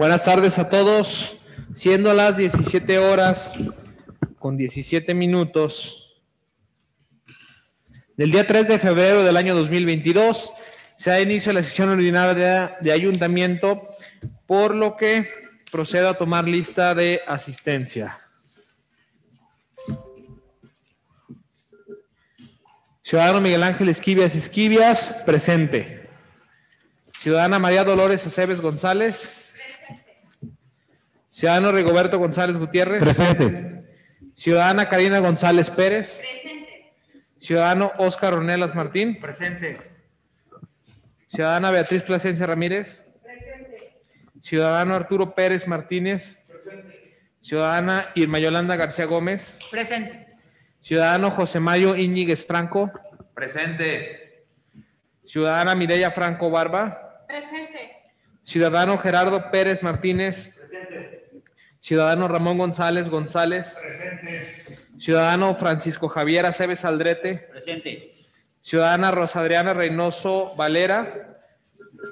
Buenas tardes a todos. Siendo las 17 horas con 17 minutos del día 3 de febrero del año 2022, se da inicio a la sesión ordinaria de ayuntamiento, por lo que procedo a tomar lista de asistencia. Ciudadano Miguel Ángel Esquivias Esquivias, presente. Ciudadana María Dolores Aceves González. Ciudadano Rigoberto González Gutiérrez. Presente. Ciudadana Karina González Pérez. Presente. Ciudadano Óscar Ornelas Martín. Presente. Ciudadana Beatriz Plasencia Ramírez. Ciudadano Arturo Pérez Martínez. Ciudadana Irma Yolanda García Gómez. Presente. Ciudadano José Mario Íñiguez Franco. Presente. Ciudadana Mireya Franco Barba. Presente. Ciudadano Gerardo Pérez Martínez. Ciudadano Ramón González González. Ciudadano Francisco Javier Aceves Aldrete. Presente. Ciudadana Rosa Adriana Reynoso Valera.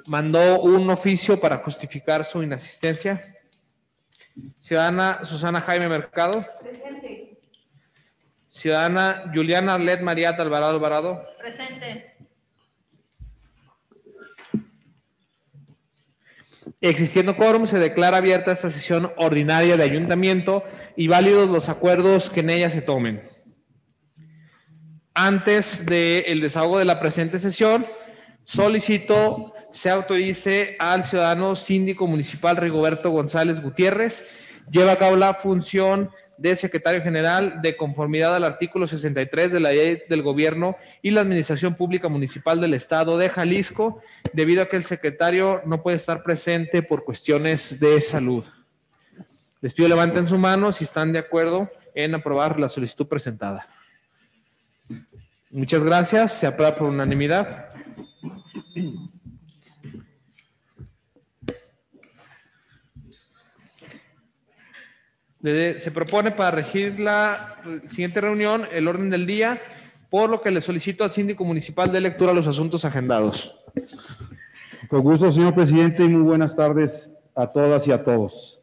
Mandó un oficio para justificar su inasistencia. Ciudadana Susana Jaime Mercado. Ciudadana Juliana Arlet Mariata Alvarado Alvarado. Presente. Existiendo quórum, se declara abierta esta sesión ordinaria de ayuntamiento y válidos los acuerdos que en ella se tomen. Antes del desahogo de la presente sesión, solicito se autorice al ciudadano síndico municipal Rigoberto González Gutiérrez, lleva a cabo la función de secretario general de conformidad al artículo 63 de la ley del gobierno y la administración pública municipal del estado de Jalisco, debido a que el secretario no puede estar presente por cuestiones de salud. Les pido levanten su mano si están de acuerdo en aprobar la solicitud presentada. Muchas gracias. Se aprueba por unanimidad. Le- Se propone para regir la siguiente reunión el orden del día, por lo que le solicito al síndico municipal de lectura los asuntos agendados. Con gusto, señor presidente, y muy buenas tardes a todas y a todos.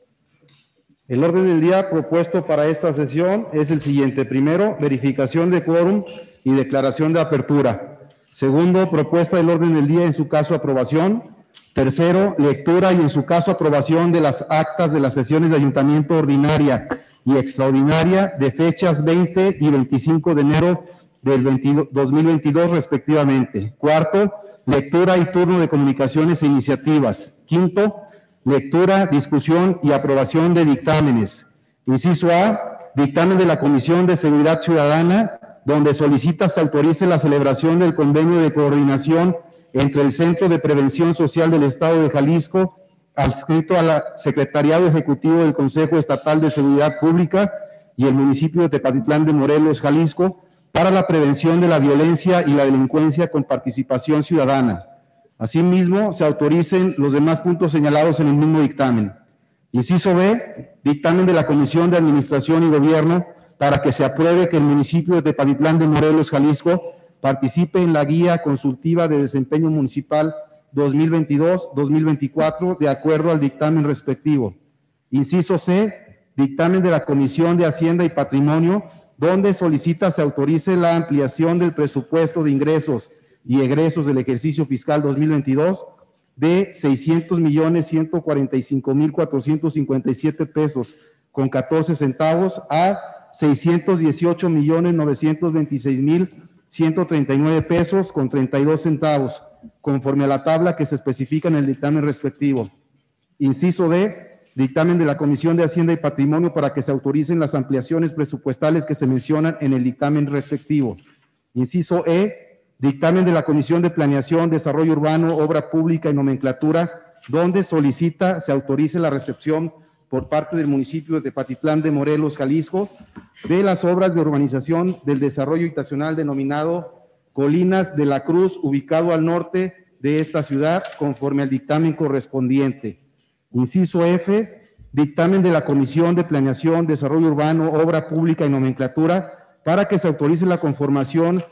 El orden del día propuesto para esta sesión es el siguiente. Primero, verificación de quórum y declaración de apertura. Segundo, propuesta del orden del día, en su caso, aprobación. Tercero, lectura y en su caso, aprobación de las actas de las sesiones de ayuntamiento ordinaria y extraordinaria de fechas 20 y 25 de enero del 22 2022 respectivamente. Cuarto, lectura y turno de comunicaciones e iniciativas. Quinto, lectura, discusión y aprobación de dictámenes. Inciso A, dictamen de la Comisión de Seguridad Ciudadana, donde solicita se autorice la celebración del convenio de coordinación entre el Centro de Prevención Social del Estado de Jalisco, adscrito al Secretariado Ejecutivo del Consejo Estatal de Seguridad Pública y el municipio de Tepatitlán de Morelos, Jalisco, para la prevención de la violencia y la delincuencia con participación ciudadana. Asimismo, se autoricen los demás puntos señalados en el mismo dictamen. Inciso B, dictamen de la Comisión de Administración y Gobierno para que se apruebe que el municipio de Tepatitlán de Morelos, Jalisco, participe en la guía consultiva de desempeño municipal 2022-2024 de acuerdo al dictamen respectivo. Inciso C, dictamen de la Comisión de Hacienda y Patrimonio, donde solicita se autorice la ampliación del presupuesto de ingresos y egresos del ejercicio fiscal 2022 de 600 millones 145 mil 457 pesos con 14 centavos a 618 millones 926 mil 139 pesos con 32 centavos, conforme a la tabla que se especifica en el dictamen respectivo. Inciso D, dictamen de la Comisión de Hacienda y Patrimonio para que se autoricen las ampliaciones presupuestales que se mencionan en el dictamen respectivo. Inciso E, dictamen de la Comisión de Planeación, Desarrollo Urbano, Obra Pública y Nomenclatura, donde solicita se autorice la recepción por parte del municipio de Tepatitlán de Morelos, Jalisco, de las obras de urbanización del desarrollo habitacional denominado Colinas de la Cruz, ubicado al norte de esta ciudad, conforme al dictamen correspondiente. Inciso F, dictamen de la Comisión de Planeación, Desarrollo Urbano, Obra Pública y Nomenclatura para que se autorice la conformación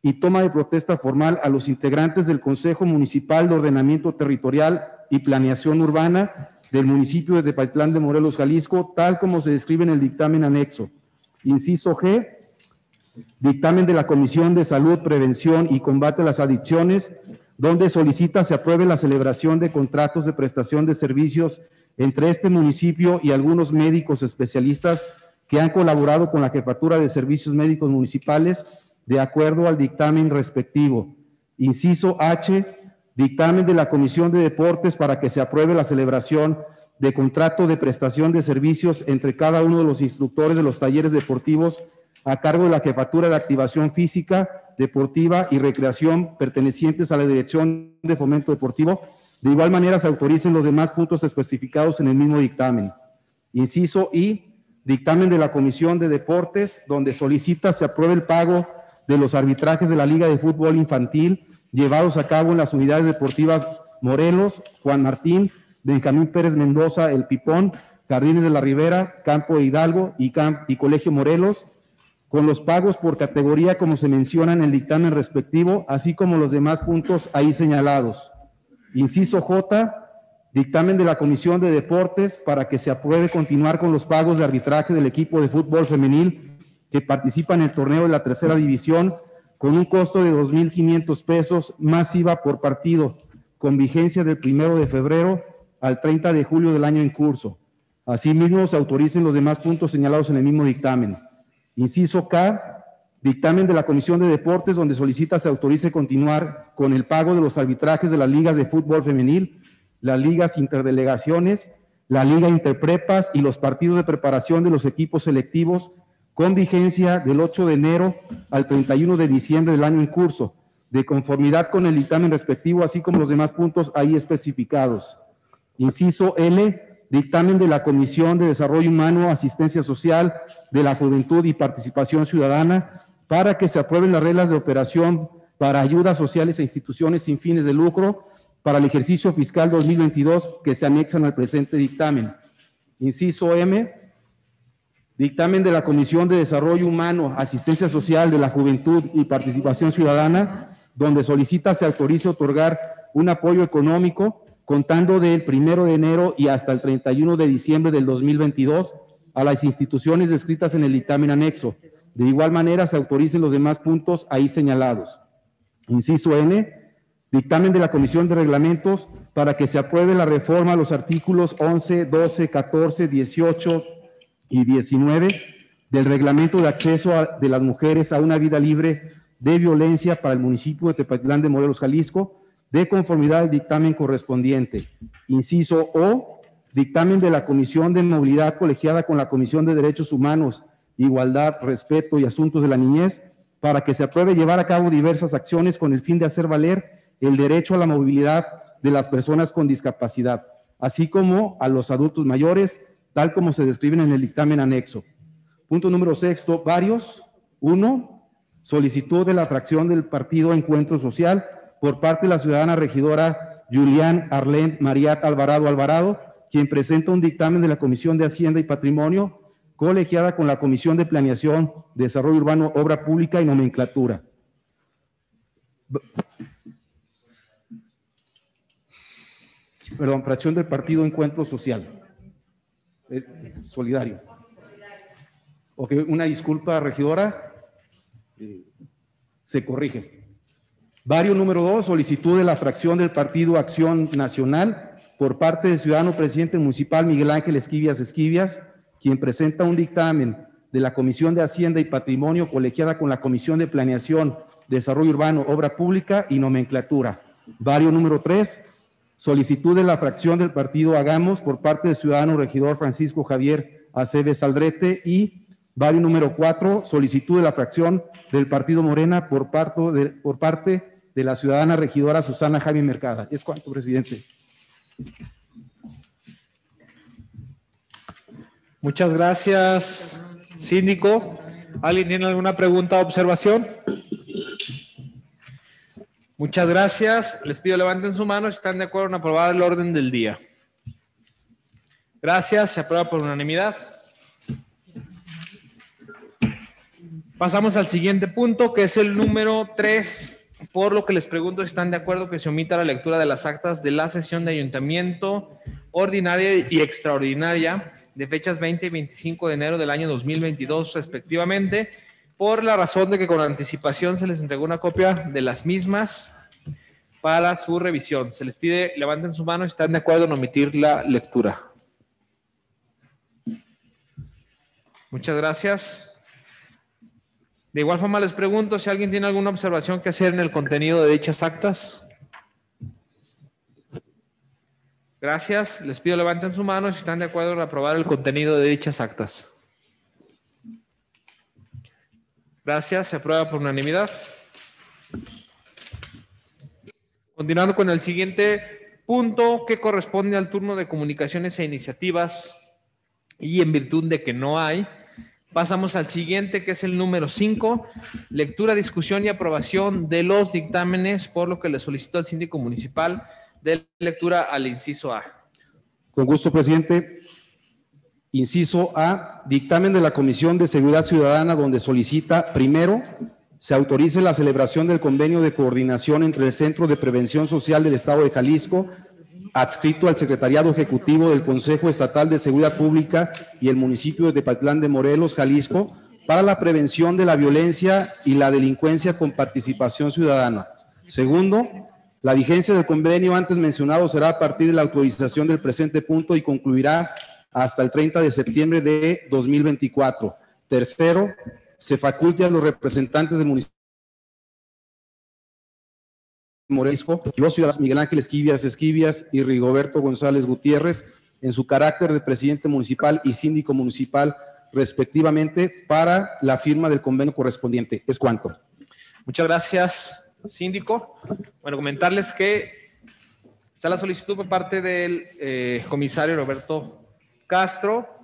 y toma de protesta formal a los integrantes del Consejo Municipal de Ordenamiento Territorial y Planeación Urbana del municipio de Tepatitlán de Morelos, Jalisco, tal como se describe en el dictamen anexo. Inciso G, dictamen de la Comisión de Salud, Prevención y Combate a las Adicciones, donde solicita se apruebe la celebración de contratos de prestación de servicios entre este municipio y algunos médicos especialistas que han colaborado con la Jefatura de Servicios Médicos Municipales de acuerdo al dictamen respectivo. Inciso H, dictamen de la Comisión de Deportes para que se apruebe la celebración de contrato de prestación de servicios entre cada uno de los instructores de los talleres deportivos a cargo de la Jefatura de Activación Física, Deportiva y Recreación pertenecientes a la Dirección de Fomento Deportivo. De igual manera se autoricen los demás puntos especificados en el mismo dictamen. Inciso I, dictamen de la Comisión de Deportes, donde solicita se apruebe el pago de los arbitrajes de la Liga de Fútbol Infantil llevados a cabo en las unidades deportivas Morelos, Juan Martín, Benjamín Pérez Mendoza, El Pipón, Jardines de la Ribera, Campo de Hidalgo y, y Colegio Morelos, con los pagos por categoría como se menciona en el dictamen respectivo, así como los demás puntos ahí señalados. Inciso J, dictamen de la Comisión de Deportes para que se apruebe continuar con los pagos de arbitraje del equipo de fútbol femenil que participa en el torneo de la tercera división con un costo de 2.500 pesos más IVA por partido, con vigencia del primero de febrero al 30 de julio del año en curso. Asimismo, se autoricen los demás puntos señalados en el mismo dictamen. Inciso K, dictamen de la Comisión de Deportes donde solicita se autorice continuar con el pago de los arbitrajes de las ligas de fútbol femenil, las ligas interdelegaciones, la liga interprepas y los partidos de preparación de los equipos selectivos con vigencia del 8 de enero al 31 de diciembre del año en curso, de conformidad con el dictamen respectivo, así como los demás puntos ahí especificados. Inciso L, dictamen de la Comisión de Desarrollo Humano, Asistencia Social, de la Juventud y Participación Ciudadana, para que se aprueben las reglas de operación para ayudas sociales e instituciones sin fines de lucro para el ejercicio fiscal 2022 que se anexan al presente dictamen. Inciso M, Dictamen de la Comisión de Desarrollo Humano, Asistencia Social de la Juventud y Participación Ciudadana, donde solicita se autorice otorgar un apoyo económico contando del primero de enero y hasta el 31 de diciembre del 2022 a las instituciones descritas en el dictamen anexo. De igual manera, se autoricen los demás puntos ahí señalados. Inciso N, dictamen de la Comisión de Reglamentos para que se apruebe la reforma a los artículos 11, 12, 14, 18, y 19 del reglamento de acceso de las mujeres a una vida libre de violencia para el municipio de Tepatitlán de Morelos, Jalisco, de conformidad al dictamen correspondiente. Inciso O, dictamen de la Comisión de Movilidad colegiada con la Comisión de Derechos Humanos, Igualdad, Respeto y Asuntos de la Niñez, para que se apruebe llevar a cabo diversas acciones con el fin de hacer valer el derecho a la movilidad de las personas con discapacidad, así como a los adultos mayores, tal como se describen en el dictamen anexo. Punto número sexto, varios. Uno, solicitud de la fracción del Partido Encuentro Social por parte de la ciudadana regidora Julián Arlén Mariat Alvarado Alvarado, quien presenta un dictamen de la Comisión de Hacienda y Patrimonio, colegiada con la Comisión de Planeación, Desarrollo Urbano, Obra Pública y Nomenclatura. Perdón, fracción del Partido Encuentro Social. Es solidario. Ok, una disculpa, regidora. Eh, se corrige. Vario número dos, solicitud de la fracción del Partido Acción Nacional por parte del ciudadano presidente municipal Miguel Ángel Esquivias Esquivias, quien presenta un dictamen de la Comisión de Hacienda y Patrimonio colegiada con la Comisión de Planeación, Desarrollo Urbano, Obra Pública y Nomenclatura. Vario número tres, Solicitud de la fracción del partido Hagamos por parte del ciudadano regidor Francisco Javier Aceves Aldrete y vario número cuatro, solicitud de la fracción del partido Morena por, de, por parte de la ciudadana regidora Susana Jaime Mercada. Es cuanto, presidente. Muchas gracias, síndico. ¿Alguien tiene alguna pregunta o observación? Muchas gracias. Les pido levanten su mano si están de acuerdo en aprobar el orden del día. Gracias. Se aprueba por unanimidad. Pasamos al siguiente punto, que es el número 3, por lo que les pregunto están de acuerdo que se omita la lectura de las actas de la sesión de ayuntamiento ordinaria y extraordinaria de fechas 20 y 25 de enero del año 2022 respectivamente, por la razón de que con anticipación se les entregó una copia de las mismas para su revisión. Se les pide, levanten su mano están de acuerdo en omitir la lectura. Muchas gracias. De igual forma les pregunto si alguien tiene alguna observación que hacer en el contenido de dichas actas. Gracias. Les pido levanten su mano si están de acuerdo en aprobar el contenido de dichas actas. Gracias. Se aprueba por unanimidad. Continuando con el siguiente punto que corresponde al turno de comunicaciones e iniciativas y en virtud de que no hay, pasamos al siguiente que es el número 5, lectura, discusión y aprobación de los dictámenes, por lo que le solicito al síndico municipal de lectura al inciso A. Con gusto, presidente. Inciso A, dictamen de la Comisión de Seguridad Ciudadana donde solicita, primero, se autorice la celebración del convenio de coordinación entre el Centro de Prevención Social del Estado de Jalisco, adscrito al Secretariado Ejecutivo del Consejo Estatal de Seguridad Pública y el municipio de Tepatlán de Morelos, Jalisco, para la prevención de la violencia y la delincuencia con participación ciudadana. Segundo, la vigencia del convenio antes mencionado será a partir de la autorización del presente punto y concluirá hasta el 30 de septiembre de 2024. Tercero, se faculte a los representantes del municipio Morisco, los ciudadanos Miguel Ángel Esquivias Esquivias y Rigoberto González Gutiérrez en su carácter de presidente municipal y síndico municipal respectivamente para la firma del convenio correspondiente. Es cuanto. Muchas gracias, síndico. Bueno, comentarles que está la solicitud por parte del eh, comisario Roberto Castro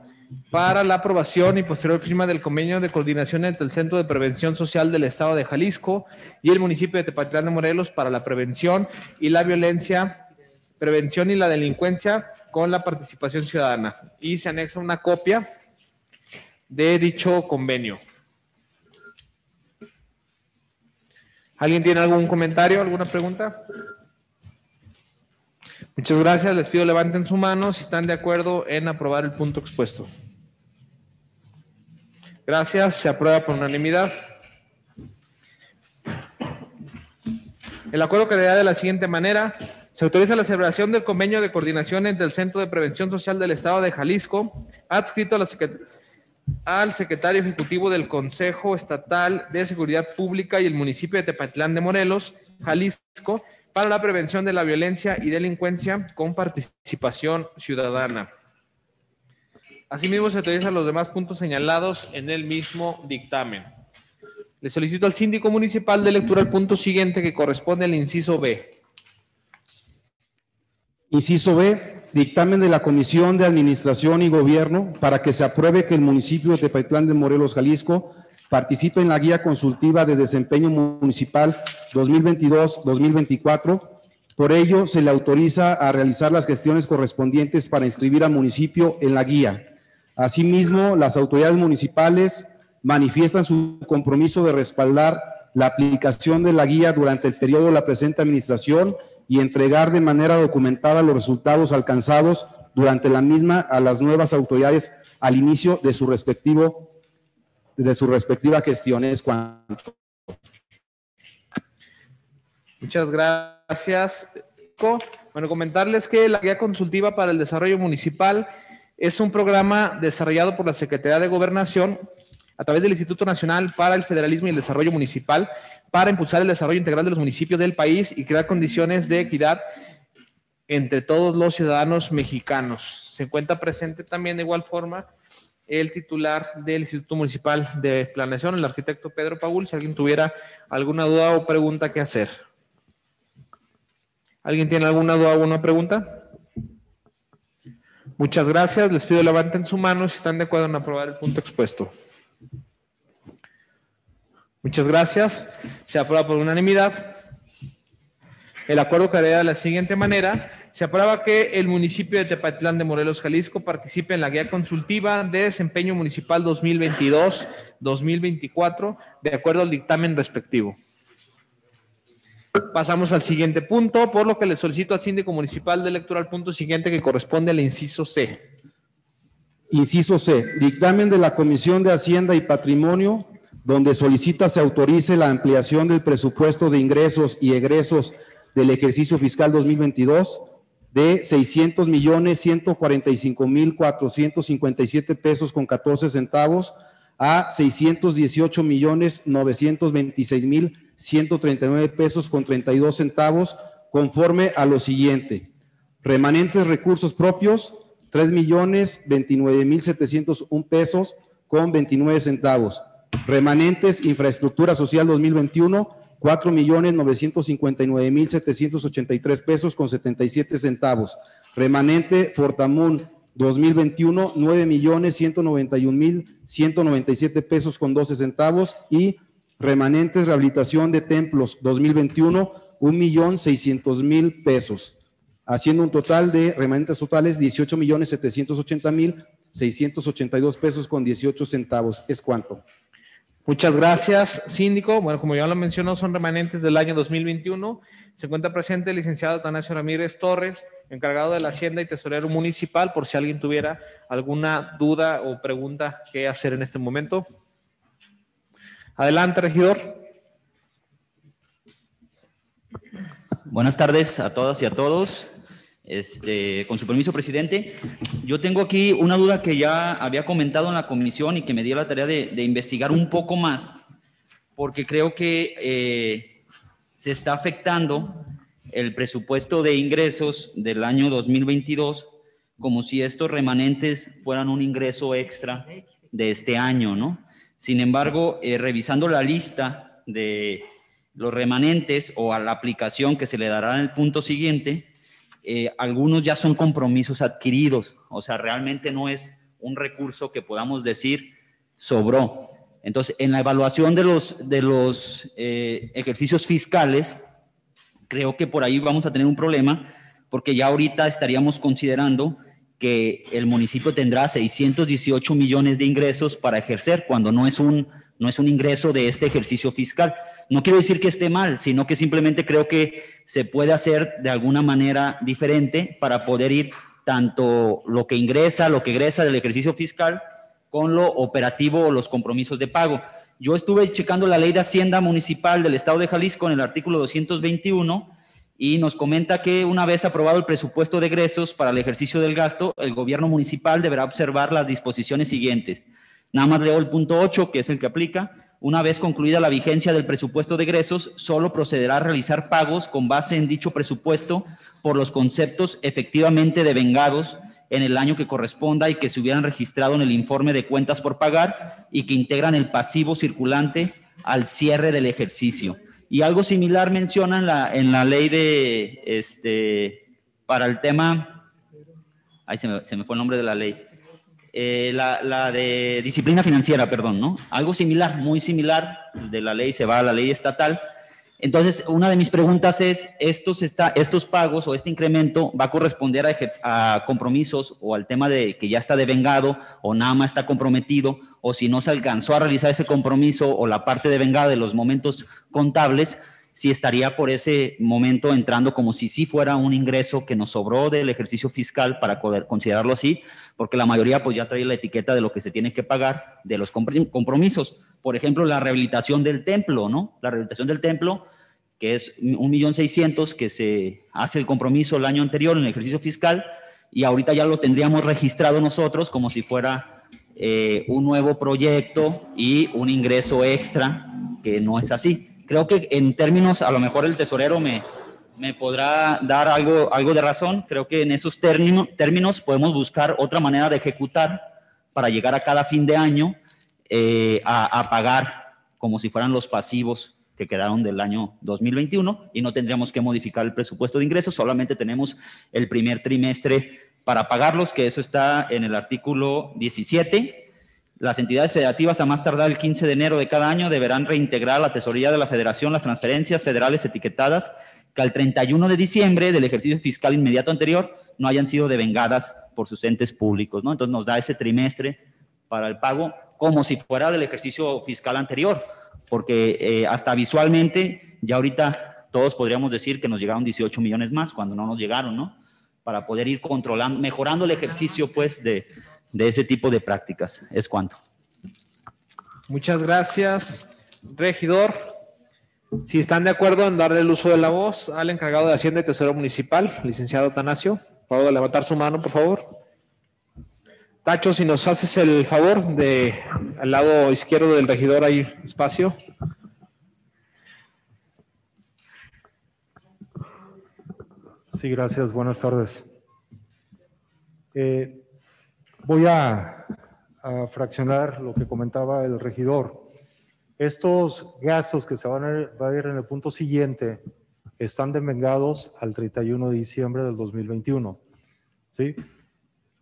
para la aprobación y posterior firma del convenio de coordinación entre el Centro de Prevención Social del Estado de Jalisco y el municipio de Tepatitlán de Morelos para la prevención y la violencia, prevención y la delincuencia con la participación ciudadana. Y se anexa una copia de dicho convenio. ¿Alguien tiene algún comentario, alguna pregunta? Muchas gracias. Les pido levanten su mano si están de acuerdo en aprobar el punto expuesto. Gracias. Se aprueba por unanimidad. El acuerdo quedaría de la siguiente manera. Se autoriza la celebración del convenio de coordinación entre el Centro de Prevención Social del Estado de Jalisco, adscrito a la al secretario ejecutivo del Consejo Estatal de Seguridad Pública y el municipio de Tepatlán de Morelos, Jalisco, para la prevención de la violencia y delincuencia con participación ciudadana. Asimismo, se autorizan los demás puntos señalados en el mismo dictamen. Le solicito al síndico municipal de lectura el punto siguiente que corresponde al inciso B. Inciso B, dictamen de la Comisión de Administración y Gobierno para que se apruebe que el municipio de Tepaitlán de Morelos, Jalisco, participe en la guía consultiva de desempeño municipal 2022-2024. Por ello, se le autoriza a realizar las gestiones correspondientes para inscribir al municipio en la guía. Asimismo, las autoridades municipales manifiestan su compromiso de respaldar la aplicación de la guía durante el periodo de la presente administración y entregar de manera documentada los resultados alcanzados durante la misma a las nuevas autoridades al inicio de su respectivo de su respectiva gestión. Es cuanto. Muchas gracias. Bueno, comentarles que la guía consultiva para el desarrollo municipal es un programa desarrollado por la Secretaría de Gobernación a través del Instituto Nacional para el Federalismo y el Desarrollo Municipal para impulsar el desarrollo integral de los municipios del país y crear condiciones de equidad entre todos los ciudadanos mexicanos. Se encuentra presente también de igual forma el titular del Instituto Municipal de Planeación, el arquitecto Pedro Paul, si alguien tuviera alguna duda o pregunta que hacer. ¿Alguien tiene alguna duda o alguna pregunta? Muchas gracias. Les pido levanten su mano si están de acuerdo en aprobar el punto expuesto. Muchas gracias. Se aprueba por unanimidad. El acuerdo quedaría de la siguiente manera se aprueba que el municipio de Tepatlán de Morelos, Jalisco, participe en la guía consultiva de desempeño municipal 2022-2024, de acuerdo al dictamen respectivo. Pasamos al siguiente punto, por lo que le solicito al síndico municipal de lectura al punto siguiente que corresponde al inciso C. Inciso C, dictamen de la Comisión de Hacienda y Patrimonio, donde solicita se autorice la ampliación del presupuesto de ingresos y egresos del ejercicio fiscal 2022 de 600 millones 145 mil 457 pesos con 14 centavos a 618 millones 926 mil 139 pesos con 32 centavos, conforme a lo siguiente. Remanentes recursos propios, 3 millones 29 mil 701 pesos con 29 centavos. Remanentes infraestructura social 2021, 4 millones 959 mil 783 pesos con 77 centavos. Remanente Fortamun 2021, 9 millones 191 mil 197 pesos con 12 centavos y remanentes rehabilitación de templos 2021, 1 millón 600 mil pesos, haciendo un total de remanentes totales 18 millones 780 mil 682 pesos con 18 centavos. ¿Es cuánto? Muchas gracias, síndico. Bueno, como ya lo mencionó, son remanentes del año 2021. Se encuentra presente el licenciado Tanasio Ramírez Torres, encargado de la Hacienda y Tesorero Municipal, por si alguien tuviera alguna duda o pregunta que hacer en este momento. Adelante, regidor. Buenas tardes a todas y a todos. Este, con su permiso, presidente, yo tengo aquí una duda que ya había comentado en la comisión y que me dio la tarea de, investigar un poco más, porque creo que eh, se está afectando el presupuesto de ingresos del año 2022 como si estos remanentes fueran un ingreso extra de este año, ¿no? Sin embargo, eh, revisando la lista de los remanentes o a la aplicación que se le dará en el punto siguiente, eh, algunos ya son compromisos adquiridos, o sea, realmente no es un recurso que podamos decir sobró. Entonces, en la evaluación de los, de los eh, ejercicios fiscales, creo que por ahí vamos a tener un problema, porque ya ahorita estaríamos considerando que el municipio tendrá 618 millones de ingresos para ejercer, cuando no es un, no es un ingreso de este ejercicio fiscal. No quiero decir que esté mal, sino que simplemente creo que se puede hacer de alguna manera diferente para poder ir tanto lo que ingresa, lo que egresa del ejercicio fiscal con lo operativo o los compromisos de pago. Yo estuve checando la ley de Hacienda Municipal del Estado de Jalisco en el artículo 221 y nos comenta que una vez aprobado el presupuesto de egresos para el ejercicio del gasto, el gobierno municipal deberá observar las disposiciones siguientes. Nada más leo el punto 8, que es el que aplica. Una vez concluida la vigencia del presupuesto de egresos, solo procederá a realizar pagos con base en dicho presupuesto por los conceptos efectivamente devengados en el año que corresponda y que se hubieran registrado en el informe de cuentas por pagar y que integran el pasivo circulante al cierre del ejercicio. Y algo similar menciona en la, en la ley de, este, para el tema, ahí se me, se me fue el nombre de la ley, eh, la, de disciplina financiera, perdón, ¿no? Algo similar, muy similar, de la ley se va a la ley estatal. Entonces, una de mis preguntas es, ¿estos, está, estos pagos o este incremento va a corresponder a, a, compromisos o al tema de que ya está devengado o nada más está comprometido o si no se alcanzó a realizar ese compromiso o la parte devengada de los momentos contables, si estaría por ese momento entrando como si sí fuera un ingreso que nos sobró del ejercicio fiscal para poder considerarlo así, porque la mayoría pues ya trae la etiqueta de lo que se tiene que pagar de los compromisos. Por ejemplo, la rehabilitación del templo, ¿no? La rehabilitación del templo, que es un millón seiscientos que se hace el compromiso el año anterior en el ejercicio fiscal y ahorita ya lo tendríamos registrado nosotros como si fuera eh, un nuevo proyecto y un ingreso extra, que no es así creo que en términos, a lo mejor el tesorero me, podrá dar algo, algo de razón. Creo que en esos términos, términos podemos buscar otra manera de ejecutar para llegar a cada fin de año eh, a, a, pagar como si fueran los pasivos que quedaron del año 2021 y no tendríamos que modificar el presupuesto de ingresos, solamente tenemos el primer trimestre para pagarlos, que eso está en el artículo 17 las entidades federativas, a más tardar el 15 de enero de cada año, deberán reintegrar a la tesorería de la federación las transferencias federales etiquetadas que al 31 de diciembre del ejercicio fiscal inmediato anterior no hayan sido devengadas por sus entes públicos. ¿no? Entonces nos da ese trimestre para el pago como si fuera del ejercicio fiscal anterior, porque eh, hasta visualmente ya ahorita todos podríamos decir que nos llegaron 18 millones más cuando no nos llegaron, ¿no? Para poder ir controlando, mejorando el ejercicio, pues, de, de ese tipo de prácticas. Es cuanto. Muchas gracias, regidor. Si están de acuerdo en darle el uso de la voz al encargado de Hacienda y Tesoro Municipal, licenciado Tanasio, por favor, levantar su mano, por favor. Tacho, si nos haces el favor de al lado izquierdo del regidor hay espacio. Sí, gracias. Buenas tardes. Eh, voy a, a fraccionar lo que comentaba el regidor. Estos gastos que se van a, va a en el punto siguiente están devengados al 31 de diciembre del 2021. ¿Sí?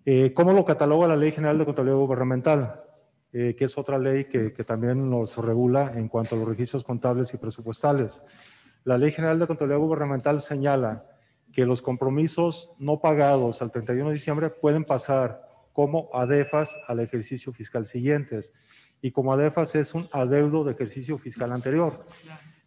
Eh, ¿Cómo lo cataloga la Ley General de Contabilidad Gubernamental? Eh, que es otra ley que, que también nos regula en cuanto a los registros contables y presupuestales. La Ley General de Contabilidad Gubernamental señala que los compromisos no pagados al 31 de diciembre pueden pasar como adefas al ejercicio fiscal siguientes. Y como adefas es un adeudo de ejercicio fiscal anterior.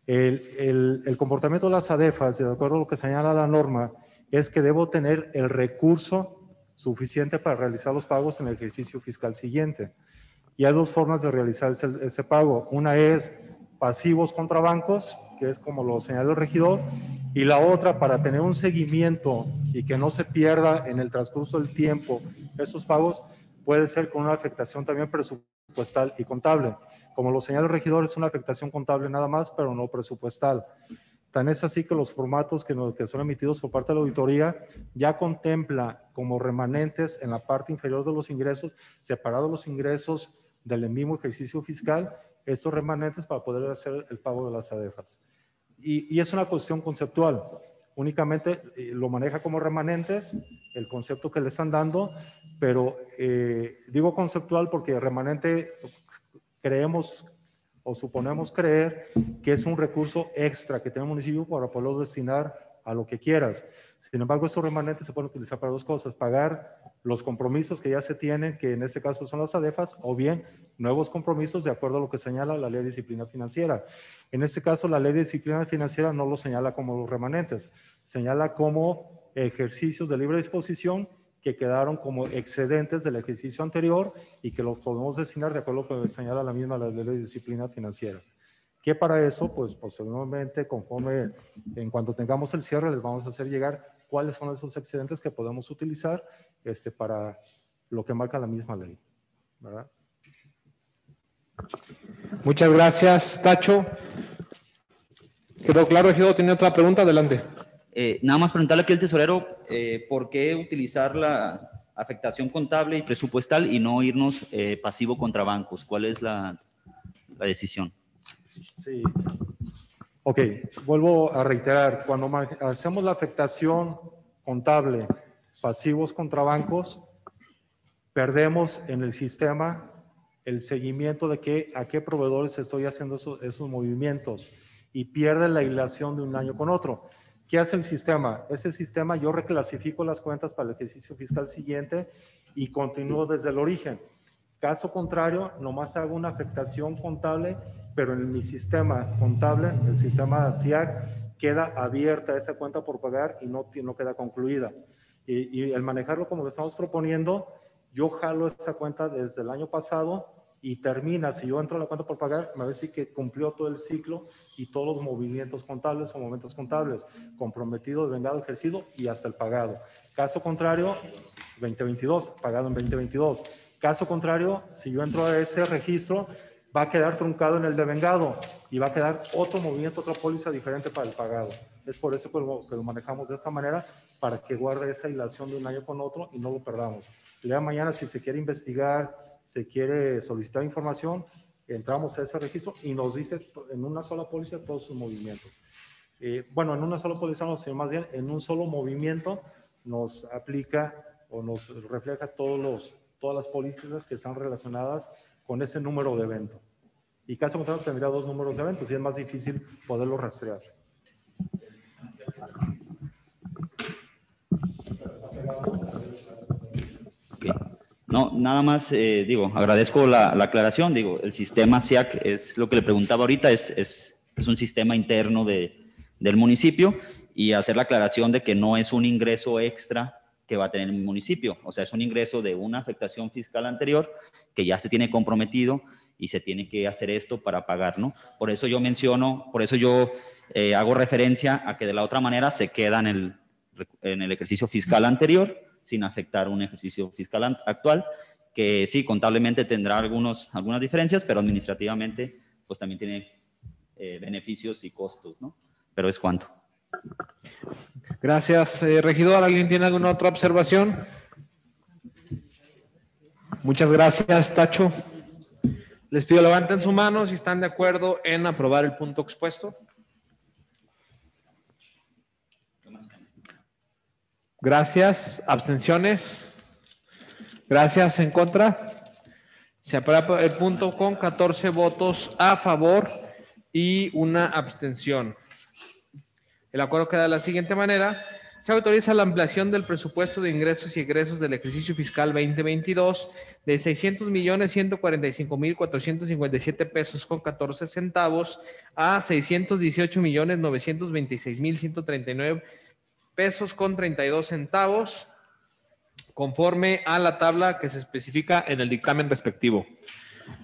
El, el, comportamiento de las adefas, de acuerdo a lo que señala la norma, es que debo tener el recurso suficiente para realizar los pagos en el ejercicio fiscal siguiente. Y hay dos formas de realizar ese, ese pago. Una es pasivos contra bancos, que es como lo señala el regidor, y la otra para tener un seguimiento y que no se pierda en el transcurso del tiempo esos pagos, puede ser con una afectación también presupuestal y contable. Como lo señala el regidor, es una afectación contable nada más, pero no presupuestal. Tan es así que los formatos que, que son emitidos por parte de la auditoría ya contempla como remanentes en la parte inferior de los ingresos, separados los ingresos del mismo ejercicio fiscal, estos remanentes para poder hacer el pago de las ADEFAS. Y, es una cuestión conceptual. Únicamente eh, lo maneja como remanentes, el concepto que le están dando, pero eh, digo conceptual porque remanente creemos o suponemos creer que es un recurso extra que tiene el municipio para poderlo destinar a lo que quieras. Sin embargo, estos remanentes se pueden utilizar para dos cosas, pagar los compromisos que ya se tienen, que en este caso son las ADEFAS, o bien nuevos compromisos de acuerdo a lo que señala la ley de disciplina financiera. En este caso, la ley de disciplina financiera no lo señala como los remanentes, señala como ejercicios de libre disposición que quedaron como excedentes del ejercicio anterior y que los podemos destinar de acuerdo a lo que señala la misma la ley de disciplina financiera. Que para eso, pues posteriormente, conforme en cuanto tengamos el cierre, les vamos a hacer llegar cuáles son esos excedentes que podemos utilizar este, para lo que marca la misma ley. ¿verdad? Muchas gracias, Tacho. ¿Quedó claro, regidor? ¿Tiene otra pregunta? Adelante. Eh, nada más preguntarle aquí al tesorero eh, por qué utilizar la afectación contable y presupuestal y no irnos eh, pasivo contra bancos. ¿Cuál es la, la decisión? Sí. Ok, vuelvo a reiterar, cuando hacemos la afectación contable, pasivos contra bancos, perdemos en el sistema el seguimiento de qué, a qué proveedores estoy haciendo esos, esos movimientos y pierde la hilación de un año con otro. ¿Qué hace el sistema? Ese sistema yo reclasifico las cuentas para el ejercicio fiscal siguiente y continúo desde el origen. Caso contrario, nomás hago una afectación contable, pero en mi sistema contable, el sistema SIAC, queda abierta esa cuenta por pagar y no, no queda concluida. Y, y el manejarlo como lo estamos proponiendo, yo jalo esa cuenta desde el año pasado y termina, si yo entro a la cuenta por pagar, me va a decir que cumplió todo el ciclo y todos los movimientos contables o momentos contables, comprometido, vengado, ejercido y hasta el pagado. Caso contrario, 2022, pagado en 2022. Caso contrario, si yo entro a ese registro, va a quedar truncado en el devengado y va a quedar otro movimiento, otra póliza diferente para el pagado. Es por eso que lo, que lo manejamos de esta manera, para que guarde esa hilación de un año con otro y no lo perdamos. El día de mañana, si se quiere investigar, se quiere solicitar información, entramos a ese registro y nos dice en una sola póliza todos sus movimientos. Eh, bueno, en una sola póliza, no, sino más bien en un solo movimiento nos aplica o nos refleja todos los, todas las pólizas que están relacionadas con ese número de evento. Y caso contrario tendría dos números de eventos y es más difícil poderlo rastrear. Okay. No, nada más, eh, digo, agradezco la, la, aclaración, digo, el sistema SIAC es lo que le preguntaba ahorita, es, es, es un sistema interno de, del municipio y hacer la aclaración de que no es un ingreso extra que va a tener el municipio, o sea, es un ingreso de una afectación fiscal anterior que ya se tiene comprometido y se tiene que hacer esto para pagar, ¿no? Por eso yo menciono, por eso yo eh, hago referencia a que de la otra manera se queda en el, en el ejercicio fiscal anterior sin afectar un ejercicio fiscal actual, que sí, contablemente tendrá algunos, algunas diferencias, pero administrativamente pues también tiene eh, beneficios y costos, ¿no? Pero es cuánto. Gracias, eh, regidor. ¿Alguien tiene alguna otra observación? Muchas gracias, Tacho. Les pido levanten su mano si están de acuerdo en aprobar el punto expuesto. Gracias. ¿Abstenciones? Gracias. ¿En contra? Se aprueba el punto con 14 votos a favor y una abstención. El acuerdo queda de la siguiente manera. Se autoriza la ampliación del presupuesto de ingresos y egresos del ejercicio fiscal 2022 de 600 millones 145 mil 457 pesos con 14 centavos a 618 millones 926 mil 139 pesos con 32 centavos conforme a la tabla que se especifica en el dictamen respectivo.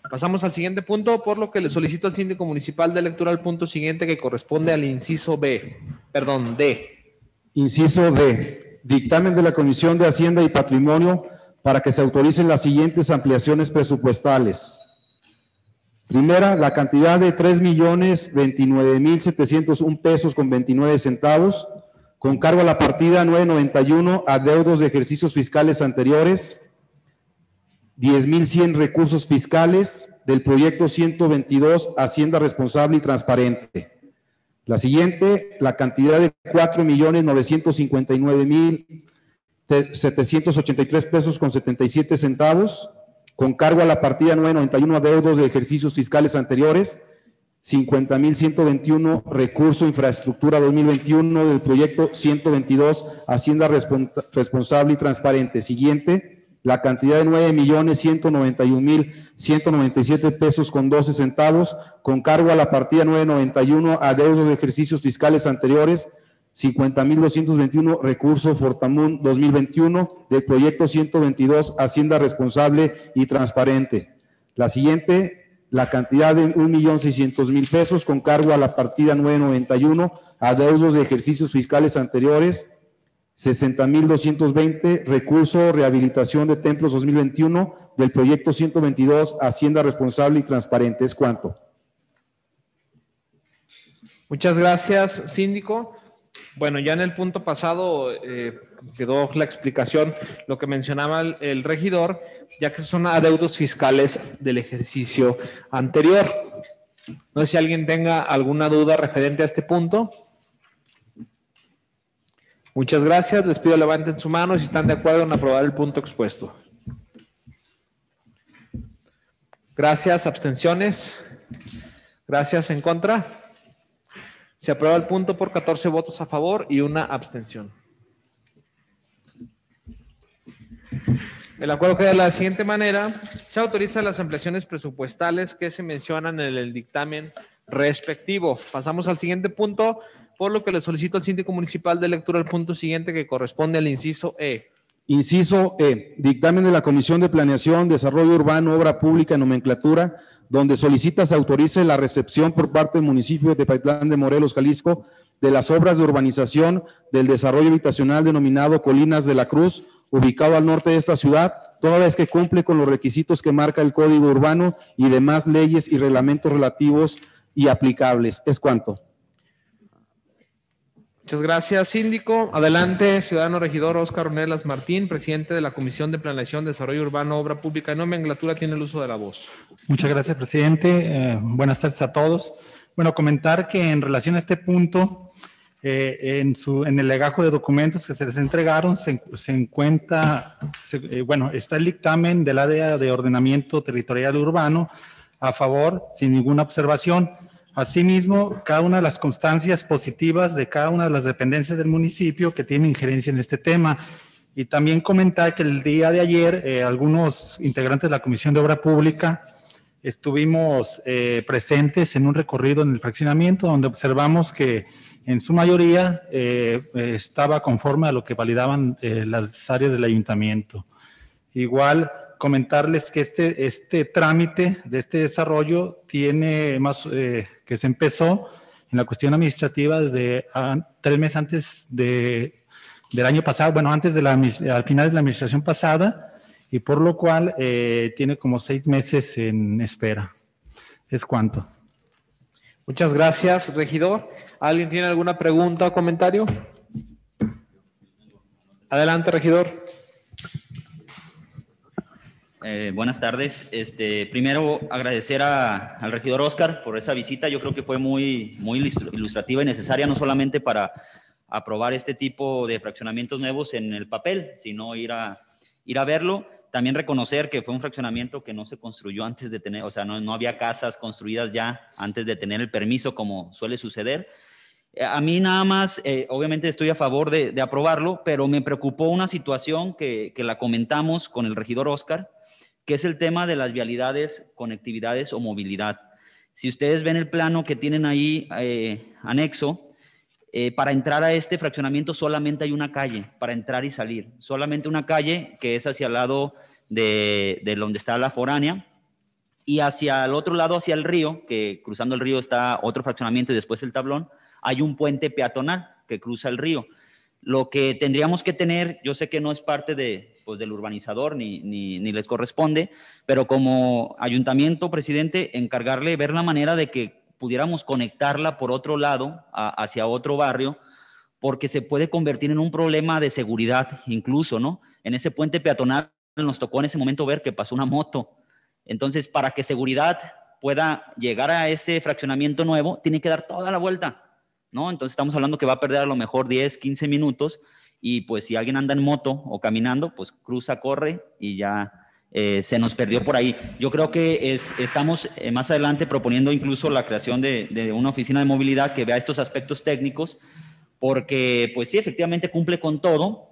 Pasamos al siguiente punto, por lo que le solicito al síndico municipal de lectura al punto siguiente que corresponde al inciso B, perdón, D. Inciso D. Dictamen de la Comisión de Hacienda y Patrimonio para que se autoricen las siguientes ampliaciones presupuestales. Primera, la cantidad de tres millones veintinueve mil setecientos un pesos con veintinueve centavos, con cargo a la partida 991 adeudos de ejercicios fiscales anteriores, 10.100 recursos fiscales del proyecto 122 Hacienda Responsable y Transparente. La siguiente, la cantidad de cuatro millones novecientos cincuenta y nueve mil setecientos ochenta y tres pesos con setenta y siete centavos, con cargo a la partida 991 adeudos de ejercicios fiscales anteriores, cincuenta mil ciento veintiuno recurso infraestructura 2021 del proyecto 122 Hacienda Respon- Responsable y Transparente. Siguiente, la cantidad de nueve millones ciento noventa y un mil ciento noventa y siete pesos con doce centavos, con cargo a la partida 991 adeudos de ejercicios fiscales anteriores, 50.221 recurso Fortamun 2021 del proyecto 122 Hacienda Responsable y Transparente. La siguiente, la cantidad de 1.600.000 pesos con cargo a la partida 991 adeudos de ejercicios fiscales anteriores, 60.220 recurso rehabilitación de templos 2021 del proyecto 122 Hacienda Responsable y Transparente. ¿Es cuánto? Muchas gracias, síndico. Bueno, ya en el punto pasado eh, quedó la explicación, lo que mencionaba el, el regidor, ya que son adeudos fiscales del ejercicio anterior. No sé si alguien tenga alguna duda referente a este punto. Muchas gracias. Les pido levanten su mano si están de acuerdo en aprobar el punto expuesto. Gracias. Abstenciones. Gracias. En contra. Se aprueba el punto por 14 votos a favor y una abstención. El acuerdo queda de la siguiente manera. Se autorizan las ampliaciones presupuestales que se mencionan en el dictamen respectivo. Pasamos al siguiente punto, por lo que le solicito al síndico municipal de lectura el punto siguiente que corresponde al inciso E. Inciso E, dictamen de la Comisión de Planeación, Desarrollo Urbano, Obra Pública Nomenclatura, donde solicita se autorice la recepción por parte del municipio de Tepatitlán de Morelos, Jalisco, de las obras de urbanización del desarrollo habitacional denominado Colinas de la Cruz, ubicado al norte de esta ciudad, toda vez que cumple con los requisitos que marca el Código Urbano y demás leyes y reglamentos relativos y aplicables. ¿Es cuánto? Muchas gracias, síndico. Adelante, ciudadano regidor Oscar Ornelas Martín, presidente de la Comisión de Planeación, Desarrollo Urbano, Obra Pública y Nomenclatura, tiene el uso de la voz. Muchas gracias, presidente. Eh, buenas tardes a todos. Bueno, comentar que en relación a este punto, eh, en, su, en el legajo de documentos que se les entregaron, se, se encuentra, se- eh, bueno, está el dictamen del área de ordenamiento territorial urbano a favor, sin ninguna observación. Asimismo, cada una de las constancias positivas de cada una de las dependencias del municipio que tiene injerencia en este tema. Y también comentar que el día de ayer, eh, algunos integrantes de la Comisión de Obra Pública estuvimos eh, presentes en un recorrido en el fraccionamiento donde observamos que en su mayoría eh, estaba conforme a lo que validaban las áreas del ayuntamiento. Igual comentarles que este, este trámite de este desarrollo tiene más, que se empezó en la cuestión administrativa desde ah, tres meses antes de, del año pasado, bueno, antes de la, al final de la administración pasada, y por lo cual eh, tiene como seis meses en espera. Es cuanto. Muchas gracias, regidor. ¿Alguien tiene alguna pregunta o comentario? Adelante, regidor. Eh, buenas tardes. Este, primero, agradecer a- al regidor Oscar por esa visita. Yo creo que fue muy, muy ilustr- ilustrativa y necesaria, no solamente para aprobar este tipo de fraccionamientos nuevos en el papel, sino ir a, ir a verlo. También reconocer que fue un fraccionamiento que no se construyó antes de tener, o sea, no, no había casas construidas ya antes de tener el permiso, como suele suceder. Eh, A mí nada más, eh, obviamente estoy a favor de, de aprobarlo, pero me preocupó una situación que, que la comentamos con el regidor Oscar, que es el tema de las vialidades, conectividades o movilidad. Si ustedes ven el plano que tienen ahí eh, anexo, eh, para entrar a este fraccionamiento solamente hay una calle para entrar y salir. Solamente una calle que es hacia el lado de, de donde está la foránea y hacia el otro lado, hacia el río, que cruzando el río está otro fraccionamiento y después el tablón, hay un puente peatonal que cruza el río. Lo que tendríamos que tener, yo sé que no es parte de, pues, del urbanizador ni, ni, ni les corresponde, pero como ayuntamiento, presidente, encargarle ver la manera de que pudiéramos conectarla por otro lado, a- hacia otro barrio, porque se puede convertir en un problema de seguridad incluso, ¿no? En ese puente peatonal nos tocó en ese momento ver que pasó una moto. Entonces, para que seguridad pueda llegar a ese fraccionamiento nuevo, tiene que dar toda la vuelta, ¿no? Entonces estamos hablando que va a perder a lo mejor 10, 15 minutos y pues si alguien anda en moto o caminando, pues cruza, corre y ya eh, se nos perdió por ahí. Yo creo que es, estamos eh, más adelante proponiendo incluso la creación de, de una oficina de movilidad que vea estos aspectos técnicos, porque pues sí, efectivamente cumple con todo.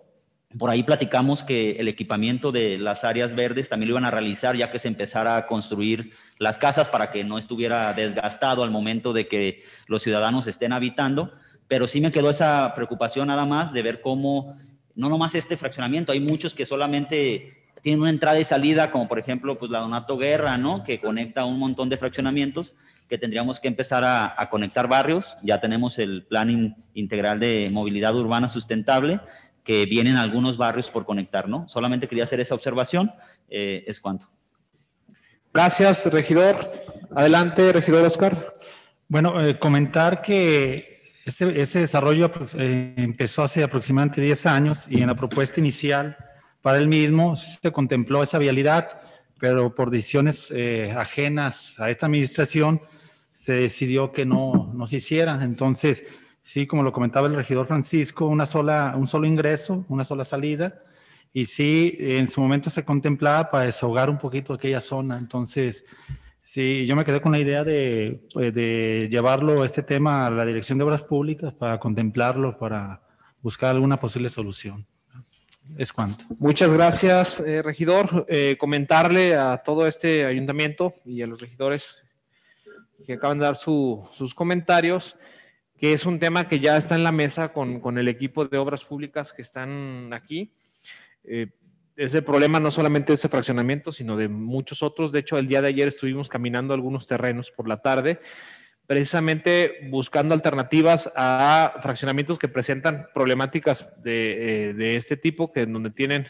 Por ahí platicamos que el equipamiento de las áreas verdes también lo iban a realizar ya que se empezara a construir las casas para que no estuviera desgastado al momento de que los ciudadanos estén habitando. Pero sí me quedó esa preocupación nada más de ver cómo, no nomás este fraccionamiento, hay muchos que solamente tienen una entrada y salida, como por ejemplo pues la Donato Guerra, ¿no? Que conecta un montón de fraccionamientos que tendríamos que empezar a, a conectar barrios. Ya tenemos el plan in- integral de movilidad urbana sustentable, que vienen algunos barrios por conectar, ¿no? Solamente quería hacer esa observación, eh, es cuanto. Gracias, regidor. Adelante, regidor Oscar. Bueno, eh, comentar que este, ese desarrollo eh, empezó hace aproximadamente 10 años y en la propuesta inicial para el mismo se contempló esa vialidad, pero por decisiones eh, ajenas a esta administración se decidió que no, no se hiciera. Entonces, sí, como lo comentaba el regidor Francisco, una sola, un solo ingreso, una sola salida. Y sí, en su momento se contemplaba para desahogar un poquito aquella zona. Entonces, Sí, yo me quedé con la idea de, pues, de llevarlo este tema a la Dirección de Obras Públicas para contemplarlo, para buscar alguna posible solución. Es cuanto. Muchas gracias, eh, regidor. Eh, comentarle a todo este ayuntamiento y a los regidores que acaban de dar su- sus comentarios, que es un tema que ya está en la mesa con, con el equipo de obras públicas que están aquí. Eh, es el problema no solamente de este fraccionamiento, sino de muchos otros. De hecho, el día de ayer estuvimos caminando algunos terrenos por la tarde, precisamente buscando alternativas a fraccionamientos que presentan problemáticas de, eh, este tipo, que en donde tienen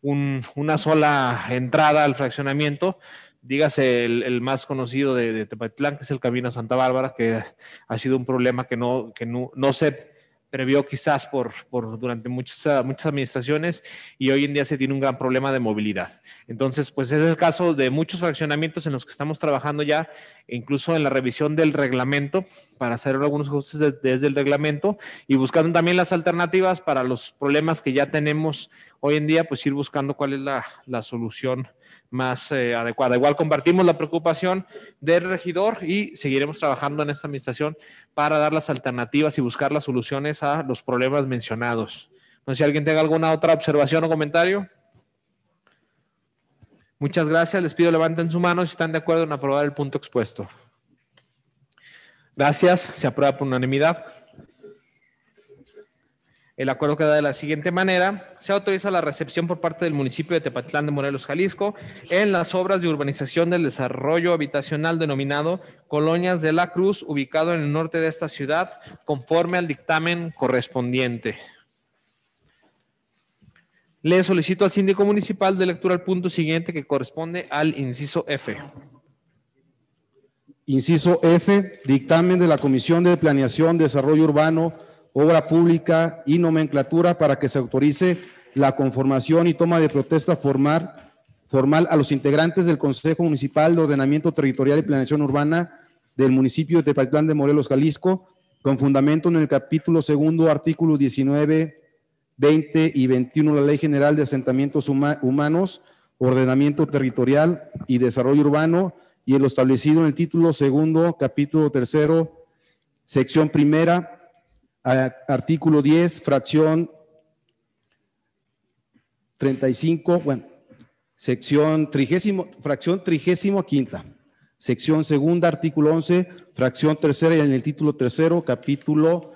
un- una sola entrada al fraccionamiento. Dígase el, el más conocido de, de Tepatitlán, que es el Camino a Santa Bárbara, que ha sido un problema que no, que no, no se previó quizás por, por durante muchas, muchas administraciones y hoy en día se tiene un gran problema de movilidad. Entonces, pues es el caso de muchos fraccionamientos en los que estamos trabajando ya, incluso en la revisión del reglamento, para hacer algunos ajustes de- desde el reglamento y buscando también las alternativas para los problemas que ya tenemos hoy en día, pues ir buscando cuál es la, la solución más eh, adecuada. Igual compartimos la preocupación del regidor y seguiremos trabajando en esta administración para dar las alternativas y buscar las soluciones a los problemas mencionados. No sé si alguien tenga alguna otra observación o comentario. Muchas gracias. Les pido levanten su mano si están de acuerdo en aprobar el punto expuesto. Gracias. Se aprueba por unanimidad. El acuerdo queda de la siguiente manera. Se autoriza la recepción por parte del municipio de Tepatitlán de Morelos, Jalisco, en las obras de urbanización del desarrollo habitacional denominado Colonias de la Cruz, ubicado en el norte de esta ciudad, conforme al dictamen correspondiente. Le solicito al síndico municipal de lectura al punto siguiente que corresponde al inciso F. Inciso F, dictamen de la Comisión de Planeación, Desarrollo Urbano, Obra Pública y Nomenclatura para que se autorice la conformación y toma de protesta formal, formal a los integrantes del Consejo Municipal de Ordenamiento Territorial y Planeación Urbana del municipio de Tepatitlán de Morelos, Jalisco, con fundamento en el capítulo segundo, artículo 19, 20 y 21 de la Ley General de Asentamientos Huma- Humanos, Ordenamiento Territorial y Desarrollo Urbano, y en lo establecido en el título segundo, capítulo tercero, sección primera, artículo 10, fracción 35, bueno, sección trigésimo, fracción trigésimo quinta, sección segunda, artículo 11, fracción tercera y en el título tercero, capítulo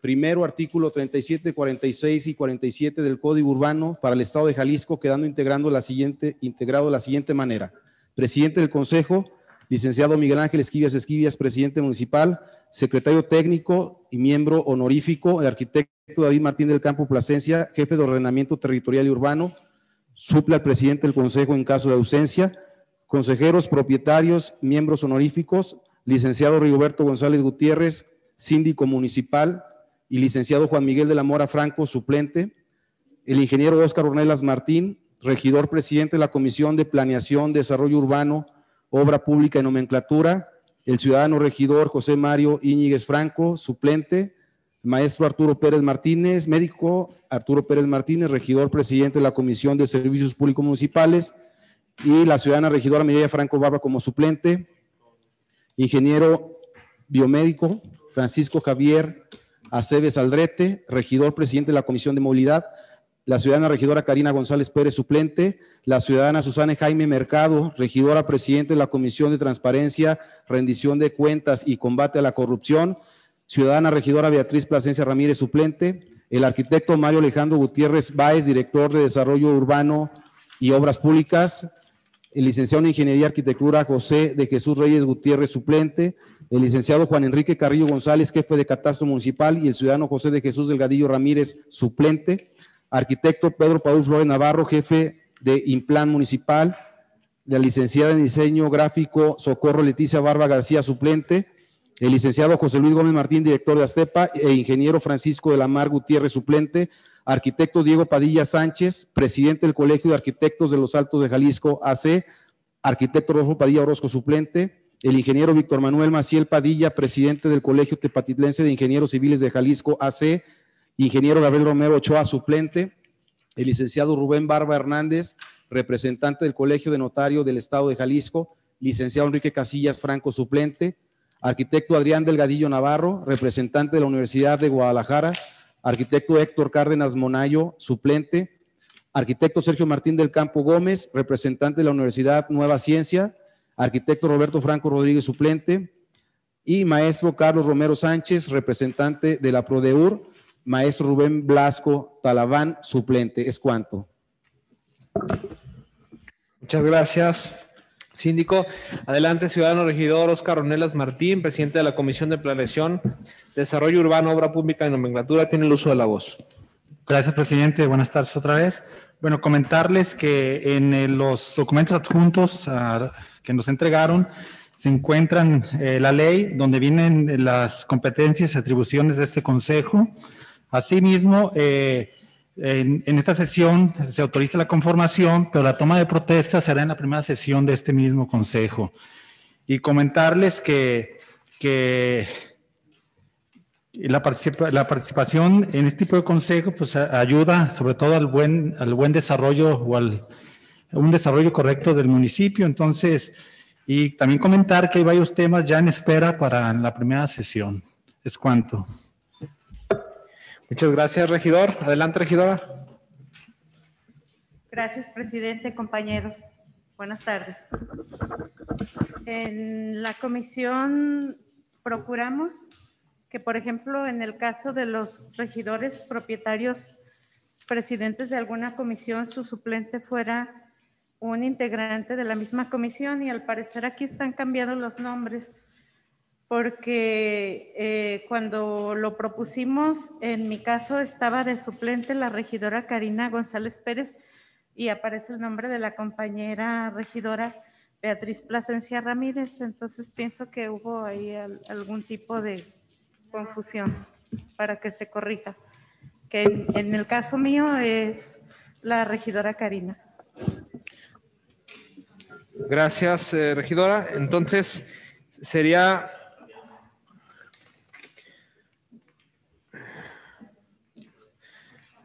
primero, artículo 37, 46 y 47 del Código Urbano para el Estado de Jalisco, quedando integrando la siguiente, integrado de la siguiente manera. Presidente del Consejo, licenciado Miguel Ángel Esquivias Esquivias, presidente municipal, secretario técnico y miembro honorífico, el arquitecto David Martín del Campo Plasencia, jefe de ordenamiento territorial y urbano, suple al presidente del Consejo en caso de ausencia, consejeros, propietarios, miembros honoríficos, licenciado Rigoberto González Gutiérrez, síndico municipal, y licenciado Juan Miguel de la Mora Franco, suplente, el ingeniero Óscar Ornelas Martín, regidor presidente de la Comisión de Planeación, Desarrollo Urbano, Obra Pública y Nomenclatura, el ciudadano regidor José Mario Íñiguez Franco, suplente, maestro Arturo Pérez Martínez, médico Arturo Pérez Martínez, regidor presidente de la Comisión de Servicios Públicos Municipales, y la ciudadana regidora Mireya Franco Barba como suplente, ingeniero biomédico Francisco Javier Aceves Aldrete, regidor presidente de la Comisión de Movilidad, la ciudadana regidora Karina González Pérez, suplente, la ciudadana Susana Jaime Mercado, regidora presidente de la Comisión de Transparencia, Rendición de Cuentas y Combate a la Corrupción, ciudadana regidora Beatriz Plasencia Ramírez, suplente, el arquitecto Mario Alejandro Gutiérrez Báez, director de Desarrollo Urbano y Obras Públicas, el licenciado en Ingeniería y Arquitectura José de Jesús Reyes Gutiérrez, suplente, el licenciado Juan Enrique Carrillo González, jefe de Catastro Municipal, y el ciudadano José de Jesús Delgadillo Ramírez, suplente, arquitecto Pedro Paul Flores Navarro, jefe de Implan Municipal, la licenciada en Diseño Gráfico Socorro Leticia Barba García, suplente, el licenciado José Luis Gómez Martín, director de Astepa, e ingeniero Francisco de la Mar Gutiérrez, suplente, arquitecto Diego Padilla Sánchez, presidente del Colegio de Arquitectos de los Altos de Jalisco, AC, arquitecto Rodolfo Padilla Orozco, suplente, el ingeniero Víctor Manuel Maciel Padilla, presidente del Colegio Tepatitlense de Ingenieros Civiles de Jalisco, AC, ingeniero Gabriel Romero Ochoa, suplente, el licenciado Rubén Barba Hernández, representante del Colegio de Notario del Estado de Jalisco, licenciado Enrique Casillas Franco, suplente, arquitecto Adrián Delgadillo Navarro, representante de la Universidad de Guadalajara, arquitecto Héctor Cárdenas Monayo, suplente, arquitecto Sergio Martín del Campo Gómez, representante de la Universidad Nueva Ciencia, arquitecto Roberto Franco Rodríguez, suplente, y maestro Carlos Romero Sánchez, representante de la PRODEUR, maestro Rubén Blasco Talabán, suplente. Es cuanto. Muchas gracias, síndico. Adelante, ciudadano regidor Oscar Ornelas Martín, presidente de la Comisión de Planeación, Desarrollo Urbano, Obra Pública y Nomenclatura. Tiene el uso de la voz. Gracias, presidente. Buenas tardes otra vez. Bueno, comentarles que en eh, los documentos adjuntos ah, que nos entregaron se encuentran eh, la ley donde vienen las competencias y atribuciones de este consejo. Asimismo, eh, en, esta sesión se autoriza la conformación, pero la toma de protesta será en la primera sesión de este mismo consejo. Y comentarles que, la, participa- la participación en este tipo de consejo pues ayuda sobre todo al buen, al buen desarrollo o al un desarrollo correcto del municipio. Entonces, y también comentar que hay varios temas ya en espera para la primera sesión. Es cuanto. Muchas gracias, regidor. Adelante, regidora. Gracias, presidente, compañeros. Buenas tardes. En la comisión procuramos que, por ejemplo, en el caso de los regidores propietarios, presidentes de alguna comisión, su suplente fuera un integrante de la misma comisión y al parecer aquí están cambiando los nombres porque eh, cuando lo propusimos, en mi caso estaba de suplente la regidora Karina González Pérez y aparece el nombre de la compañera regidora Beatriz Plasencia Ramírez, entonces pienso que hubo ahí al- algún tipo de confusión para que se corrija, que en, en el caso mío es la regidora Karina. Gracias, eh, regidora. Entonces, sería...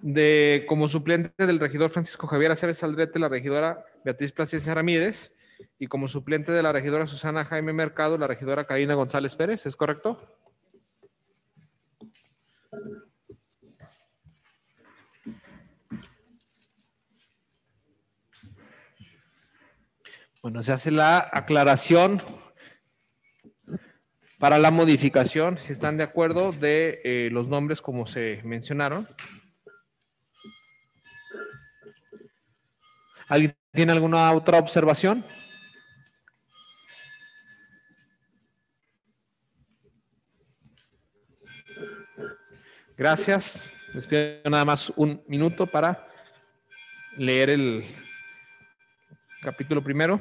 De, como suplente del regidor Francisco Javier Aceves Aldrete, la regidora Beatriz Plasencia Ramírez, y como suplente de la regidora Susana Jaime Mercado, la regidora Karina González Pérez, ¿es correcto? Bueno, se hace la aclaración para la modificación, si están de acuerdo, de eh, los nombres como se mencionaron. ¿Alguien tiene alguna otra observación? Gracias. Les pido nada más un minuto para leer el capítulo primero.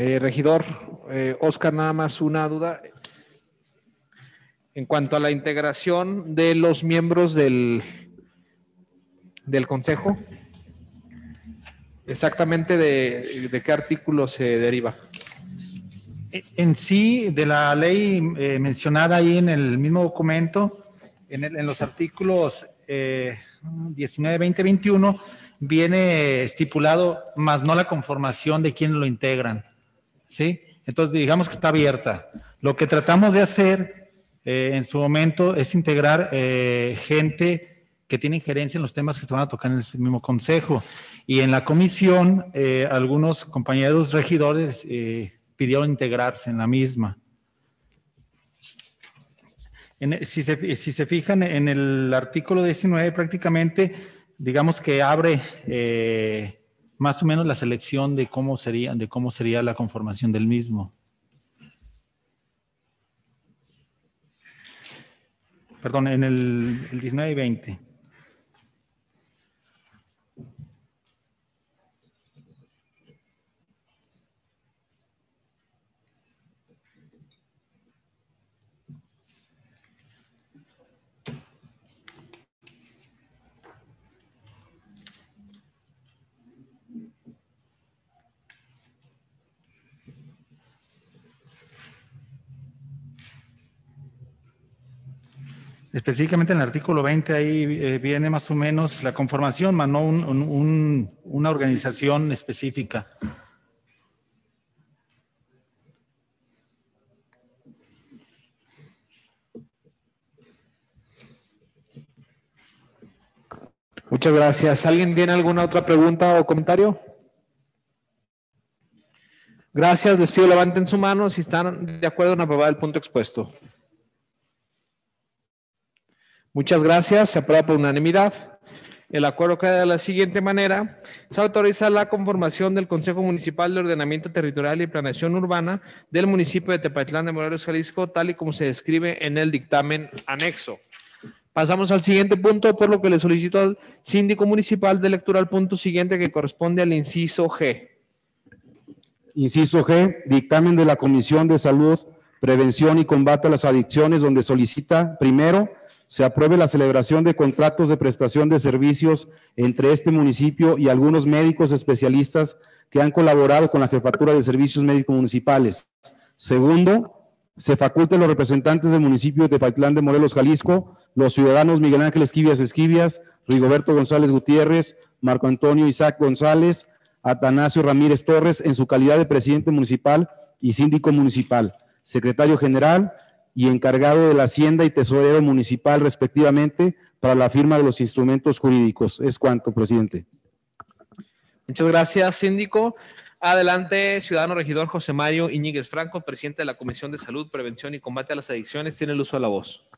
Eh, regidor, eh, Oscar, nada más una duda. En cuanto a la integración de los miembros del, del Consejo, exactamente de, de qué artículo se deriva. En sí, de la ley eh, mencionada ahí en el mismo documento, en, el- en los artículos eh, 19, 20, 21, viene estipulado, más no la conformación de quienes lo integran. ¿Sí? Entonces, digamos que está abierta. Lo que tratamos de hacer eh, en su momento es integrar eh, gente que tiene injerencia en los temas que se van a tocar en ese mismo consejo. Y en la comisión, eh, algunos compañeros regidores pidieron integrarse en la misma. Si, se, si se fijan en el artículo 19, prácticamente, digamos que abre más o menos la selección de cómo sería, de cómo sería la conformación del mismo. Perdón, en el, el 19 y 20. Específicamente en el artículo 20, ahí eh, viene más o menos la conformación, más no un- un- un- una organización específica. Muchas gracias. ¿Alguien tiene alguna otra pregunta o comentario? Gracias. Les pido levanten su mano si están de acuerdo en aprobar el punto expuesto. Muchas gracias. Se aprueba por unanimidad. El acuerdo queda de la siguiente manera. Se autoriza la conformación del Consejo Municipal de Ordenamiento Territorial y Planeación Urbana del municipio de Tepatitlán de Morelos, Jalisco, tal y como se describe en el dictamen anexo. Pasamos al siguiente punto, por lo que le solicito al síndico municipal de lectura al punto siguiente que corresponde al inciso G. Inciso G, dictamen de la Comisión de Salud, Prevención y Combate a las Adicciones, donde solicita, primero, se apruebe la celebración de contratos de prestación de servicios entre este municipio y algunos médicos especialistas que han colaborado con la Jefatura de Servicios Médicos Municipales. Segundo, se faculte a los representantes del municipio de Tepatitlán de Morelos, Jalisco, los ciudadanos Miguel Ángel Esquivias Esquivias, Rigoberto González Gutiérrez, Marco Antonio Isaac González, Atanasio Ramírez Torres en su calidad de presidente municipal y síndico municipal, secretario general y encargado de la Hacienda y tesorero municipal respectivamente para la firma de los instrumentos jurídicos. Es cuanto, presidente. Muchas gracias, síndico. Adelante, ciudadano regidor José Mario Iñiguez Franco, presidente de la Comisión de Salud, Prevención y Combate a las Adicciones. Tiene el uso de la voz.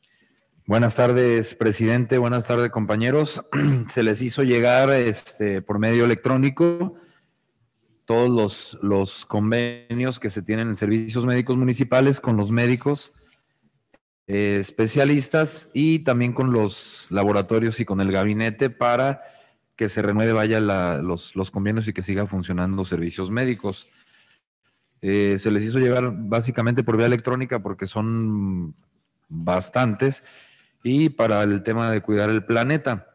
Buenas tardes, presidente. Buenas tardes, compañeros. Se les hizo llegar este, por medio electrónico todos los, los convenios que se tienen en servicios médicos municipales con los médicos eh, especialistas y también con los laboratorios y con el gabinete para que se renueve, vaya, los, los convenios y que siga funcionando servicios médicos. Eh, se les hizo llegar básicamente por vía electrónica porque son bastantes y para el tema de cuidar el planeta.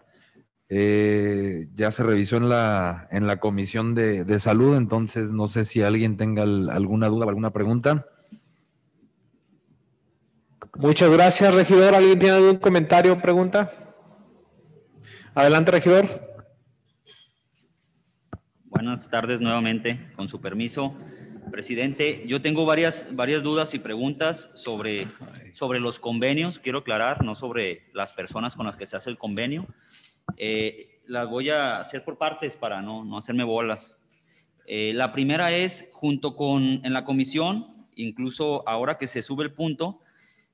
Eh, ya se revisó en la, en la comisión de, de salud, entonces no sé si alguien tenga al- alguna duda o alguna pregunta. Muchas gracias, regidor. ¿Alguien tiene algún comentario o pregunta? Adelante, regidor. Buenas tardes nuevamente, con su permiso. Presidente, yo tengo varias, varias dudas y preguntas sobre, sobre los convenios, quiero aclarar, no sobre las personas con las que se hace el convenio. Eh, las voy a hacer por partes para no, no hacerme bolas. Eh, la primera es, junto con, en la comisión, incluso ahora que se sube el punto,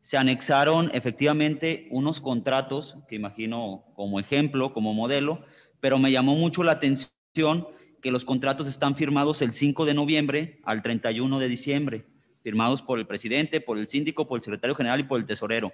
se anexaron efectivamente unos contratos, que imagino como ejemplo, como modelo, pero me llamó mucho la atención que los contratos están firmados el 5 de noviembre al 31 de diciembre, firmados por el presidente, por el síndico, por el secretario general y por el tesorero.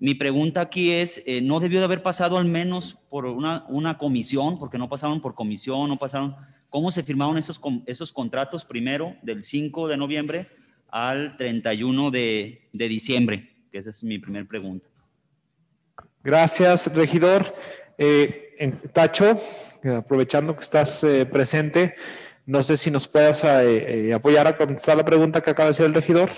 Mi pregunta aquí es, eh, ¿no debió de haber pasado al menos por una, una comisión? Porque no pasaron por comisión, no pasaron... ¿Cómo se firmaron esos, esos contratos primero del 5 de noviembre al 31 de, de diciembre? Que esa es mi primera pregunta. Gracias, regidor. Eh, Tacho, aprovechando que estás eh, presente, no sé si nos puedas eh, eh, apoyar a contestar la pregunta que acaba de hacer el regidor.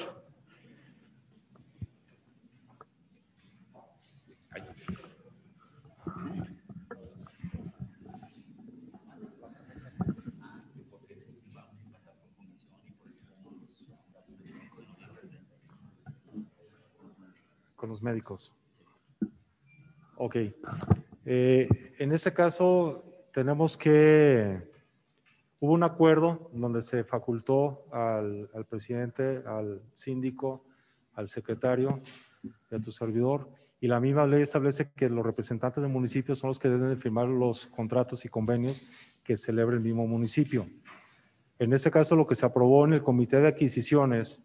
con los médicos. Ok. Eh, en este caso, tenemos que, hubo un acuerdo donde se facultó al, al presidente, al síndico, al secretario y a tu servidor, y la misma ley establece que los representantes del municipio son los que deben de firmar los contratos y convenios que celebre el mismo municipio. En este caso, lo que se aprobó en el Comité de Adquisiciones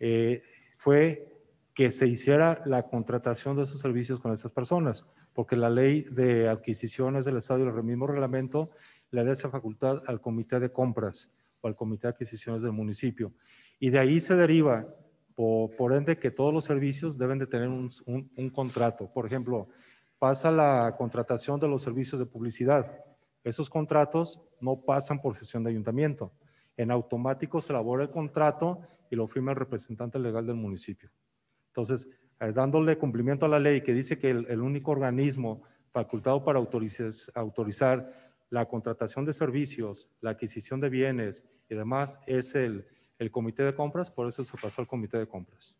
eh, fue que se hiciera la contratación de esos servicios con esas personas, porque la ley de adquisiciones del Estado y el mismo reglamento le da esa facultad al Comité de Compras o al Comité de Adquisiciones del municipio. Y de ahí se deriva, por, ende, que todos los servicios deben de tener un, un contrato. Por ejemplo, pasa la contratación de los servicios de publicidad esos contratos no pasan por sesión de ayuntamiento. En automático se elabora el contrato y lo firma el representante legal del municipio. Entonces, eh, dándole cumplimiento a la ley que dice que el, único organismo facultado para autorizar, la contratación de servicios, la adquisición de bienes y demás es el, el comité de compras, por eso se pasó al comité de compras.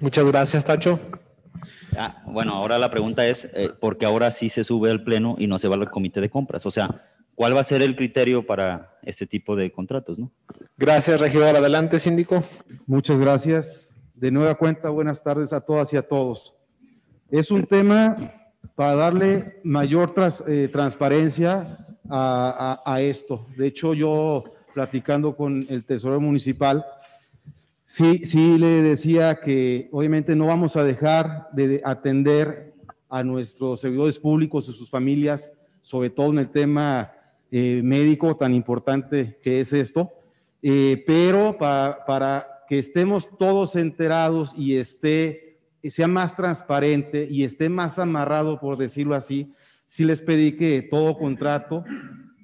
Muchas gracias, Tacho. Ah, bueno, ahora la pregunta es, eh, ¿por qué ahora sí se sube al pleno y no se va al comité de compras? O sea, ¿cuál va a ser el criterio para este tipo de contratos? No? Gracias, regidor. Adelante, síndico. Muchas gracias. De nueva cuenta, buenas tardes a todas y a todos. Es un tema para darle mayor eh, transparencia a esto. De hecho, yo platicando con el tesorero municipal, Sí, sí le decía que obviamente no vamos a dejar de atender a nuestros servidores públicos y sus familias, sobre todo en el tema eh, médico tan importante que es esto, eh, pero para, que estemos todos enterados y esté, sea más transparente y esté más amarrado, por decirlo así, sí les pedí que todo contrato,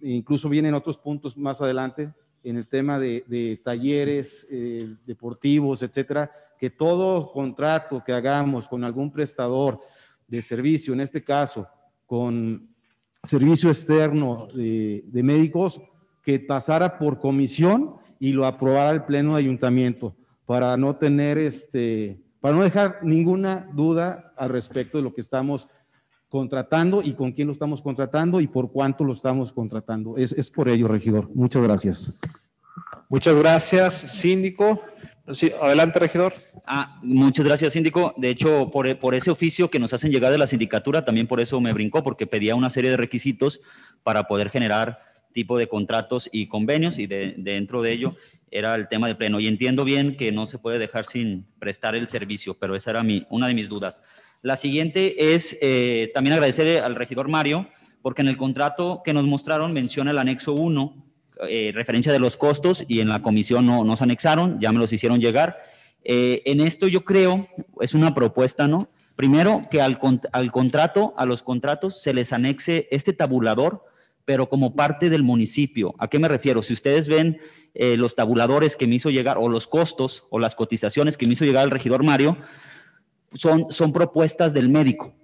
incluso vienen otros puntos más adelante, en el tema de, talleres eh, deportivos, etcétera, que todo contrato que hagamos con algún prestador de servicio, en este caso con servicio externo de, médicos, que pasara por comisión y lo aprobara el pleno de ayuntamiento para no tener este, para no dejar ninguna duda al respecto de lo que estamos contratando y con quién lo estamos contratando y por cuánto lo estamos contratando. Es, es por ello, regidor. Muchas gracias. Muchas gracias, síndico. Sí, adelante, regidor. Ah, muchas gracias, síndico. De hecho, por, por, ese oficio que nos hacen llegar de la sindicatura, también por eso me brincó, porque pedía una serie de requisitos para poder generar tipo de contratos y convenios, y de, dentro de ello era el tema del pleno. Y entiendo bien que no se puede dejar sin prestar el servicio, pero esa era mi, una de mis dudas. La siguiente es eh, también agradecer al regidor Mario, porque en el contrato que nos mostraron menciona el anexo 1, eh, referencia de los costos, y en la comisión no nos anexaron, ya me los hicieron llegar. Eh, en esto yo creo, es una propuesta, ¿no? Primero, que al, al contrato, a los contratos, se les anexe este tabulador, pero como parte del municipio. ¿A qué me refiero? Si ustedes ven los tabuladores que me hizo llegar, o los costos, o las cotizaciones que me hizo llegar el regidor Mario, son, son propuestas del médico.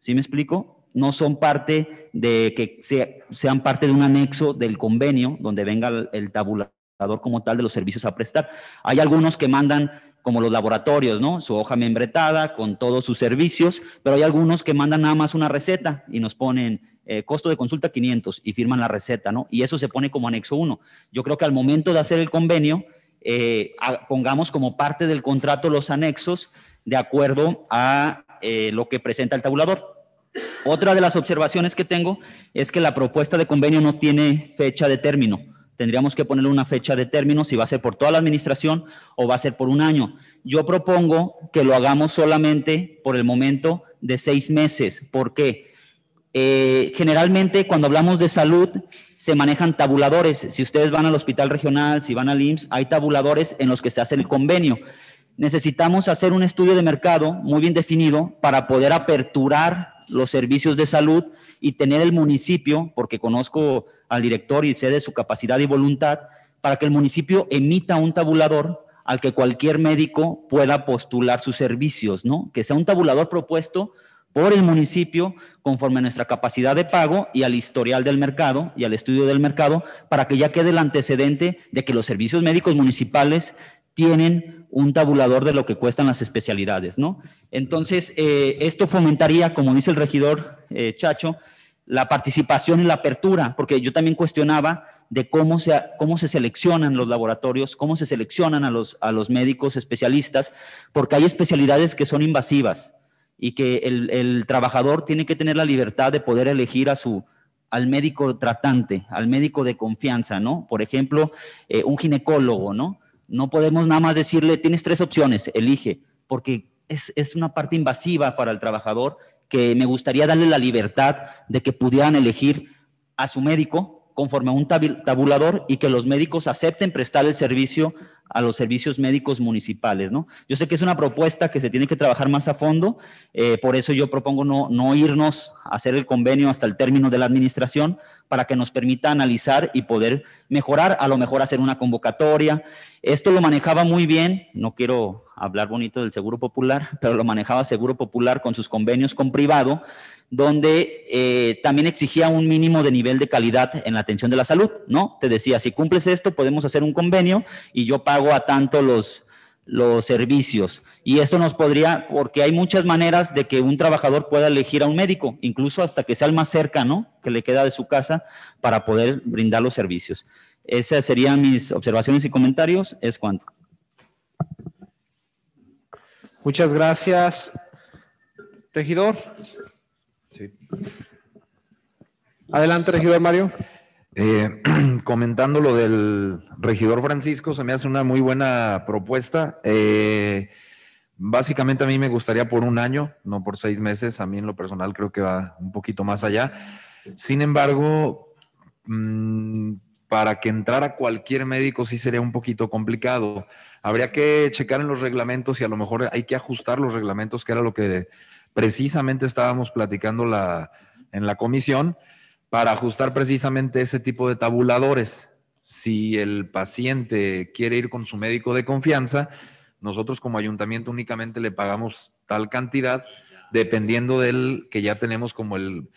¿Sí me explico? No son parte de que sean parte de un anexo del convenio donde venga el, tabulador como tal de los servicios a prestar. Hay algunos que mandan como los laboratorios, ¿no? Su hoja membretada con todos sus servicios, pero hay algunos que mandan nada más una receta y nos ponen eh, costo de consulta 500 y firman la receta, ¿no? Y eso se pone como anexo 1. Yo creo que al momento de hacer el convenio, eh, pongamos como parte del contrato los anexos de acuerdo a eh, lo que presenta el tabulador. Otra de las observaciones que tengo es que la propuesta de convenio no tiene fecha de término. Tendríamos que ponerle una fecha de término si va a ser por toda la administración o va a ser por un año. Yo propongo que lo hagamos solamente por el momento de seis meses. ¿Por qué? Eh, generalmente cuando hablamos de salud se manejan tabuladores. Si ustedes van al hospital regional, si van al IMSS, hay tabuladores en los que se hace el convenio necesitamos hacer un estudio de mercado muy bien definido para poder aperturar los servicios de salud y tener el municipio, porque conozco al director y sé de su capacidad y voluntad, para que el municipio emita un tabulador al que cualquier médico pueda postular sus servicios, ¿no? Que sea un tabulador propuesto por el municipio conforme a nuestra capacidad de pago y al historial del mercado y al estudio del mercado para que ya quede el antecedente de que los servicios médicos municipales tienen un tabulador de lo que cuestan las especialidades, ¿no? Entonces, eh, esto fomentaría, como dice el regidor eh, Chacho, la participación y la apertura, porque yo también cuestionaba de cómo se, cómo se seleccionan los laboratorios, cómo se seleccionan a los, a los médicos especialistas, porque hay especialidades que son invasivas y que el, trabajador tiene que tener la libertad de poder elegir a su, al médico tratante, al médico de confianza, ¿no? Por ejemplo, eh, un ginecólogo, ¿no? No podemos nada más decirle, tienes tres opciones, elige, porque es, es, una parte invasiva para el trabajador que me gustaría darle la libertad de que pudieran elegir a su médico conforme a un tabulador y que los médicos acepten prestar el servicio a los servicios médicos municipales, ¿no? Yo sé que es una propuesta que se tiene que trabajar más a fondo, eh, por eso yo propongo no, no irnos a hacer el convenio hasta el término de la administración para que nos permita analizar y poder mejorar, a lo mejor hacer una convocatoria. Esto lo manejaba muy bien, no quiero hablar bonito del Seguro Popular, pero lo manejaba Seguro Popular con sus convenios con privado, donde eh, también exigía un mínimo de nivel de calidad en la atención de la salud, ¿no? Te decía, si cumples esto, podemos hacer un convenio y yo pago a tanto los, los servicios. Y eso nos podría, porque hay muchas maneras de que un trabajador pueda elegir a un médico, incluso hasta que sea el más cercano que le queda de su casa para poder brindar los servicios. Esas serían mis observaciones y comentarios. Es cuanto. Muchas gracias. Regidor. Adelante, regidor Mario. Eh, comentando lo del regidor Francisco, se me hace una muy buena propuesta. Eh, básicamente a mí me gustaría por un año, no por seis meses. A mí en lo personal creo que va un poquito más allá. Sin embargo, mm, para que entrara cualquier médico sí sería un poquito complicado. Habría que checar en los reglamentos y a lo mejor hay que ajustar los reglamentos, que era lo que precisamente estábamos platicando la, en la comisión para ajustar precisamente ese tipo de tabuladores. Si el paciente quiere ir con su médico de confianza, nosotros como ayuntamiento únicamente le pagamos tal cantidad dependiendo del que ya tenemos como el,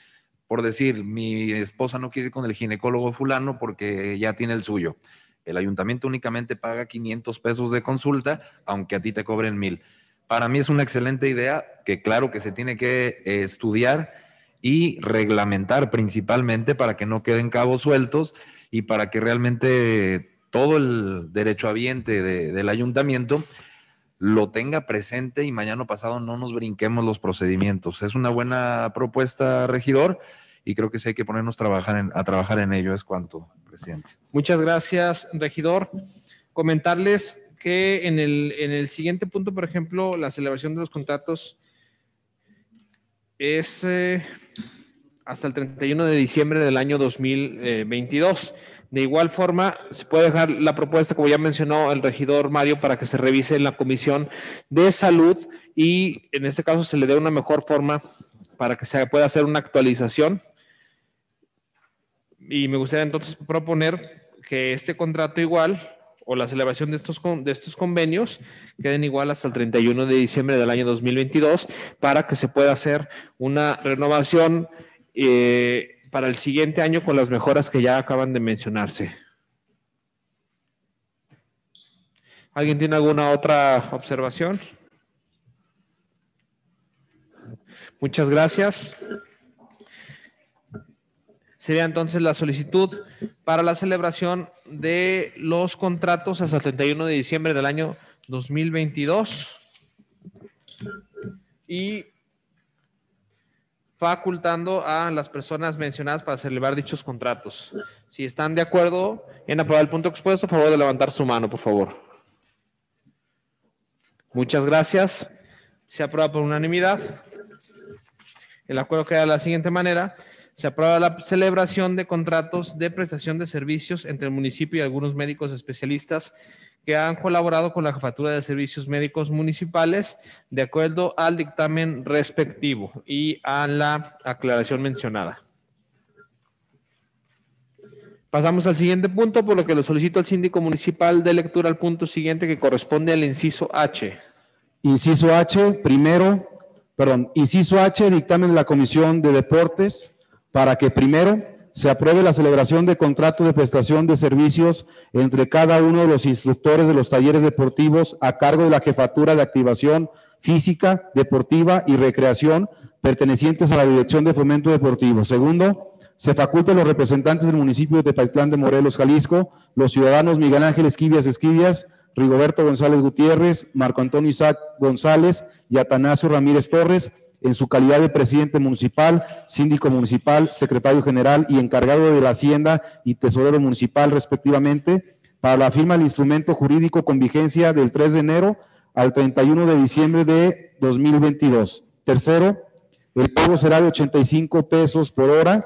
por decir, mi esposa no quiere ir con el ginecólogo fulano porque ya tiene el suyo. El ayuntamiento únicamente paga 500 pesos de consulta, aunque a ti te cobren mil para mí es una excelente idea que claro que se tiene que eh, estudiar y reglamentar principalmente para que no queden cabos sueltos y para que realmente todo el derecho habiente del ayuntamiento lo tenga presente y mañana pasado no nos brinquemos los procedimientos. Es una buena propuesta, regidor, y creo que sí hay que ponernos trabajar a trabajar en ello. Es cuanto, presidente. Muchas gracias, regidor. Comentarles que en el, en el siguiente punto, por ejemplo, la celebración de los contratos es eh, hasta el 31 de diciembre del año 2022. De igual forma, se puede dejar la propuesta, como ya mencionó el regidor Mario, para que se revise en la Comisión de Salud y en este caso se le dé una mejor forma para que se pueda hacer una actualización. Y me gustaría entonces proponer que este contrato igual o la celebración de estos, de estos convenios queden igual hasta el 31 de diciembre del año 2022 para que se pueda hacer una renovación eh, para el siguiente año con las mejoras que ya acaban de mencionarse. ¿Alguien tiene alguna otra observación? Muchas gracias. Sería entonces la solicitud para la celebración de los contratos hasta el 31 de diciembre del año 2022 y facultando a las personas mencionadas para celebrar dichos contratos. Si están de acuerdo en aprobar el punto expuesto, a favor de levantar su mano, por favor. Muchas gracias. Se aprueba por unanimidad. El acuerdo queda de la siguiente manera. Se aprueba la celebración de contratos de prestación de servicios entre el municipio y algunos médicos especialistas que han colaborado con la Jefatura de Servicios Médicos Municipales de acuerdo al dictamen respectivo y a la aclaración mencionada. Pasamos al siguiente punto, por lo que lo solicito al síndico municipal de lectura al punto siguiente que corresponde al inciso H. Inciso H, primero, perdón, inciso H, dictamen de la Comisión de Deportes para que primero se apruebe la celebración de contrato de prestación de servicios entre cada uno de los instructores de los talleres deportivos a cargo de la Jefatura de Activación Física, Deportiva y Recreación pertenecientes a la Dirección de Fomento Deportivo. Segundo, se faculta a los representantes del municipio de Tepatitlán de Morelos, Jalisco, los ciudadanos Miguel Ángel Esquivias Esquivias, Rigoberto González Gutiérrez, Marco Antonio Isaac González y Atanasio Ramírez Torres, en su calidad de presidente municipal, síndico municipal, secretario general y encargado de la Hacienda y tesorero municipal, respectivamente, para la firma del instrumento jurídico con vigencia del 3 de enero al 31 de diciembre de 2022. Tercero, el pago será de 85 pesos por hora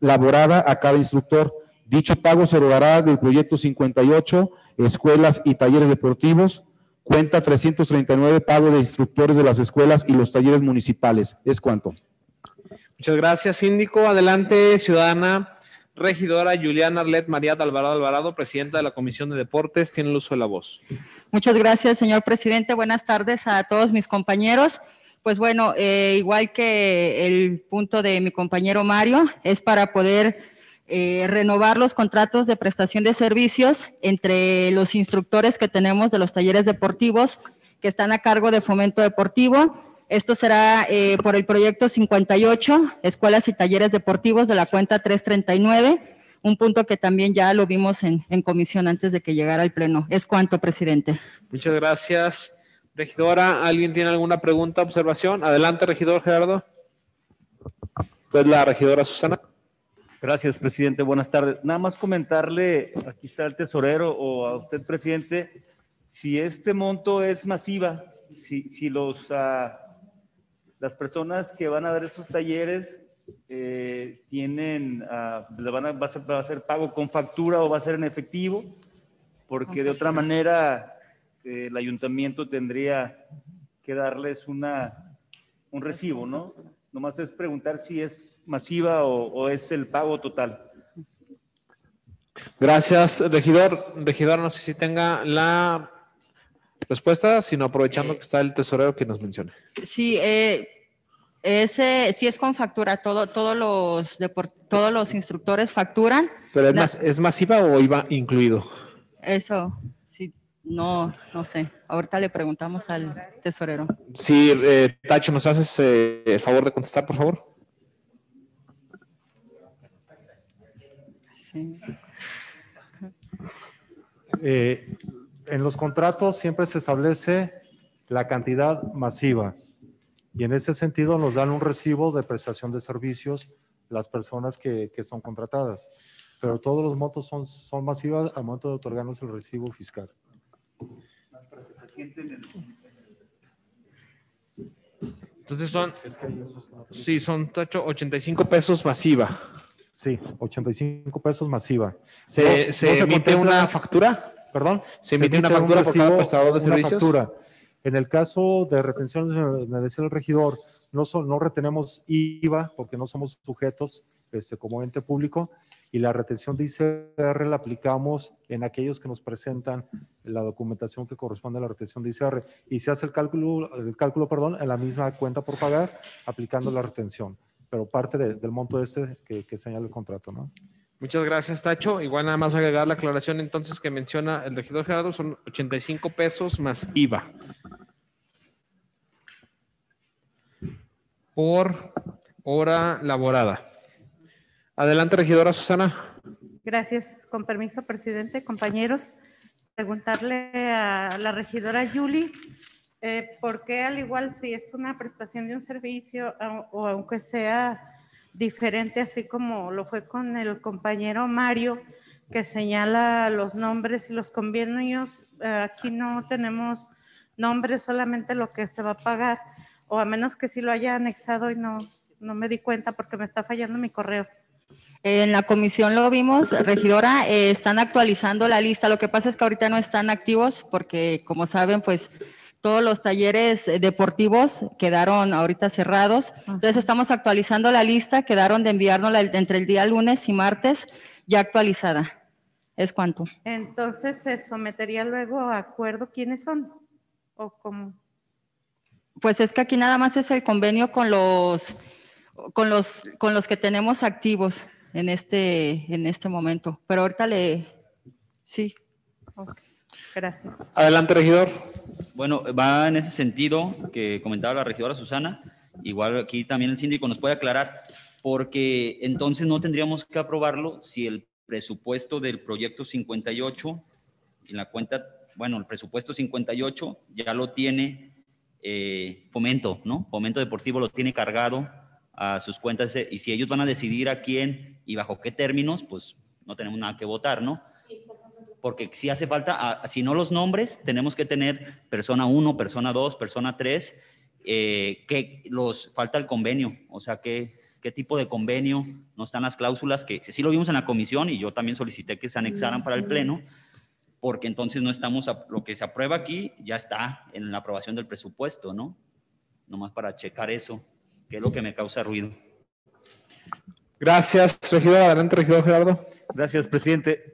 laborada a cada instructor. Dicho pago se erogará del proyecto 58, escuelas y talleres deportivos, cuenta 339 pago de instructores de las escuelas y los talleres municipales. ¿Es cuánto? Muchas gracias, síndico. Adelante, ciudadana regidora Juliana Arlet María Alvarado Alvarado, presidenta de la Comisión de Deportes. Tiene el uso de la voz. Muchas gracias, señor presidente. Buenas tardes a todos mis compañeros. Pues bueno, eh, igual que el punto de mi compañero Mario, es para poder eh, renovar los contratos de prestación de servicios entre los instructores que tenemos de los talleres deportivos que están a cargo de fomento deportivo. Esto será eh, por el proyecto 58, escuelas y talleres deportivos de la cuenta 339, un punto que también ya lo vimos en, comisión antes de que llegara al pleno. Es cuanto, presidente. Muchas gracias. Regidora, ¿alguien tiene alguna pregunta, observación? Adelante, regidor Gerardo. Entonces, la regidora Susana. Gracias, presidente. Buenas tardes. Nada más comentarle, aquí está el tesorero o a usted, presidente, si este monto es masiva, si, si los, ah, las personas que van a dar estos talleres eh, tienen, le van a, va, a ser, va a ser pago con factura o va a ser en efectivo, porque de otra manera eh, el ayuntamiento tendría que darles una, un recibo, ¿no? Nomás es preguntar si es masiva o, o es el pago total. Gracias, regidor. Regidor, no sé si tenga la respuesta, sino aprovechando que está el tesorero que nos mencione. Sí, eh, ese, sí es con factura, todo, todos, los todos los instructores facturan. ¿Pero es, mas- es masiva o iba incluido? Eso, sí, no, no sé. Ahorita le preguntamos al tesorero. Sí, eh, Tacho, ¿nos haces eh, el favor de contestar, por favor? Sí. Eh, en los contratos siempre se establece la cantidad masiva y en ese sentido nos dan un recibo de prestación de servicios las personas que, que son contratadas. Pero todos los montos son, son masivas al momento de otorgarnos el recibo fiscal. Entonces son, sí, son Tacho, 85 pesos masiva. Sí, 85 pesos masiva. ¿Se, No- se no se emite contempla- una factura? ¿Perdón? ¿Se emite una factura por cada recibo, prestador de una factura. En el caso de retención, me- me decía el regidor, no, son- no retenemos IVA porque no somos sujetos este, como ente público y la retención de ICR la aplicamos en aquellos que nos presentan la documentación que corresponde a la retención de ICR y se hace el cálculo, el cálculo perdón, en la misma cuenta por pagar aplicando la retención, pero parte de- del monto este que, que señala el contrato, ¿no? Muchas gracias, Tacho. Igual nada más agregar la aclaración entonces que menciona el regidor Gerardo, son 85 pesos más IVA. Por hora laborada. Adelante, regidora Susana. Gracias, con permiso, presidente, compañeros. Preguntarle a la regidora Yuli, eh, ¿por qué al igual si es una prestación de un servicio o aunque sea diferente, así como lo fue con el compañero Mario, que señala los nombres y los convenios, eh, aquí no tenemos nombres, solamente lo que se va a pagar, o a menos que sí lo haya anexado y no, no me di cuenta porque me está fallando mi correo. En la comisión lo vimos, regidora, eh, están actualizando la lista. Lo que pasa es que ahorita no están activos porque, como saben, pues todos los talleres eh, deportivos quedaron ahorita cerrados. Entonces estamos actualizando la lista, quedaron de enviárnosla entre el día lunes y martes, ya actualizada. ¿Es cuánto? Entonces se sometería luego a acuerdo quiénes son o cómo. Pues es que aquí nada más es el convenio con los, con los, con los que tenemos activos. en este, en este momento. Pero ahorita le, sí. Ok, Gracias. Adelante, regidor. Bueno, va en ese sentido que comentaba la regidora Susana. Igual aquí también el síndico nos puede aclarar, porque entonces no tendríamos que aprobarlo si el presupuesto del proyecto 58 en la cuenta, bueno, el presupuesto 58 ya lo tiene eh, Fomento, ¿no? Fomento Deportivo lo tiene cargado a sus cuentas y si ellos van a decidir a quién y bajo qué términos, pues no tenemos nada que votar, ¿no? Porque si hace falta, si no los nombres, tenemos que tener persona 1, persona 2, persona 3, eh, que los falta el convenio, o sea, ¿qué, qué tipo de convenio, no están las cláusulas, que sí lo vimos en la comisión y yo también solicité que se anexaran para el pleno, porque entonces no estamos, a- lo que se aprueba aquí ya está en la aprobación del presupuesto, ¿no? Nomás para checar eso, que es lo que me causa ruido. Gracias, regidor. Adelante, regidor Gerardo. Gracias, presidente.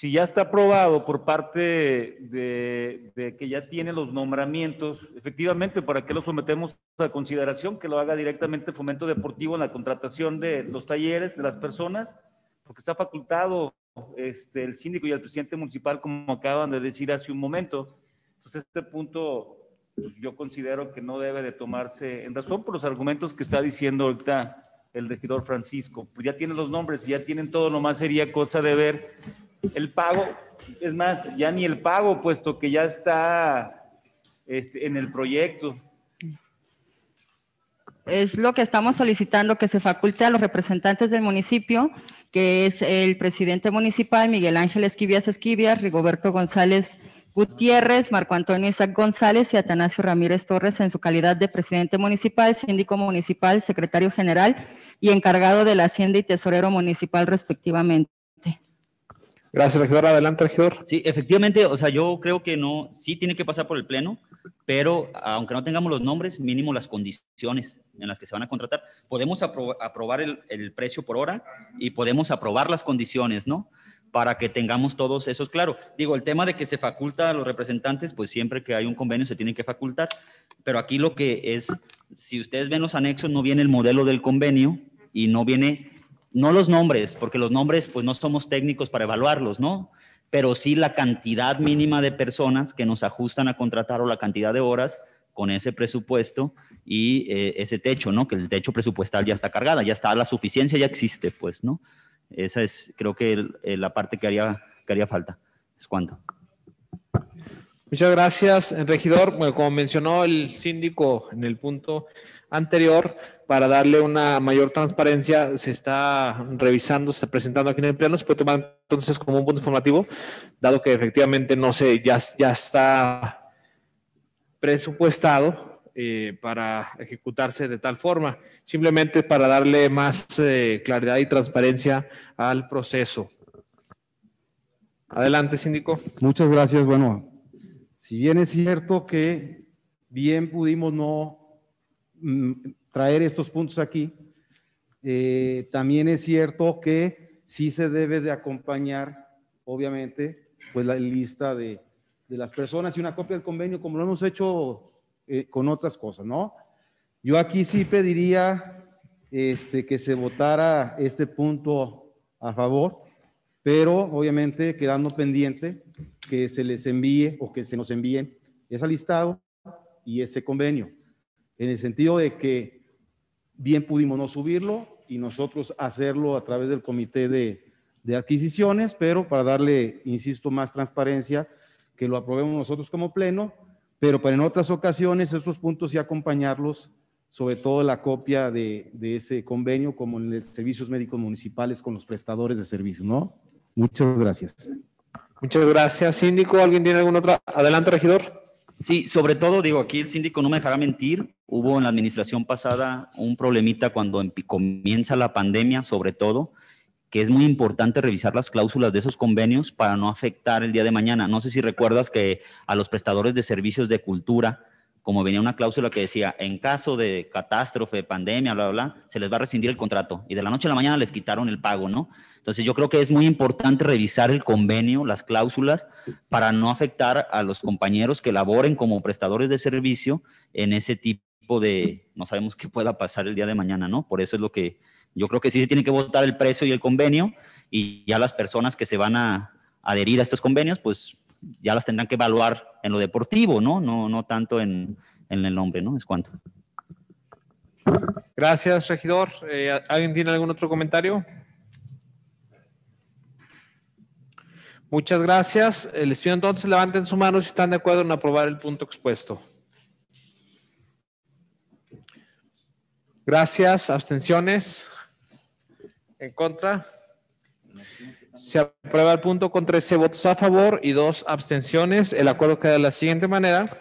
Si ya está aprobado por parte de, de que ya tiene los nombramientos, efectivamente, ¿para qué lo sometemos a consideración? Que lo haga directamente Fomento Deportivo en la contratación de los talleres de las personas, porque está facultado este, el síndico y el presidente municipal, como acaban de decir hace un momento. Entonces, este punto pues, yo considero que no debe de tomarse en razón por los argumentos que está diciendo ahorita el regidor Francisco. Pues ya tienen los nombres, ya tienen todo, nomás sería cosa de ver el pago. Es más, ya ni el pago, puesto que ya está este, en el proyecto. Es lo que estamos solicitando, que se faculte a los representantes del municipio, que es el presidente municipal, Miguel Ángel Esquivias Esquivias, Rigoberto González Gutiérrez, Marco Antonio Isaac González y Atanasio Ramírez Torres en su calidad de presidente municipal, síndico municipal, secretario general y encargado de la Hacienda y tesorero municipal respectivamente. Gracias, regidor. Adelante, regidor. Sí, efectivamente, o sea, yo creo que no, sí tiene que pasar por el pleno, pero aunque no tengamos los nombres, mínimo las condiciones en las que se van a contratar. Podemos apro- aprobar el, el precio por hora y podemos aprobar las condiciones, ¿no? Para que tengamos todos esos claro. Digo, el tema de que se faculta a los representantes, pues siempre que hay un convenio se tiene que facultar, pero aquí lo que es, si ustedes ven los anexos, no viene el modelo del convenio y no viene, no los nombres, porque los nombres, pues no somos técnicos para evaluarlos, ¿no? pero sí la cantidad mínima de personas que nos ajustan a contratar o la cantidad de horas con ese presupuesto y eh, ese techo, ¿no? Que el techo presupuestal ya está cargada, ya está, la suficiencia ya existe, pues, ¿no? Esa es, creo que eh, la parte que haría, que haría falta. Es cuanto. Muchas gracias, regidor. Bueno, como mencionó el síndico en el punto anterior, para darle una mayor transparencia, se está revisando, se está presentando aquí en el pleno, se puede tomar entonces como un punto informativo, dado que efectivamente no sé, ya, ya está presupuestado eh, para ejecutarse de tal forma, simplemente para darle más eh, claridad y transparencia al proceso. Adelante, síndico. Muchas gracias. Bueno, si bien es cierto que bien pudimos no traer estos puntos aquí, eh, también es cierto que sí se debe de acompañar, obviamente, pues la lista de, de las personas y una copia del convenio, como lo hemos hecho eh, con otras cosas, ¿no? Yo aquí sí pediría este, que se votara este punto a favor, pero obviamente quedando pendiente que se les envíe o que se nos envíen ese listado y ese convenio, en el sentido de que bien pudimos no subirlo y nosotros hacerlo a través del comité de, de adquisiciones, pero para darle, insisto, más transparencia, que lo aprobemos nosotros como pleno, pero para en otras ocasiones estos puntos y acompañarlos, sobre todo la copia de, de ese convenio, como en los servicios médicos municipales con los prestadores de servicios, ¿no? Muchas gracias. Muchas gracias, síndico. ¿Alguien tiene alguna otra? Adelante, regidor. Sí, sobre todo, digo, aquí el síndico no me dejará mentir. Hubo en la administración pasada un problemita cuando empi- comienza la pandemia, sobre todo, que es muy importante revisar las cláusulas de esos convenios para no afectar el día de mañana. No sé si recuerdas que a los prestadores de servicios de cultura, como venía una cláusula que decía, en caso de catástrofe, pandemia, bla, bla, bla, se les va a rescindir el contrato. Y de la noche a la mañana les quitaron el pago, ¿no? Entonces yo creo que es muy importante revisar el convenio, las cláusulas, para no afectar a los compañeros que laboren como prestadores de servicio en ese tipo de, no sabemos qué pueda pasar el día de mañana, ¿no? Por eso es lo que Yo creo que sí se tiene que votar el precio y el convenio y ya las personas que se van a adherir a estos convenios, pues ya las tendrán que evaluar en lo deportivo, ¿no? No, no tanto en, en el nombre, ¿no? Es cuanto. Gracias, regidor. Eh, ¿Alguien tiene algún otro comentario? Muchas gracias. Eh, Les pido entonces levanten su mano si están de acuerdo en aprobar el punto expuesto. Gracias. ¿Abstenciones? ¿En contra? Se aprueba el punto con 13 votos a favor y dos abstenciones. El acuerdo queda de la siguiente manera.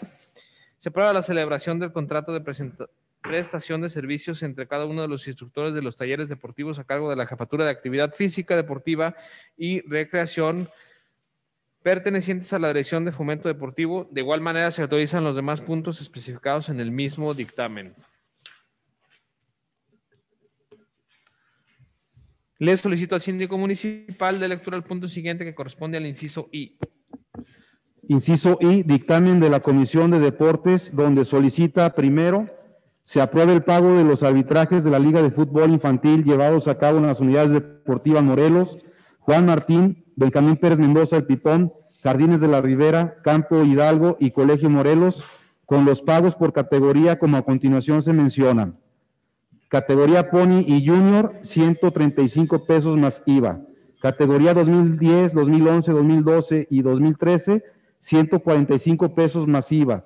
Se aprueba la celebración del contrato de prestación de servicios entre cada uno de los instructores de los talleres deportivos a cargo de la Jefatura de Actividad Física, Deportiva y Recreación pertenecientes a la Dirección de Fomento Deportivo. De igual manera, se autorizan los demás puntos especificados en el mismo dictamen. Le solicito al síndico municipal de lectura el punto siguiente que corresponde al inciso I. Inciso I, dictamen de la Comisión de Deportes, donde solicita primero se apruebe el pago de los arbitrajes de la Liga de Fútbol Infantil llevados a cabo en las unidades deportivas Morelos, Juan Martín, Benjamín Pérez Mendoza, El Pipón, Jardines de la Ribera, Campo Hidalgo y Colegio Morelos, con los pagos por categoría como a continuación se mencionan. Categoría Pony y Junior, 135 pesos más IVA. Categoría 2010, 2011, 2012 y 2013, 145 pesos más IVA.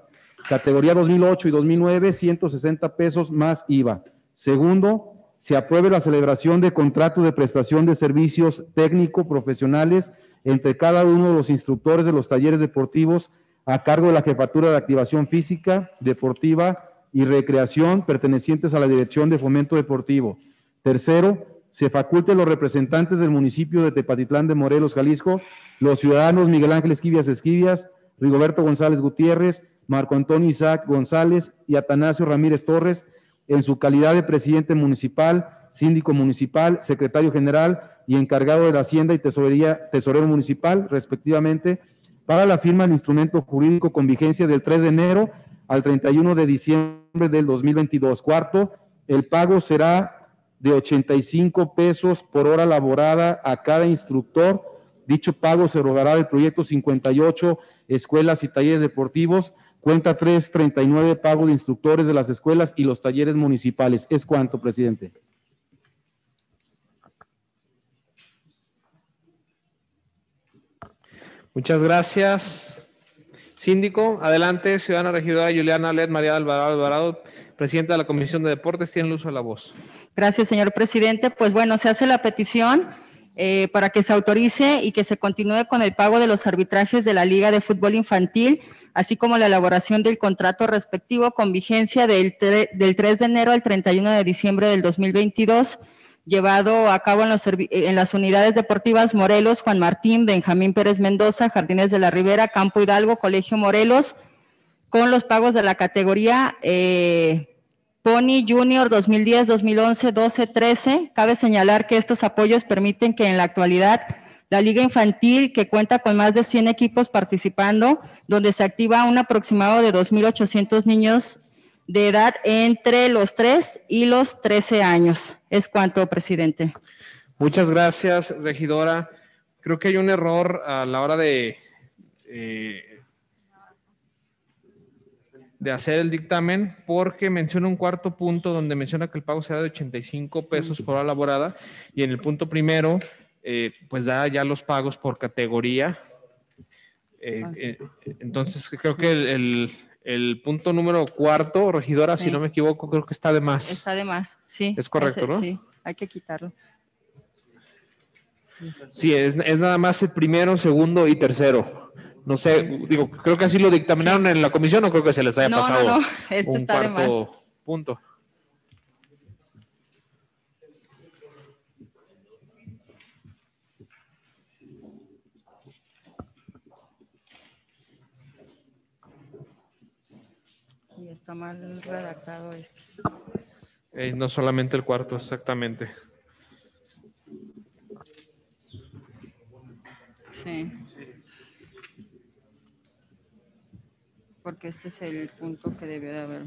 Categoría 2008 y 2009, 160 pesos más IVA. Segundo, se apruebe la celebración de contrato de prestación de servicios técnico-profesionales entre cada uno de los instructores de los talleres deportivos a cargo de la Jefatura de Activación Física, Deportiva y Recreación pertenecientes a la Dirección de Fomento Deportivo. Tercero, se faculte a los representantes del municipio de Tepatitlán de Morelos, Jalisco, los ciudadanos Miguel Ángel Esquivias Esquivias, Rigoberto González Gutiérrez, Marco Antonio Isaac González y Atanasio Ramírez Torres, en su calidad de presidente municipal, síndico municipal, secretario general y encargado de la Hacienda y Tesorería, tesorero municipal, respectivamente, para la firma del instrumento jurídico con vigencia del 3 de enero al 31 de diciembre del 2022. Cuarto, el pago será de 85 pesos por hora laborada a cada instructor. Dicho pago se erogará del proyecto 58 Escuelas y Talleres Deportivos, cuenta 339 pago de instructores de las escuelas y los talleres municipales. ¿Es cuánto, presidente? Muchas gracias. Síndico, adelante, ciudadana regidora Juliana Led María Alvarado Alvarado, presidenta de la Comisión de Deportes, tiene el uso de la voz. Gracias, señor presidente. Pues bueno, se hace la petición eh, para que se autorice y que se continúe con el pago de los arbitrajes de la Liga de Fútbol Infantil, así como la elaboración del contrato respectivo con vigencia del, del 3 de enero al 31 de diciembre del 2022, llevado a cabo en, los servi- en las unidades deportivas Morelos, Juan Martín, Benjamín Pérez Mendoza, Jardines de la Ribera, Campo Hidalgo, Colegio Morelos, con los pagos de la categoría eh, Pony Junior 2010, 2011, 12, 13. Cabe señalar que estos apoyos permiten que en la actualidad la Liga Infantil, que cuenta con más de 100 equipos participando, donde se activa un aproximado de 2.800 niños de edad entre los 3 y los 13 años. Es cuanto, presidente. Muchas gracias, regidora. Creo que hay un error a la hora de, eh, de hacer el dictamen porque menciona un cuarto punto donde menciona que el pago será de 85 pesos por hora laborada y en el punto primero, eh, pues da ya los pagos por categoría. Eh, entonces, creo que el- el punto número cuarto, regidora, si no me equivoco, creo que está de más. Está de más, sí. Es correcto, ¿no? Sí, hay que quitarlo. Sí, es, es nada más el primero, segundo y tercero. No sé, digo, creo que así lo dictaminaron en la comisión o creo que se les haya No, no, pasado no, este un está de cuarto punto. Y está mal redactado este. Eh, no solamente el cuarto, exactamente. Sí. Porque este es el punto que debió de haber.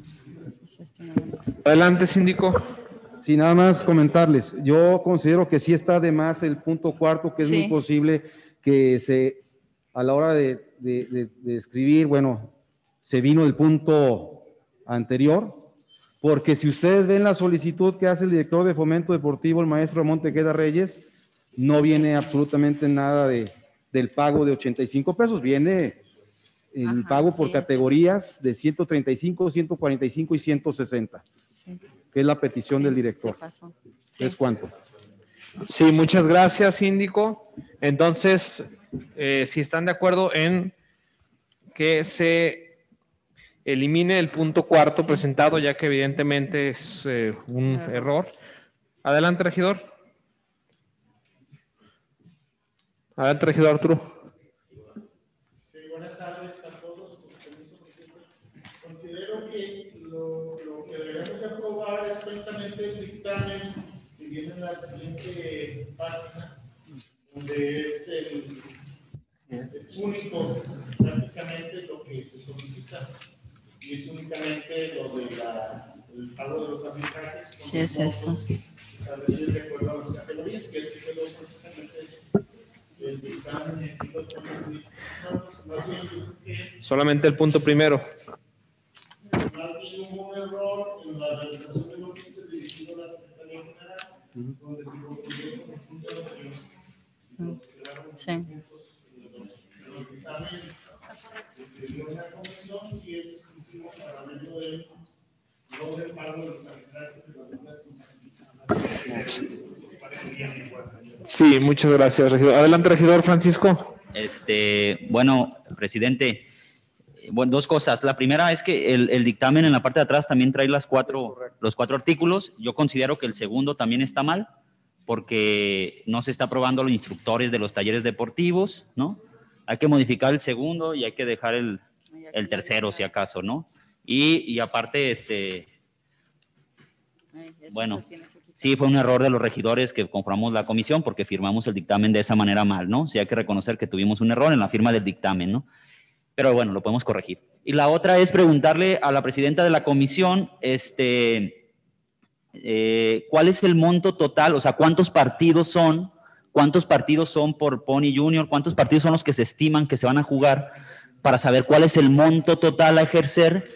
Adelante, síndico. Sí, nada más comentarles. Yo considero que sí está de más el punto cuarto, que es Sí. muy posible que se, a la hora de, de- de- de escribir, bueno, se vino el punto anterior, porque si ustedes ven la solicitud que hace el director de Fomento Deportivo, el maestro Montequeda Reyes, no viene absolutamente nada de, del pago de 85 pesos, viene el Ajá, pago por sí, categorías de 135, 145 y 160, Sí. que es la petición del director. ¿Es cuánto? Sí, muchas gracias, síndico. Entonces, eh, si están de acuerdo en que se elimine el punto cuarto presentado, ya que evidentemente es eh, un error. Adelante, regidor. Adelante, regidor Arturo. Sí, buenas tardes a todos. Considero que lo, lo que deberíamos de aprobar es precisamente el dictamen que viene en la siguiente página, donde es el es único prácticamente lo que se solicita y es únicamente lo de la, el pago de los arbitrajes con Sí, es los esto. montos establecidos de acuerdo a las categorías, que es que quedó precisamente el dictamen Solamente el punto primero. más bien hubo un error en la realización del oficio dirigido a la Secretaría General, donde se confundió con el punto anterior. Y nos quedaron Sí. puntos de los- de los dictamen que se dio en la comisión, si es exclusivo para medio de no del pago de los arbitrajes de las deudas Parece bien igual. Sí, muchas gracias, regidor. Adelante, regidor Francisco. Este, bueno, presidente, eh, bueno, dos cosas. La primera es que el, el dictamen en la parte de atrás también trae las cuatro, los cuatro artículos. Yo considero que el segundo también está mal porque no se está aprobando los instructores de los talleres deportivos, ¿no? Hay que modificar el segundo y hay que dejar el, el tercero, si acaso, ¿no? Y, y aparte, este, Ay, Bueno. Sí, fue un error de los regidores que conformamos la comisión porque firmamos el dictamen de esa manera mal, ¿no? Sí, hay que reconocer que tuvimos un error en la firma del dictamen, ¿no? Pero bueno, lo podemos corregir. Y la otra es preguntarle a la presidenta de la comisión, este, eh, ¿cuál es el monto total? O sea, ¿cuántos partidos son? ¿Cuántos partidos son por Pony Junior? ¿Cuántos partidos son los que se estiman que se van a jugar? Para saber cuál es el monto total a ejercer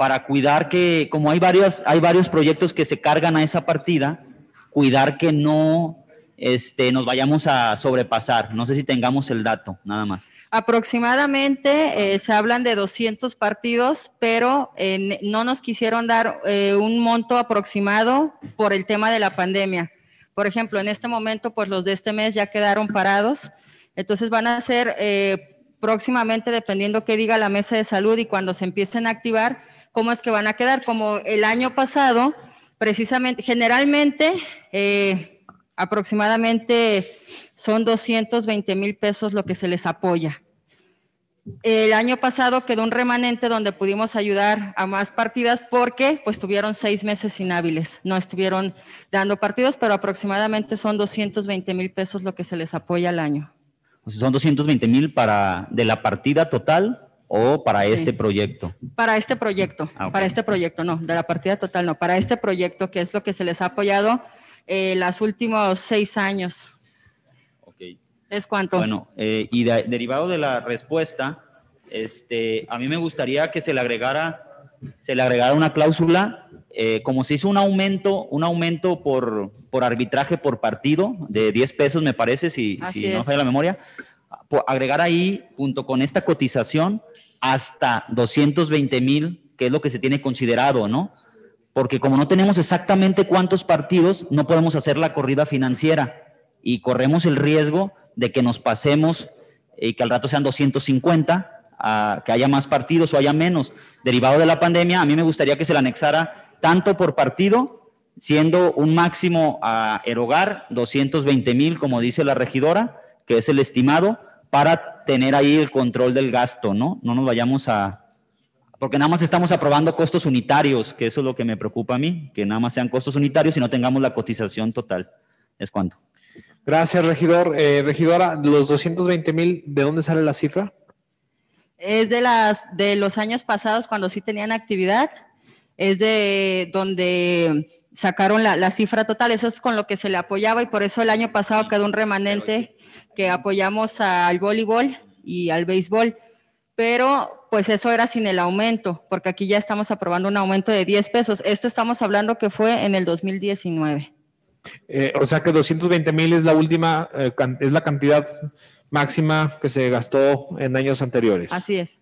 para cuidar que, como hay varios, hay varios proyectos que se cargan a esa partida, cuidar que no este, nos vayamos a sobrepasar. No sé si tengamos el dato, nada más. Aproximadamente eh, se hablan de 200 partidos, pero eh, no nos quisieron dar eh, un monto aproximado por el tema de la pandemia. Por ejemplo, en este momento, pues los de este mes ya quedaron parados, entonces van a ser próximamente, dependiendo qué diga la mesa de salud y cuando se empiecen a activar, cómo es que van a quedar. Como el año pasado, precisamente, generalmente, eh, aproximadamente son 220 mil pesos lo que se les apoya. El año pasado quedó un remanente donde pudimos ayudar a más partidas porque pues tuvieron seis meses inhábiles, no estuvieron dando partidos, pero aproximadamente son 220 mil pesos lo que se les apoya al año. Son 220 mil para de la partida total o para Sí. este proyecto. Para este proyecto, Ah, ok. para este proyecto, no, de la partida total no, para este proyecto que es lo que se les ha apoyado eh, los últimos seis años. Ok. ¿Es cuánto? Bueno, eh, y de- derivado de la respuesta, este, a mí me gustaría que se le agregara, se le agregara una cláusula, eh, como se hizo un aumento, un aumento por, por arbitraje por partido de 10 pesos, me parece, si, si no falla la memoria, agregar ahí, junto con esta cotización, hasta 220 mil, que es lo que se tiene considerado, ¿no? Porque como no tenemos exactamente cuántos partidos, no podemos hacer la corrida financiera y corremos el riesgo de que nos pasemos y que al rato sean 250, a que haya más partidos o haya menos. Derivado de la pandemia, a mí me gustaría que se le anexara tanto por partido, siendo un máximo a erogar 220 mil, como dice la regidora, que es el estimado, para tener ahí el control del gasto, ¿no? No nos vayamos a... Porque nada más estamos aprobando costos unitarios, que eso es lo que me preocupa a mí, que nada más sean costos unitarios y no tengamos la cotización total. ¿Es cuánto? Gracias, regidor. Eh, regidora, los 220 mil, ¿de dónde sale la cifra? Es de, las, de los años pasados cuando sí tenían actividad. es de donde sacaron la, la cifra total, eso es con lo que se le apoyaba y por eso el año pasado quedó un remanente que apoyamos al voleibol y al béisbol, pero pues eso era sin el aumento, porque aquí ya estamos aprobando un aumento de 10 pesos. Esto estamos hablando que fue en el 2019. Eh, o sea que 220 mil es la última, eh, es la cantidad máxima que se gastó en años anteriores. Así es.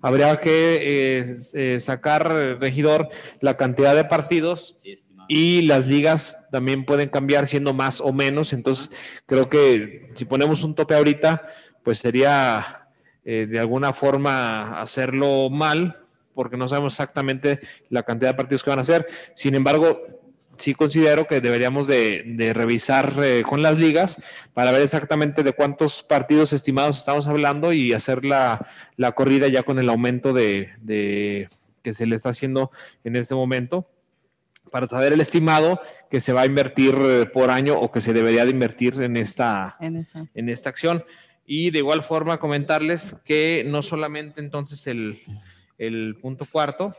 Habría que eh, eh, sacar, regidor, la cantidad de partidos y las ligas también pueden cambiar siendo más o menos. Entonces, creo que si ponemos un tope ahorita, pues sería eh, de alguna forma hacerlo mal, porque no sabemos exactamente la cantidad de partidos que van a hacer. Sin embargo, sí considero que deberíamos de, revisar eh, con las ligas para ver exactamente de cuántos partidos estimados estamos hablando y hacer la, la corrida ya con el aumento de, de- que se le está haciendo en este momento para saber el estimado que se va a invertir eh, por año o que se debería de invertir en esta, En esta acción. Y de igual forma comentarles que no solamente entonces el, el punto cuarto,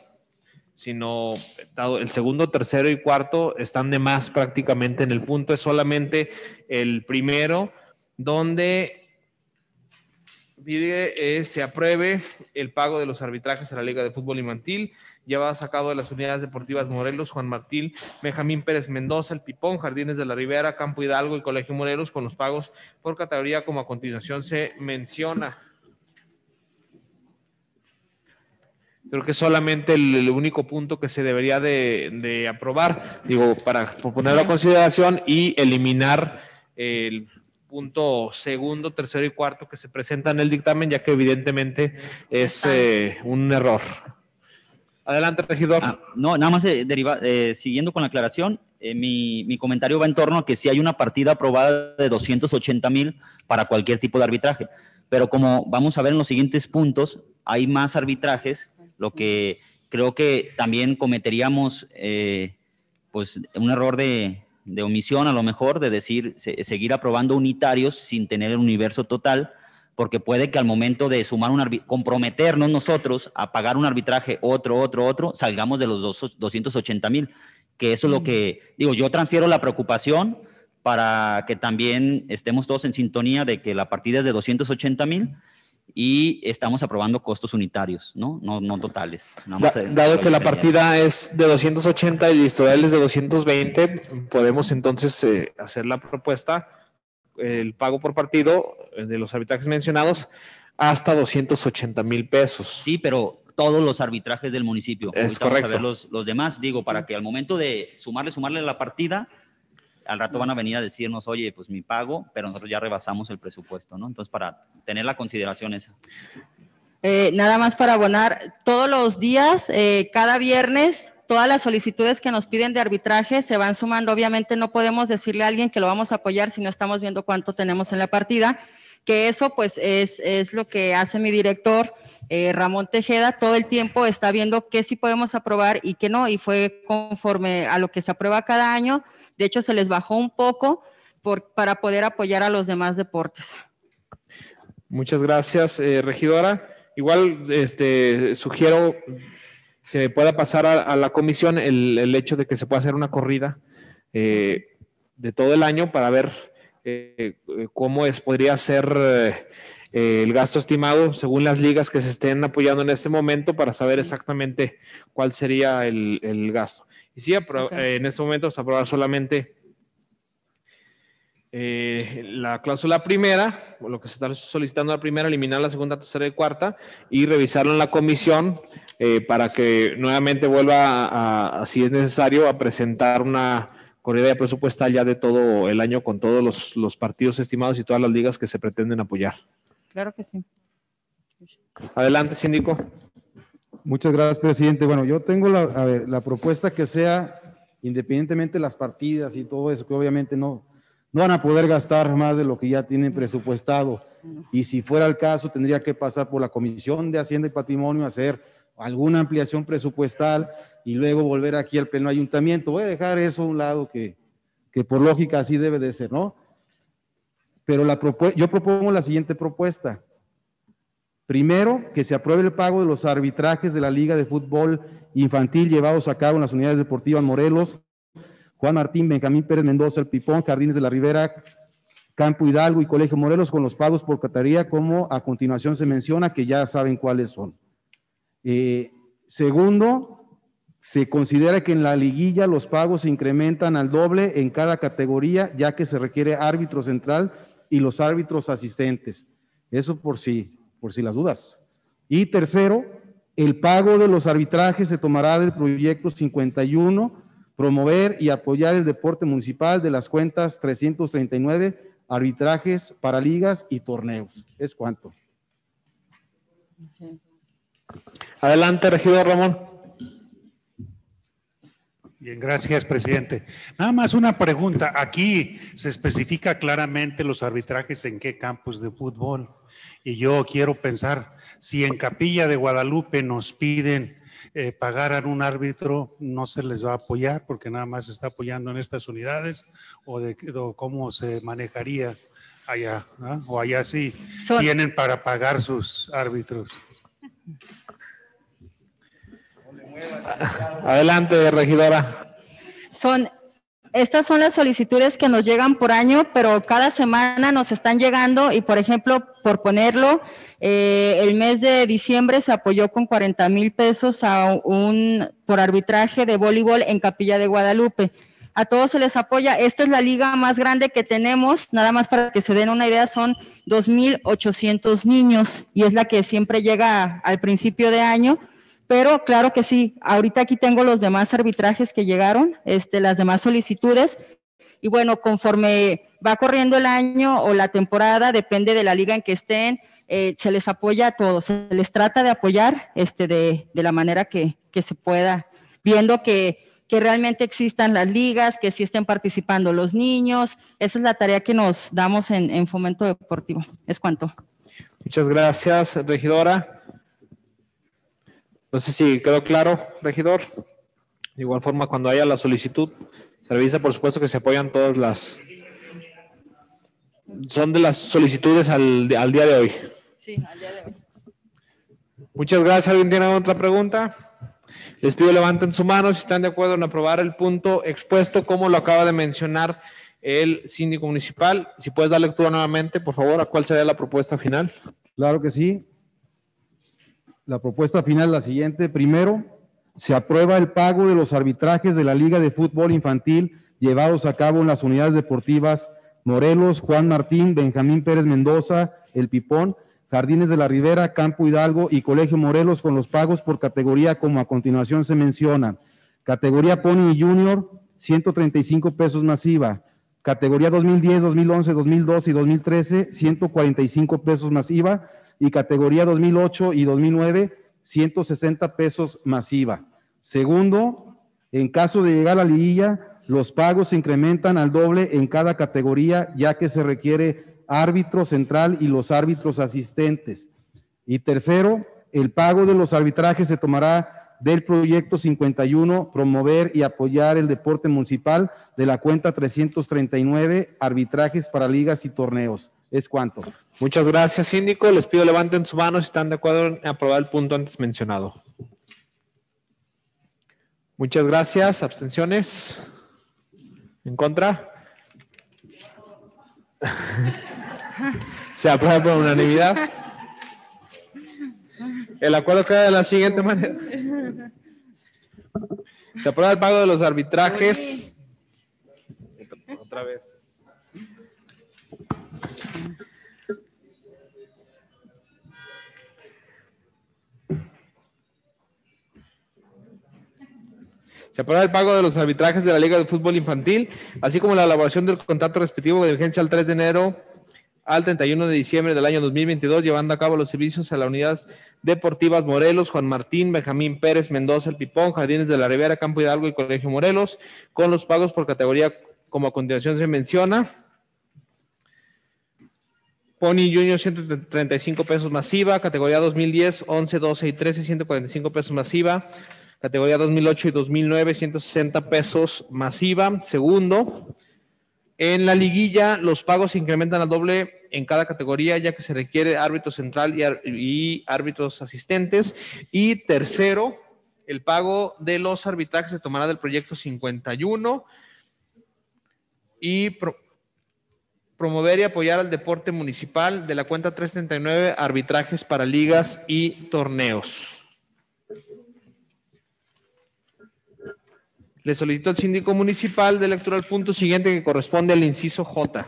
sino dado el segundo, tercero y cuarto están de más prácticamente en el punto, es solamente el primero donde pide eh, se apruebe el pago de los arbitrajes a la Liga de Fútbol Infantil, llevado a cabo de las unidades deportivas Morelos, Juan Martín, Benjamín Pérez Mendoza, El Pipón, Jardines de la Ribera, Campo Hidalgo y Colegio Morelos con los pagos por categoría como a continuación se menciona. Creo que solamente el, el único punto que se debería de, de aprobar, digo, para ponerlo a consideración y eliminar el punto segundo, tercero y cuarto que se presenta en el dictamen, ya que evidentemente es eh, un error. Adelante, regidor. Ah, no, nada más eh, deriva- eh, siguiendo con la aclaración, eh, mi, mi comentario va en torno a que sí hay una partida aprobada de 280 mil para cualquier tipo de arbitraje, pero como vamos a ver en los siguientes puntos, hay más arbitrajes, lo que creo que también cometeríamos eh, pues un error de, de omisión a lo mejor, de decir, se- seguir aprobando unitarios sin tener el universo total, porque puede que al momento de sumar un comprometernos nosotros a pagar un arbitraje, otro, otro, otro, salgamos de los dos- 280 mil, que eso es lo que, digo, yo transfiero la preocupación para que también estemos todos en sintonía de que la partida es de 280 mil y estamos aprobando costos unitarios, ¿no? No, no totales. Nada más, Da- dado que la partida es de 280 y el historial es de 220, podemos entonces eh, hacer la propuesta, el pago por partido eh, de los arbitrajes mencionados hasta 280 mil pesos. Sí, pero todos los arbitrajes del municipio. Es Ahorita vamos a correcto. ver los, los demás, digo, para que al momento de sumarle, sumarle la partida, al rato van a venir a decirnos, oye, pues mi pago, pero nosotros ya rebasamos el presupuesto, ¿no? Entonces, para tener la consideración esa. Eh, nada más para abonar, todos los días, eh, cada viernes, todas las solicitudes que nos piden de arbitraje se van sumando. Obviamente no podemos decirle a alguien que lo vamos a apoyar si no estamos viendo cuánto tenemos en la partida, que eso pues es, lo que hace mi director. eh, Ramón Tejeda todo el tiempo está viendo qué sí podemos aprobar y qué no, y fue conforme a lo que se aprueba cada año. De hecho, se les bajó un poco para poder apoyar a los demás deportes. Muchas gracias, eh, regidora. Igual este, sugiero se pueda pasar a, a la comisión el, el hecho de que se pueda hacer una corrida eh, de todo el año para ver eh, cómo es, podría ser eh, el gasto estimado según las ligas que se estén apoyando en este momento para saber exactamente cuál sería el, el gasto. Y sí, en este momento se aprobar solamente eh, la cláusula primera, o lo que se está solicitando la primera, eliminar la segunda, tercera y cuarta y revisarlo en la comisión eh, para que nuevamente vuelva a, a, si es necesario, a presentar una corrida presupuestal ya de todo el año con todos los, los partidos estimados y todas las ligas que se pretenden apoyar. Claro que sí. Adelante, síndico. Muchas gracias, presidente. Bueno, yo tengo la, a ver, la propuesta que sea, independientemente de las partidas y todo eso, que obviamente no, no van a poder gastar más de lo que ya tienen presupuestado. Y si fuera el caso, tendría que pasar por la Comisión de Hacienda y Patrimonio, hacer alguna ampliación presupuestal y luego volver aquí al pleno ayuntamiento. Voy a dejar eso a un lado que, que por lógica así debe de ser, ¿no? Pero la yo propongo la siguiente propuesta. Primero, que se apruebe el pago de los arbitrajes de la Liga de Fútbol Infantil llevados a cabo en las unidades deportivas Morelos, Juan Martín, Benjamín Pérez Mendoza, El Pipón, Jardines de la Ribera, Campo Hidalgo y Colegio Morelos con los pagos por categoría, como a continuación se menciona, que ya saben cuáles son. Eh, segundo, se considera que en la liguilla los pagos se incrementan al doble en cada categoría, ya que se requiere árbitro central y los árbitros asistentes. Eso por si, por si las dudas. Y tercero, el pago de los arbitrajes se tomará del proyecto 51, promover y apoyar el deporte municipal de las cuentas 339, arbitrajes para ligas y torneos. Es cuanto. Adelante, regidor Ramón. Bien, gracias, presidente. Nada más una pregunta. Aquí se especifica claramente los arbitrajes en qué campos de fútbol. Y yo quiero pensar, si en Capilla de Guadalupe nos piden eh, pagar a un árbitro, no se les va a apoyar porque nada más se está apoyando en estas unidades o de o cómo se manejaría allá, ¿no? o allá sí tienen para pagar sus árbitros. Adelante, regidora. Son, estas son las solicitudes que nos llegan por año, pero cada semana nos están llegando y, por ejemplo, por ponerlo, eh, el mes de diciembre se apoyó con 40 mil pesos a un, por arbitraje de voleibol en Capilla de Guadalupe. A todos se les apoya. Esta es la liga más grande que tenemos, nada más para que se den una idea, son 2.800 niños y es la que siempre llega al principio de año pero claro que sí, ahorita aquí tengo los demás arbitrajes que llegaron, este, las demás solicitudes. Y bueno, conforme va corriendo el año o la temporada, depende de la liga en que estén, eh, se les apoya a todos, se les trata de apoyar este, de, de la manera que, que, se pueda, viendo que, que realmente existan las ligas, que sí estén participando los niños. Esa es la tarea que nos damos en, en Fomento Deportivo. Es cuanto. Muchas gracias, regidora. No sé si quedó claro, regidor. De igual forma, cuando haya la solicitud, se revisa, por supuesto, que se apoyan todas las. Son de las solicitudes al, al día de hoy. Sí, al día de hoy. Muchas gracias. ¿Alguien tiene otra pregunta? Les pido levanten su mano si están de acuerdo en aprobar el punto expuesto, como lo acaba de mencionar el síndico municipal. Si puedes dar lectura nuevamente, por favor, a cuál sería la propuesta final. Claro que sí. La propuesta final es la siguiente. Primero, se aprueba el pago de los arbitrajes de la Liga de Fútbol Infantil llevados a cabo en las unidades deportivas Morelos, Juan Martín, Benjamín Pérez Mendoza, El Pipón, Jardines de la Ribera, Campo Hidalgo y Colegio Morelos con los pagos por categoría como a continuación se menciona. Categoría Pony Junior, 135 pesos masiva. Categoría 2010, 2011, 2012 y 2013, 145 pesos masiva y categoría 2008 y 2009, 160 pesos masiva. Segundo, en caso de llegar a la liguilla, los pagos se incrementan al doble en cada categoría, ya que se requiere árbitro central y los árbitros asistentes. Y tercero, el pago de los arbitrajes se tomará del proyecto 51, promover y apoyar el deporte municipal de la cuenta 339, arbitrajes para ligas y torneos. Es cuanto. Muchas gracias, síndico. Les pido levanten su mano si están de acuerdo en aprobar el punto antes mencionado. Muchas gracias. ¿Abstenciones? ¿En contra? Se aprueba por unanimidad. El acuerdo queda de la siguiente manera. Se aprueba el pago de los arbitrajes. Otra vez. Se aprueba el pago de los arbitrajes de la Liga de Fútbol Infantil, así como la elaboración del contrato respectivo de vigencia al 3 de enero al 31 de diciembre del año 2022, llevando a cabo los servicios a la Unidad Deportivas Morelos, Juan Martín, Benjamín Pérez, Mendoza, El Pipón, Jardines de la Ribera, Campo Hidalgo y Colegio Morelos, con los pagos por categoría como a continuación se menciona. Pony Junior 135 pesos masiva, categoría 2010, 11, 12 y 13, 145 pesos masiva, categoría 2008 y 2009, 160 pesos masiva. Segundo, en la liguilla los pagos se incrementan al doble en cada categoría, ya que se requiere árbitro central y, árbitros asistentes. Y tercero, el pago de los arbitrajes se tomará del proyecto 51 y pro- promover y apoyar al deporte municipal de la cuenta 339, arbitrajes para ligas y torneos. Le solicito al síndico municipal de lectura al punto siguiente que corresponde al inciso J.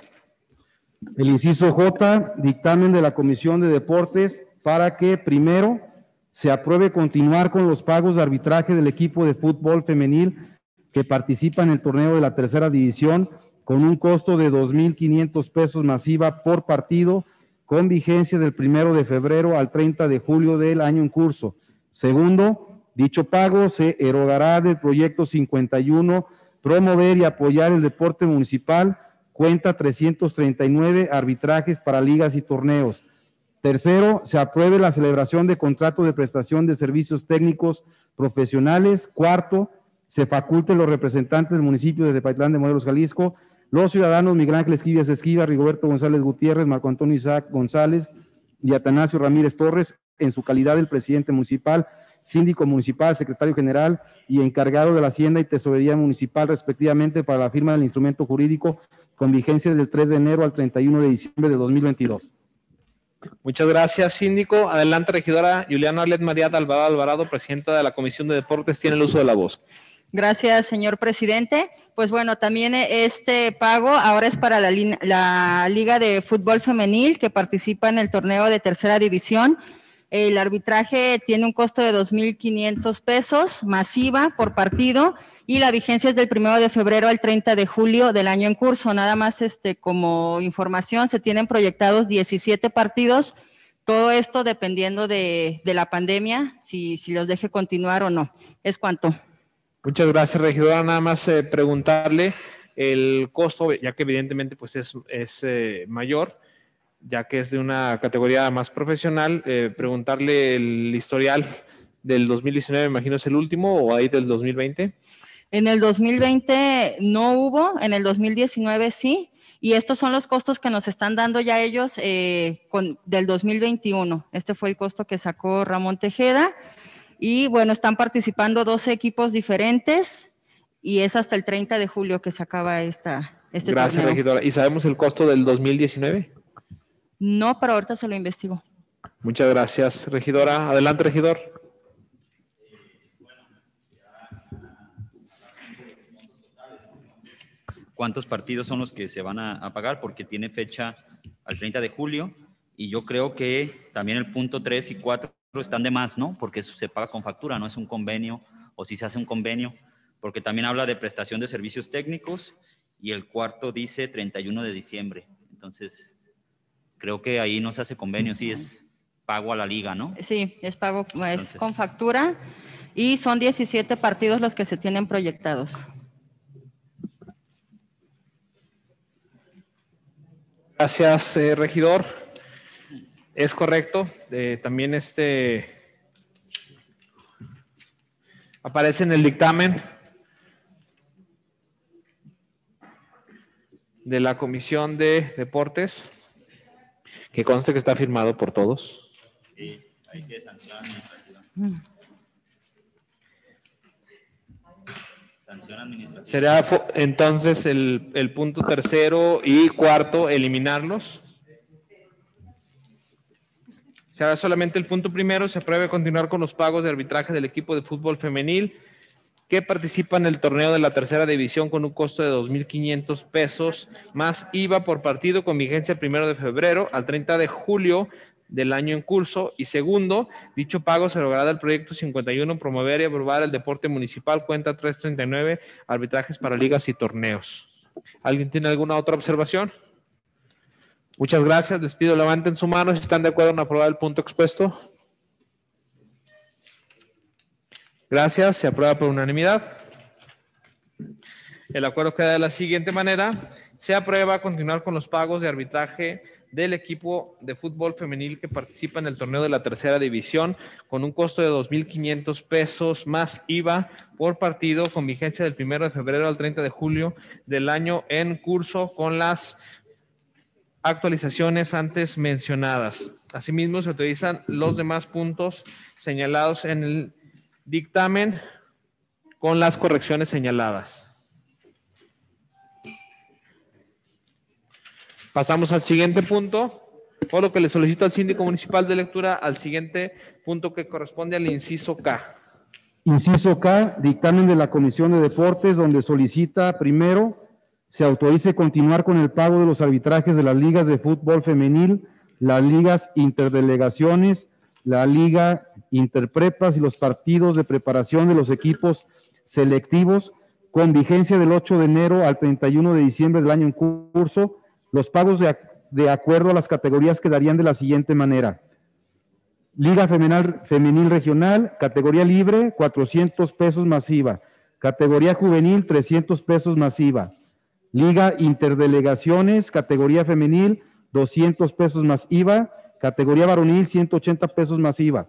El inciso J, dictamen de la Comisión de Deportes para que, primero, se apruebe continuar con los pagos de arbitraje del equipo de fútbol femenil que participa en el torneo de la tercera división con un costo de 2.500 pesos masiva por partido con vigencia del primero de febrero al 30 de julio del año en curso. Segundo, dicho pago se erogará del proyecto 51, promover y apoyar el deporte municipal, cuenta 339, arbitrajes para ligas y torneos. Tercero, se apruebe la celebración de contrato de prestación de servicios técnicos profesionales. Cuarto, se faculte los representantes del municipio de Tepatitlán de Morelos, Jalisco, los ciudadanos Miguel Ángel Esquivias Esquiva, Rigoberto González Gutiérrez, Marco Antonio Isaac González y Atanasio Ramírez Torres, en su calidad del presidente municipal, síndico municipal, secretario general y encargado de la Hacienda y Tesorería Municipal, respectivamente, para la firma del instrumento jurídico con vigencia del 3 de enero al 31 de diciembre de 2022. Muchas gracias, síndico. Adelante, regidora Juliana Arlet María Alvarado Alvarado, presidenta de la Comisión de Deportes, tiene el uso de la voz. Gracias, señor presidente. Pues bueno, también este pago ahora es para la Liga de Fútbol Femenil que participa en el torneo de tercera división. El arbitraje tiene un costo de 2.500 pesos masiva por partido y la vigencia es del primero de febrero al 30 de julio del año en curso. Nada más este, como información, se tienen proyectados 17 partidos. Todo esto dependiendo de, de la pandemia, si, si los deje continuar o no. Es cuanto. Muchas gracias, regidora. Nada más eh, preguntarle el costo, ya que evidentemente pues es, es eh, mayor, ya que es de una categoría más profesional, eh, preguntarle el historial del 2019, me imagino es el último, o ahí del 2020. En el 2020 no hubo, en el 2019 sí, y estos son los costos que nos están dando ya ellos eh, con, del 2021. Este fue el costo que sacó Ramón Tejeda. Y bueno, están participando 12 equipos diferentes y es hasta el 30 de julio que se acaba esta, este Gracias, torneo. regidora. ¿Y sabemos el costo del 2019? No, pero ahorita se lo investigo. Muchas gracias, regidora. Adelante, regidor. cuántos partidos son los que se van a, a pagar, porque tiene fecha al 30 de julio, y yo creo que también el punto 3 y 4 están de más, ¿no? Porque eso se paga con factura, no es un convenio, o si se hace un convenio, porque también habla de prestación de servicios técnicos, y el cuarto dice 31 de diciembre. Entonces, creo que ahí no se hace convenio, sí es pago a la liga, ¿no? Sí, es pago es Entonces- con factura y son 17 partidos los que se tienen proyectados. Gracias, eh, regidor. Es correcto. eh, también este aparece en el dictamen de la Comisión de Deportes, que conste que está firmado por todos. Sí, hay que sanción administrativa. Sanción administrativa. Será entonces el, el punto tercero y cuarto, eliminarlos. Será solamente el punto primero, se apruebe continuar con los pagos de arbitraje del equipo de fútbol femenil que participa en el torneo de la tercera división con un costo de 2.500 pesos más IVA por partido con vigencia el primero de febrero al 30 de julio del año en curso. Y segundo, dicho pago se logrará del proyecto 51, promover y aprobar el deporte municipal, cuenta 339, arbitrajes para ligas y torneos. ¿Alguien tiene alguna otra observación? Muchas gracias. Les pido levanten su mano si están de acuerdo en aprobar el punto expuesto. Gracias. Se aprueba por unanimidad. El acuerdo queda de la siguiente manera. Se aprueba continuar con los pagos de arbitraje del equipo de fútbol femenil que participa en el torneo de la tercera división con un costo de 2.500 pesos más IVA por partido con vigencia del 1 de febrero al 30 de julio del año en curso con las actualizaciones antes mencionadas. Asimismo, se utilizan los demás puntos señalados en el dictamen con las correcciones señaladas. Pasamos al siguiente punto, por lo que le solicito al síndico municipal de lectura al siguiente punto que corresponde al inciso K. Inciso K, dictamen de la Comisión de Deportes, donde solicita primero se autorice continuar con el pago de los arbitrajes de las ligas de fútbol femenil, las ligas interdelegaciones, la liga interprepas y los partidos de preparación de los equipos selectivos con vigencia del 8 de enero al 31 de diciembre del año en curso. Los pagos de, acuerdo a las categorías quedarían de la siguiente manera. Liga Femenil, Femenil Regional, categoría libre, 400 pesos masiva. Categoría juvenil, 300 pesos masiva. Liga Interdelegaciones, categoría femenil, 200 pesos más IVA. Categoría varonil, 180 pesos más IVA.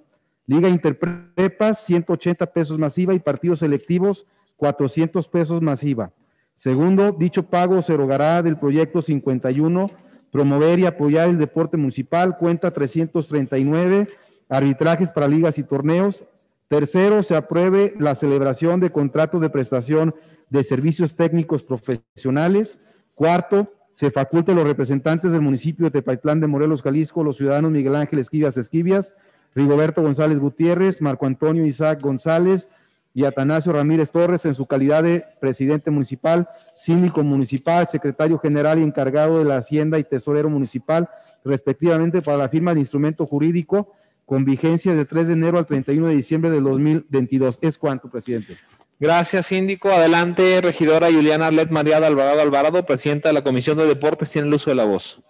Liga Interprepas, 180 pesos más IVA. Y partidos selectivos, 400 pesos más IVA. Segundo, dicho pago se erogará del proyecto 51, promover y apoyar el deporte municipal, cuenta 339, arbitrajes para ligas y torneos. Tercero, se apruebe la celebración de contratos de prestación de servicios técnicos profesionales. Cuarto, se faculte a los representantes del municipio de Tepaitlán de Morelos, Jalisco, los ciudadanos Miguel Ángel Esquivias Esquivias, Rigoberto González Gutiérrez, Marco Antonio Isaac González y Atanasio Ramírez Torres en su calidad de presidente municipal, síndico municipal, secretario general y encargado de la Hacienda y tesorero municipal, respectivamente para la firma del instrumento jurídico con vigencia del 3 de enero al 31 de diciembre del 2022. Es cuanto, presidente. Gracias, síndico. Adelante, regidora Juliana Arlet María de Alvarado Alvarado, presidenta de la Comisión de Deportes, tiene el uso de la voz.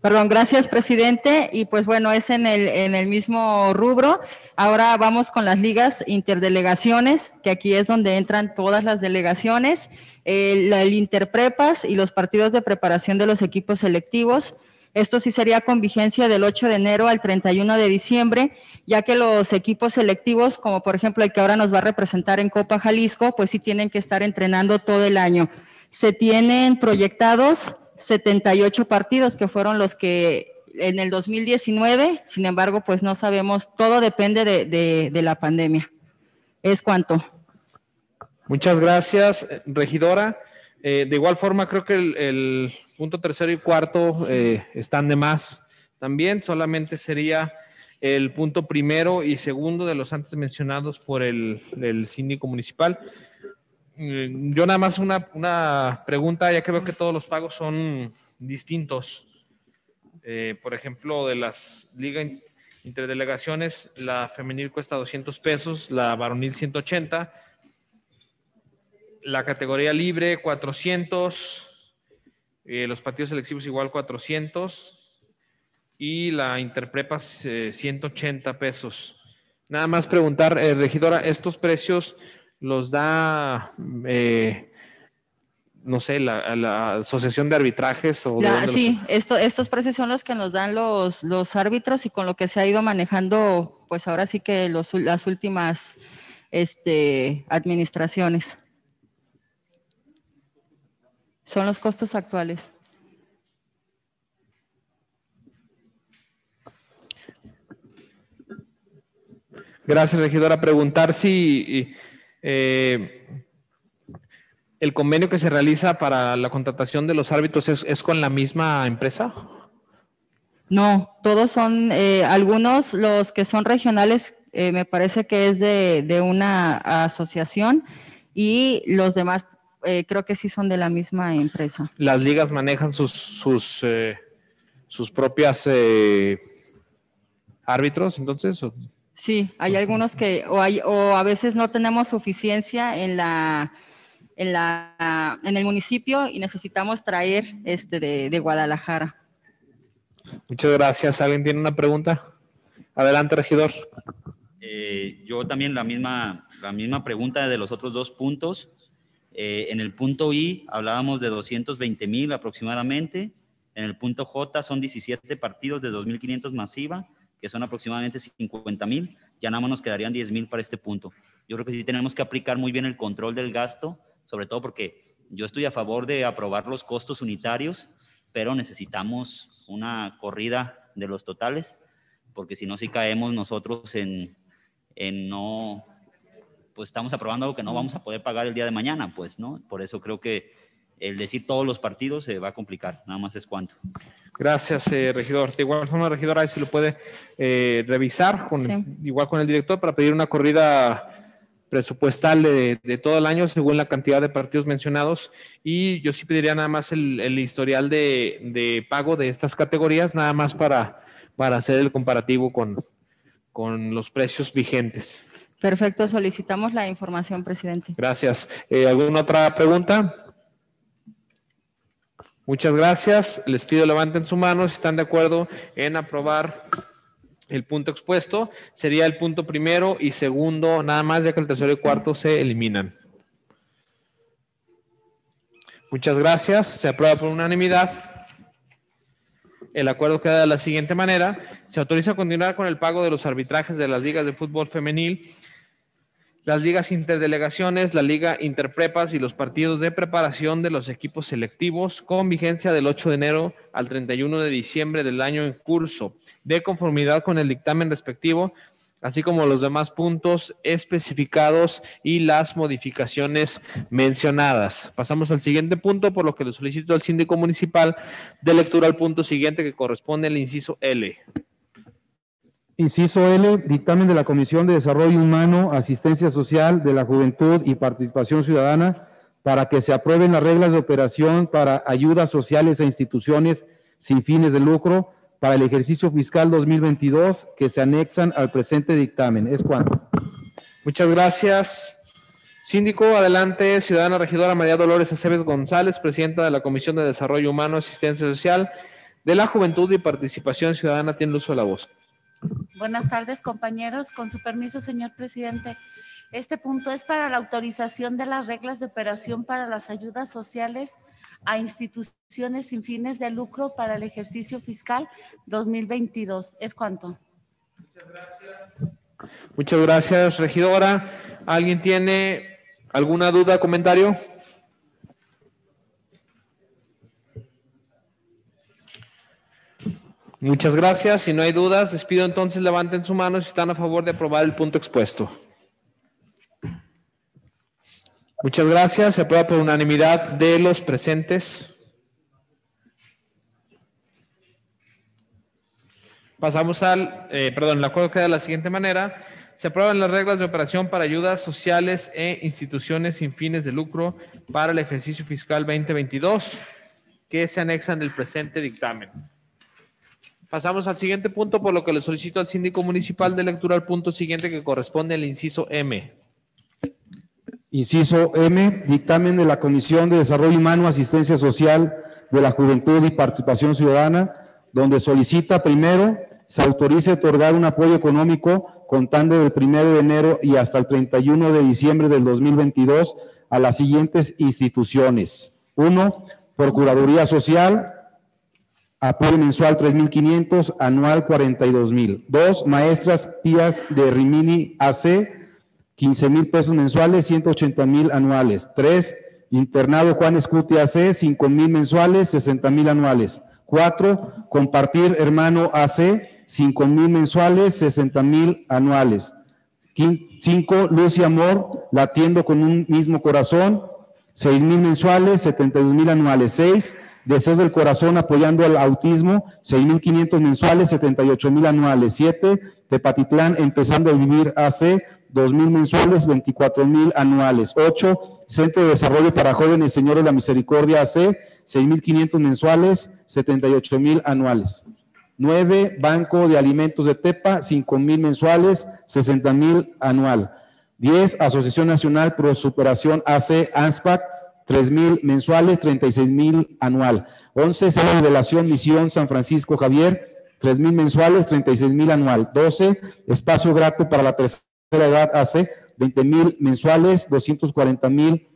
Perdón, gracias, presidente. Y pues bueno, es en el, en el mismo rubro. Ahora vamos con las ligas interdelegaciones, que aquí es donde entran todas las delegaciones, el, el interprepas y los partidos de preparación de los equipos selectivos. Esto sí sería con vigencia del 8 de enero al 31 de diciembre, ya que los equipos selectivos, como por ejemplo el que ahora nos va a representar en Copa Jalisco, pues sí tienen que estar entrenando todo el año. Se tienen proyectados 78 partidos, que fueron los que en el 2019, sin embargo, pues no sabemos, todo depende de, de, de la pandemia. Es cuanto. Muchas gracias, regidora. Eh, de igual forma, creo que el, el punto tercero y cuarto eh, están de más también. Solamente sería el punto primero y segundo de los antes mencionados por el, el síndico municipal. Mm, Yo nada más una, una pregunta, ya que veo que todos los pagos son distintos. Eh, por ejemplo, de las ligas interdelegaciones, la femenil cuesta 200 pesos, la varonil 180 la categoría libre 400, eh, los partidos selectivos igual 400 y la interprepas eh, 180 pesos. Nada más preguntar, eh, regidora, ¿estos precios los da, eh, no sé, la, la Asociación de Arbitrajes? O de los- sí, esto, estos precios son los que nos dan los, los árbitros y con lo que se ha ido manejando, pues ahora sí que los, las últimas este, administraciones. Son los costos actuales. Gracias, regidora. Preguntar si eh, el convenio que se realiza para la contratación de los árbitros es, es con la misma empresa. No, todos son, eh, algunos, los que son regionales, eh, me parece que es de, de una asociación y los demás eh, creo que sí son de la misma empresa. Las ligas manejan sus, sus, sus propias árbitros, entonces. o- Sí, hay algunos que, o, hay, o a veces no tenemos suficiencia en la, en la, en el municipio y necesitamos traer este de, de Guadalajara. Muchas gracias. ¿Alguien tiene una pregunta? Adelante, regidor. Eh, yo también la misma, la misma pregunta de los otros dos puntos. Eh, en el punto I hablábamos de 220 mil aproximadamente. En el punto J son 17 partidos de 2.500 masiva, que son aproximadamente 50 mil. Ya nada más nos quedarían 10 mil para este punto. Yo creo que sí tenemos que aplicar muy bien el control del gasto, sobre todo porque Yo estoy a favor de aprobar los costos unitarios, pero necesitamos una corrida de los totales, porque si no, si caemos nosotros en, en no, pues estamos aprobando algo que no vamos a poder pagar el día de mañana, pues, ¿no? Por eso creo que el decir todos los partidos se va a complicar, nada más es cuánto. Gracias, eh, regidor. De igual forma, regidor, ahí se lo puede eh, revisar, con, Sí. igual con el director, para pedir una corrida presupuestal de, de todo el año según la cantidad de partidos mencionados. Y yo sí pediría nada más el, el historial de, de pago de estas categorías, nada más para, para hacer el comparativo con, con los precios vigentes. Perfecto, solicitamos la información, presidente. Gracias. Eh, ¿Alguna otra pregunta? Muchas gracias. Les pido levanten su mano si están de acuerdo en aprobar el punto expuesto. Sería el punto primero y segundo, nada más, ya que el tercero y cuarto se eliminan. Muchas gracias. Se aprueba por unanimidad. El acuerdo queda de la siguiente manera. Se autoriza a continuar con el pago de los arbitrajes de las ligas de fútbol femenil las ligas interdelegaciones, la liga interprepas y los partidos de preparación de los equipos selectivos con vigencia del 8 de enero al 31 de diciembre del año en curso, de conformidad con el dictamen respectivo, así como los demás puntos especificados y las modificaciones mencionadas. Pasamos al siguiente punto, por lo que le solicito al síndico municipal de lectura al punto siguiente que corresponde al inciso L. Inciso L, dictamen de la Comisión de Desarrollo Humano, Asistencia Social de la Juventud y Participación Ciudadana para que se aprueben las reglas de operación para ayudas sociales a instituciones sin fines de lucro para el ejercicio fiscal 2022 que se anexan al presente dictamen. Es cuanto. Muchas gracias. Síndico, adelante, ciudadana regidora María Dolores Aceves González, presidenta de la Comisión de Desarrollo Humano, Asistencia Social de la Juventud y Participación Ciudadana, tiene el uso de la voz. Buenas tardes, compañeros. Con su permiso, señor presidente. Este punto es para la autorización de las reglas de operación para las ayudas sociales a instituciones sin fines de lucro para el ejercicio fiscal 2022. ¿Es cuánto? Muchas gracias, regidora. ¿Alguien tiene alguna duda, comentario? Muchas gracias. Si no hay dudas, les pido entonces levanten su mano si están a favor de aprobar el punto expuesto. Muchas gracias. Se aprueba por unanimidad de los presentes. Pasamos al, eh, perdón, el acuerdo queda de la siguiente manera. Se aprueban las reglas de operación para ayudas sociales e instituciones sin fines de lucro para el ejercicio fiscal 2022 que se anexan del presente dictamen. Pasamos al siguiente punto, por lo que le solicito al síndico municipal de lectura al punto siguiente que corresponde al inciso M. Inciso M, dictamen de la Comisión de Desarrollo Humano, Asistencia Social de la Juventud y Participación Ciudadana, donde solicita primero se autorice otorgar un apoyo económico contando del primero de enero y hasta el 31 de diciembre del 2022 a las siguientes instituciones. Uno, Procuraduría Social, apoyo mensual 3.500, anual 42.000. Dos, maestras Pías de Rimini AC, 15 mil pesos mensuales, 180 mil anuales. Tres, internado Juan Escuti AC, 5 mil mensuales, 60 mil anuales. Cuatro, compartir hermano AC, 5 mil mensuales, 60 mil anuales. Quin- Cinco, luz y amor, latiendo con un mismo corazón, 6 mil mensuales, 72 mil anuales. Seis, deseos del corazón apoyando al autismo, 6 mil 500 mensuales, 78 mil anuales. Siete, Tepatitlán empezando a vivir AC, 2 mil mensuales, 24 mil anuales. Ocho, Centro de Desarrollo para Jóvenes Señor de la Misericordia AC, 6 mil 500 mensuales, 78 mil anuales. Nueve, Banco de Alimentos de Tepa, 5 mil mensuales, 60 mil anual. Diez, Asociación Nacional Pro Superación AC, ANSPAC, 3 mil mensuales, 36 mil anual. Once, Sala de Revelación Misión San Francisco Javier, 3 mil mensuales, 36 mil anual. Doce, Espacio Grato para la Tercera Edad AC, 20 mil mensuales, 240 mil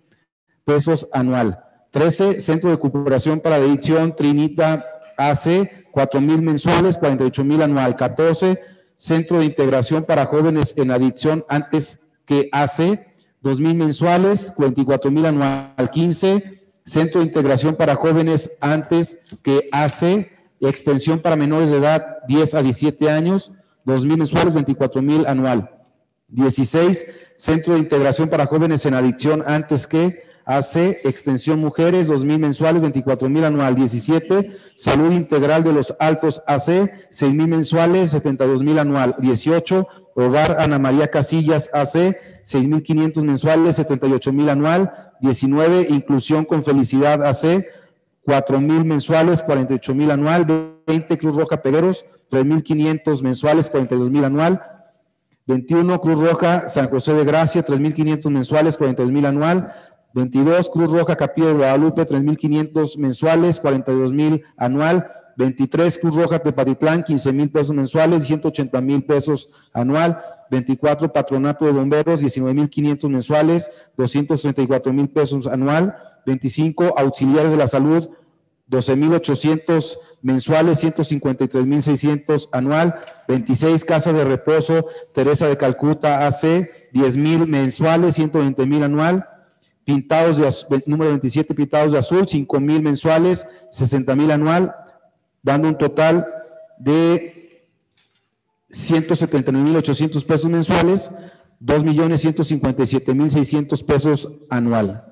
pesos anual. 13, Centro de Cooperación para Adicción Trinita AC, 4 mil mensuales, 48 mil anual. 14, Centro de Integración para Jóvenes en Adicción antes que AC, 2 mil mensuales, 44 mil anual. 15, Centro de Integración para Jóvenes antes que AC, extensión para menores de edad 10 a 17 años, 2 mil mensuales, 24 mil anual. 16, Centro de Integración para Jóvenes en Adicción antes que AC, extensión mujeres, 2 mil mensuales, 24 mil anual. 17, Salud Integral de los Altos AC, 6 mil mensuales, 72 mil anual. 18, Hogar Ana María Casillas AC, 6 mil 500 mensuales, 78 mil anual. 19, Inclusión con Felicidad AC, 4 mil mensuales, 48 mil anual. 20, Cruz Roja Pegueros, 3 mil 500 mensuales, 42 mil anual. 21, Cruz Roja San José de Gracia, 3.500 mensuales, 42.000 anual. 22, Cruz Roja Capilla de Guadalupe, 3.500 mensuales, 42.000 anual. 23, Cruz Roja Tepatitlán, 15.000 pesos mensuales, 180.000 pesos anual. 24, Patronato de Bomberos, 19.500 mensuales, 234.000 pesos anual. 25, Auxiliares de la Salud, 12.800 mensuales, 153.600 anual, 26 casas de reposo, Teresa de Calcuta AC, 10.000 mensuales, 120.000 anual, pintados de número 27 pintados de azul, 5.000 mensuales, 60.000 anual, dando un total de 179.800 pesos mensuales, 2.157.600 pesos anual.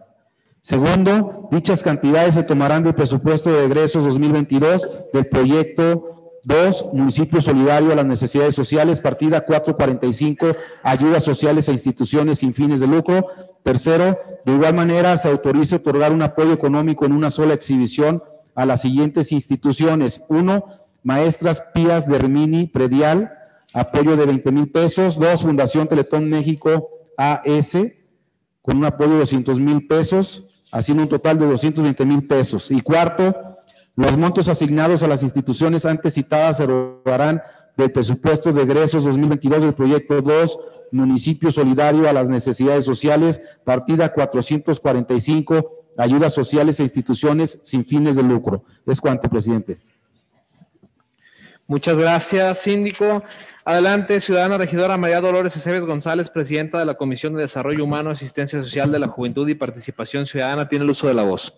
Segundo, dichas cantidades se tomarán del presupuesto de egresos 2022 del proyecto 2, Municipio Solidario a las Necesidades Sociales, partida 445, ayudas sociales a instituciones sin fines de lucro. Tercero, de igual manera se autoriza otorgar un apoyo económico en una sola exhibición a las siguientes instituciones. Uno, Maestras Pías de Hermini Predial, apoyo de 20 mil pesos. Dos, Fundación Teletón México AS, con un apoyo de 200 mil pesos, haciendo un total de 220 mil pesos. Y cuarto, los montos asignados a las instituciones antes citadas se erogarán del presupuesto de egresos 2022 del proyecto 2, Municipio Solidario a las Necesidades Sociales, partida 445, ayudas sociales e instituciones sin fines de lucro. Es cuanto, presidente. Muchas gracias, síndico. Adelante, ciudadana regidora María Dolores Aceves González, presidenta de la Comisión de Desarrollo Humano, Asistencia Social de la Juventud y Participación Ciudadana. Tiene el uso de la voz.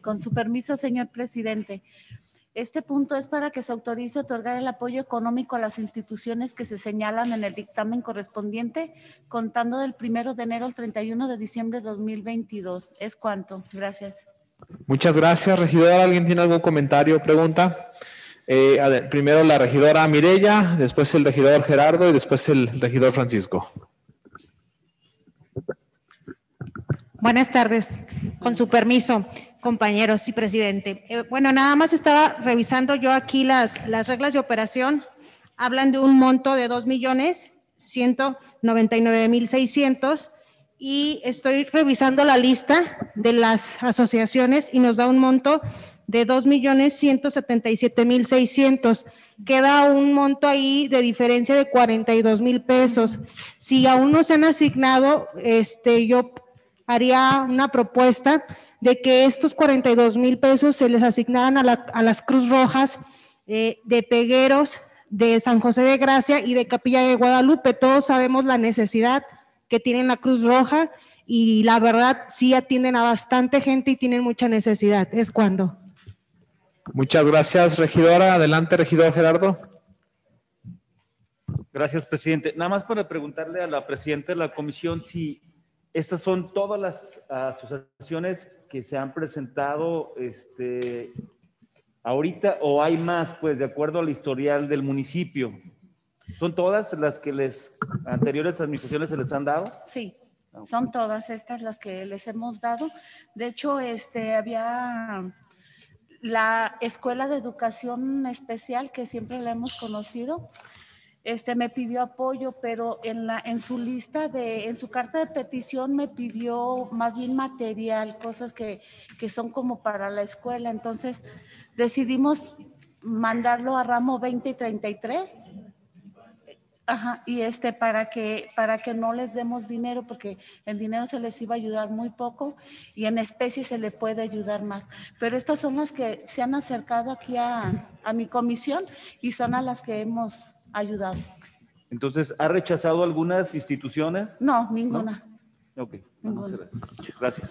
Con su permiso, señor presidente. Este punto es para que se autorice otorgar el apoyo económico a las instituciones que se señalan en el dictamen correspondiente, contando del primero de enero al 31 de diciembre de 2022. Es cuanto. Gracias. Muchas gracias, regidora. ¿Alguien tiene algún comentario o pregunta? Eh, ade- primero la regidora Mirella, después el regidor Gerardo y después el regidor Francisco. Buenas tardes, con su permiso, compañeros y presidente. Eh, bueno, nada más estaba revisando yo aquí las, las reglas de operación. Hablan de un monto de dos millones ciento noventa y nueve mil seiscientos y estoy revisando la lista de las asociaciones y nos da un monto de dos millones ciento setenta y siete mil seiscientos. Queda un monto ahí de diferencia de cuarenta y dos mil pesos. Si aún no se han asignado, este, yo haría una propuesta de que estos 42 mil pesos se les asignaran a, la- a las Cruz Rojas eh, de Pegueros, de San José de Gracia y de Capilla de Guadalupe. Todos sabemos la necesidad que tienen la Cruz Roja y la verdad sí atienden a bastante gente y tienen mucha necesidad. Es cuando. Muchas gracias, regidora. Adelante, regidor Gerardo. Gracias, presidente. Nada más para preguntarle a la presidenta de la comisión si estas son todas las asociaciones que se han presentado este, ahorita o hay más, pues, de acuerdo al historial del municipio. ¿Son todas las que les anteriores administraciones se les han dado? Sí, son todas estas las que les hemos dado. De hecho, este, había la Escuela de Educación Especial que siempre la hemos conocido. Este me pidió apoyo, pero en la en su lista de en su carta de petición me pidió más bien material, cosas que, que son como para la escuela. Entonces, decidimos mandarlo a ramo 20 y 33 Ajá, y este para que para que no les demos dinero porque el dinero se les iba a ayudar muy poco y en especie se le puede ayudar más. Pero estas son las que se han acercado aquí a, a mi comisión y son a las que hemos ayudado. Entonces, ¿ha rechazado algunas instituciones? No, ninguna. Ok, Ninguna. gracias.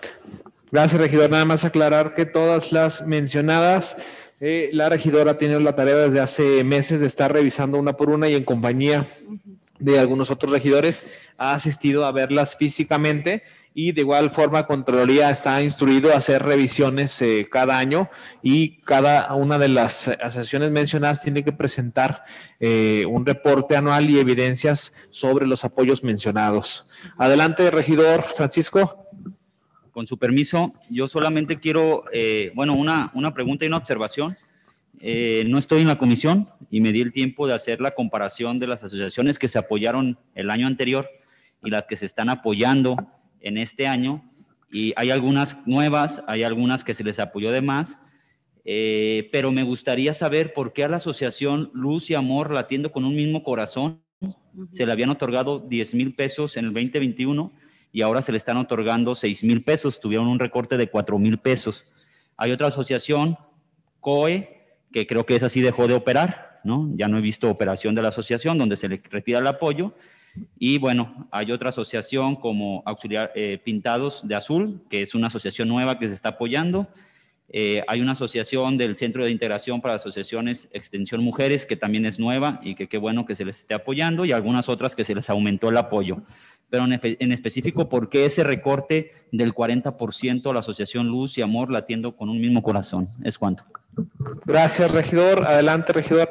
Gracias, regidor. Nada más aclarar que todas las mencionadas, eh, la regidora tiene la tarea desde hace meses de estar revisando una por una y en compañía de algunos otros regidores ha asistido a verlas físicamente y de igual forma Contraloría está instruido a hacer revisiones eh, cada año y cada una de las asociaciones mencionadas tiene que presentar eh, un reporte anual y evidencias sobre los apoyos mencionados. Adelante, regidor Francisco. Con su permiso, yo solamente quiero, eh, bueno, una, una pregunta y una observación. no estoy en la comisión y me di el tiempo de hacer la comparación de las asociaciones que se apoyaron el año anterior y las que se están apoyando en este año y hay algunas nuevas, hay algunas que se les apoyó de más, eh, pero me gustaría saber por qué a la asociación Luz y Amor Latiendo con un mismo corazón se le habían otorgado 10 mil pesos en el 2021 y ahora se le están otorgando 6 mil pesos, tuvieron un recorte de 4 mil pesos. Hay otra asociación, COE, que creo que esa sí dejó de operar, ¿no? Ya no he visto operación de la asociación donde se le retira el apoyo y bueno, hay otra asociación como Auxiliar eh, Pintados de Azul, que es una asociación nueva que se está apoyando. Eh, hay una asociación del Centro de Integración para Asociaciones Extensión Mujeres, que también es nueva y que qué bueno que se les esté apoyando, y algunas otras que se les aumentó el apoyo. Pero en, en específico, ¿por qué ese recorte del 40% a la Asociación Luz y Amor latiendo con un mismo corazón? ¿Es cuánto? Gracias, regidor. Adelante, regidor.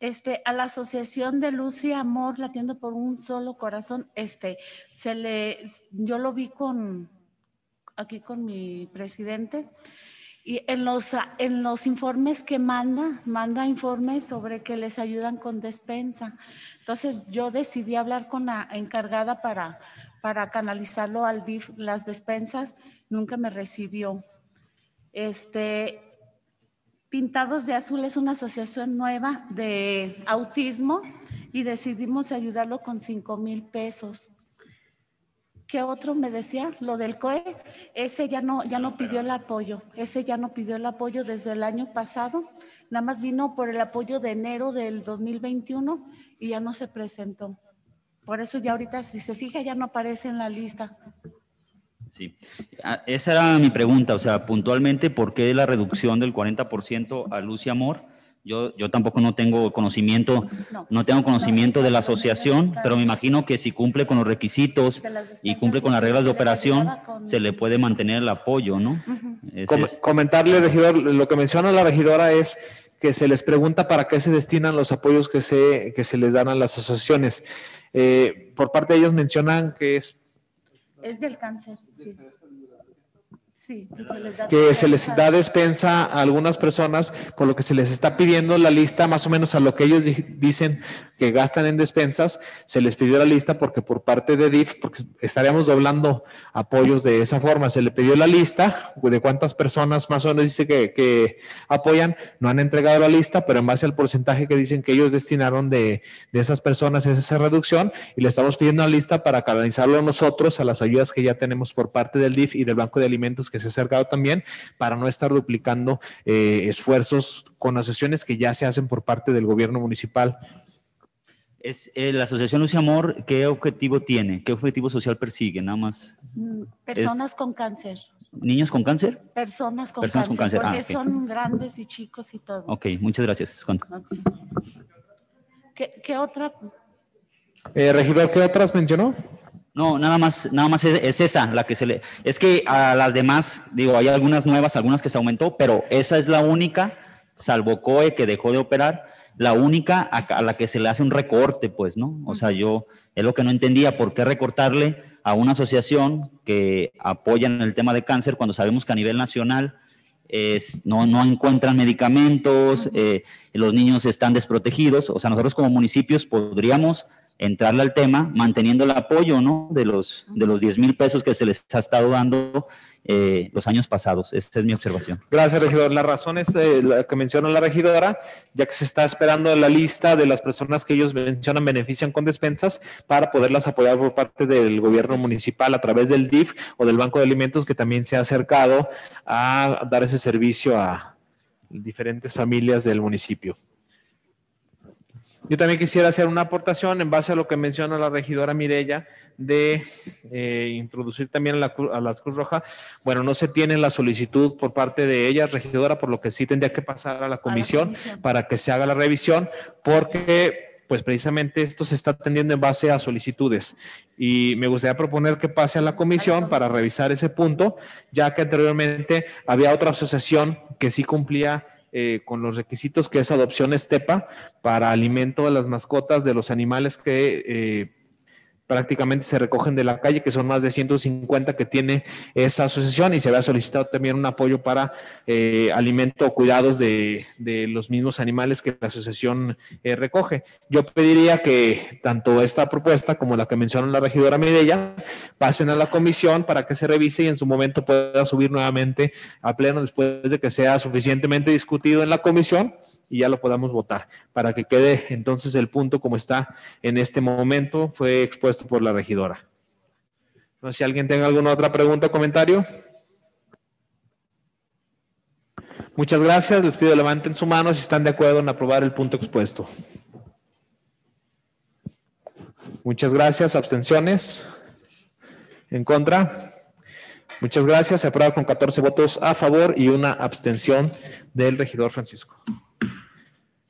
Este, a la Asociación de Luz y Amor, latiendo por un solo corazón, este, se le, yo lo vi con, aquí con mi presidente, y en los, en los informes que manda, manda informes sobre que les ayudan con despensa. Entonces yo decidí hablar con la encargada para, para canalizarlo al DIF, las despensas, nunca me recibió. Este, Pintados de Azul es una asociación nueva de autismo y decidimos ayudarlo con 5 mil pesos. ¿Qué otro me decía? Lo del COE, ese ya no, ya no pidió el apoyo, ese ya no pidió el apoyo desde el año pasado, nada más vino por el apoyo de enero del 2021 y ya no se presentó. Por eso ya ahorita, si se fija, ya no aparece en la lista. Sí, ah, esa era mi pregunta, o sea, puntualmente, ¿por qué la reducción del 40% a luz y amor? Yo, yo tampoco no tengo conocimiento, no tengo conocimiento de la asociación, pero me imagino que si cumple con los requisitos y cumple con las reglas de operación, se le puede mantener el apoyo, ¿no? Comentarle, regidor, lo que menciona la regidora es que se les pregunta para qué se destinan los apoyos que se, que se les dan a las asociaciones. Eh, por parte de ellos mencionan que es es del cáncer, sí. que se les da despensa a algunas personas, por lo que se les está pidiendo la lista más o menos a lo que ellos dicen que gastan en despensas, se les pidió la lista porque por parte de DIF, porque estaríamos doblando apoyos de esa forma, se le pidió la lista de cuántas personas más o menos dice que, apoyan, no han entregado la lista, pero en base al porcentaje que dicen que ellos destinaron de, de esas personas es esa reducción y le estamos pidiendo la lista para canalizarlo nosotros a las ayudas que ya tenemos por parte del DIF y del Banco de Alimentos que se ha acercado también para no estar duplicando eh, esfuerzos con asociaciones que ya se hacen por parte del gobierno municipal es, eh, la Asociación Luz y Amor, ¿qué objetivo tiene? ¿Qué objetivo social persigue? Nada más. Mm, personas con cáncer. ¿Niños con cáncer? Personas con Personas cáncer, con cáncer. porque ah, son grandes y chicos y todo. Ok, muchas gracias. ¿Qué, otra? Eh, regidor, ¿qué otras mencionó? No, nada más, nada más es, esa la que se le. Es que a las demás, digo, hay algunas nuevas, algunas que se aumentó, pero esa es la única, salvo COE que dejó de operar la única a, la que se le hace un recorte, pues, ¿no? O sea, yo es lo que no entendía, ¿por qué recortarle a una asociación que apoya en el tema de cáncer cuando sabemos que a nivel nacional es, no, no encuentran medicamentos, eh, los niños están desprotegidos? O sea, nosotros como municipios podríamos entrarle al tema manteniendo el apoyo, ¿no? De los, de los 10 mil pesos que se les ha estado dando eh, los años pasados. Esa es mi observación. Gracias, regidor. La razón es eh, la que menciona la regidora, ya que se está esperando la lista de las personas que ellos mencionan benefician con despensas para poderlas apoyar por parte del gobierno municipal a través del DIF o del Banco de Alimentos que también se ha acercado a dar ese servicio a diferentes familias del municipio. Yo también quisiera hacer una aportación en base a lo que menciona la regidora Mirella de eh, introducir también a la, Cru- a la Cruz Roja. Bueno, no se tiene la solicitud por parte de ella, regidora, por lo que sí tendría que pasar a la comisión comisión. para que se haga la revisión, porque pues precisamente esto se está atendiendo en base a solicitudes. Y me gustaría proponer que pase a la comisión para revisar ese punto, ya que anteriormente había otra asociación que sí cumplía eh, con los requisitos que es adopción estepa para alimento de las mascotas de los animales que eh, prácticamente se recogen de la calle, que son más de 150 que tiene esa asociación y se había solicitado también un apoyo para eh, alimento o cuidados de, de los mismos animales que la asociación eh, recoge. Yo pediría que tanto esta propuesta como la que mencionó la regidora Mireya pasen a la comisión para que se revise y en su momento pueda subir nuevamente a pleno después de que sea suficientemente discutido en la comisión y ya lo podamos votar para que quede entonces el punto como está en este momento, fue expuesto por la regidora. No sé si alguien tenga alguna otra pregunta o comentario. Muchas gracias. Les pido levanten su mano si están de acuerdo en aprobar el punto expuesto. Muchas gracias. Abstenciones. En contra. Muchas gracias. Se aprueba con 14 votos a favor y una abstención del regidor Francisco.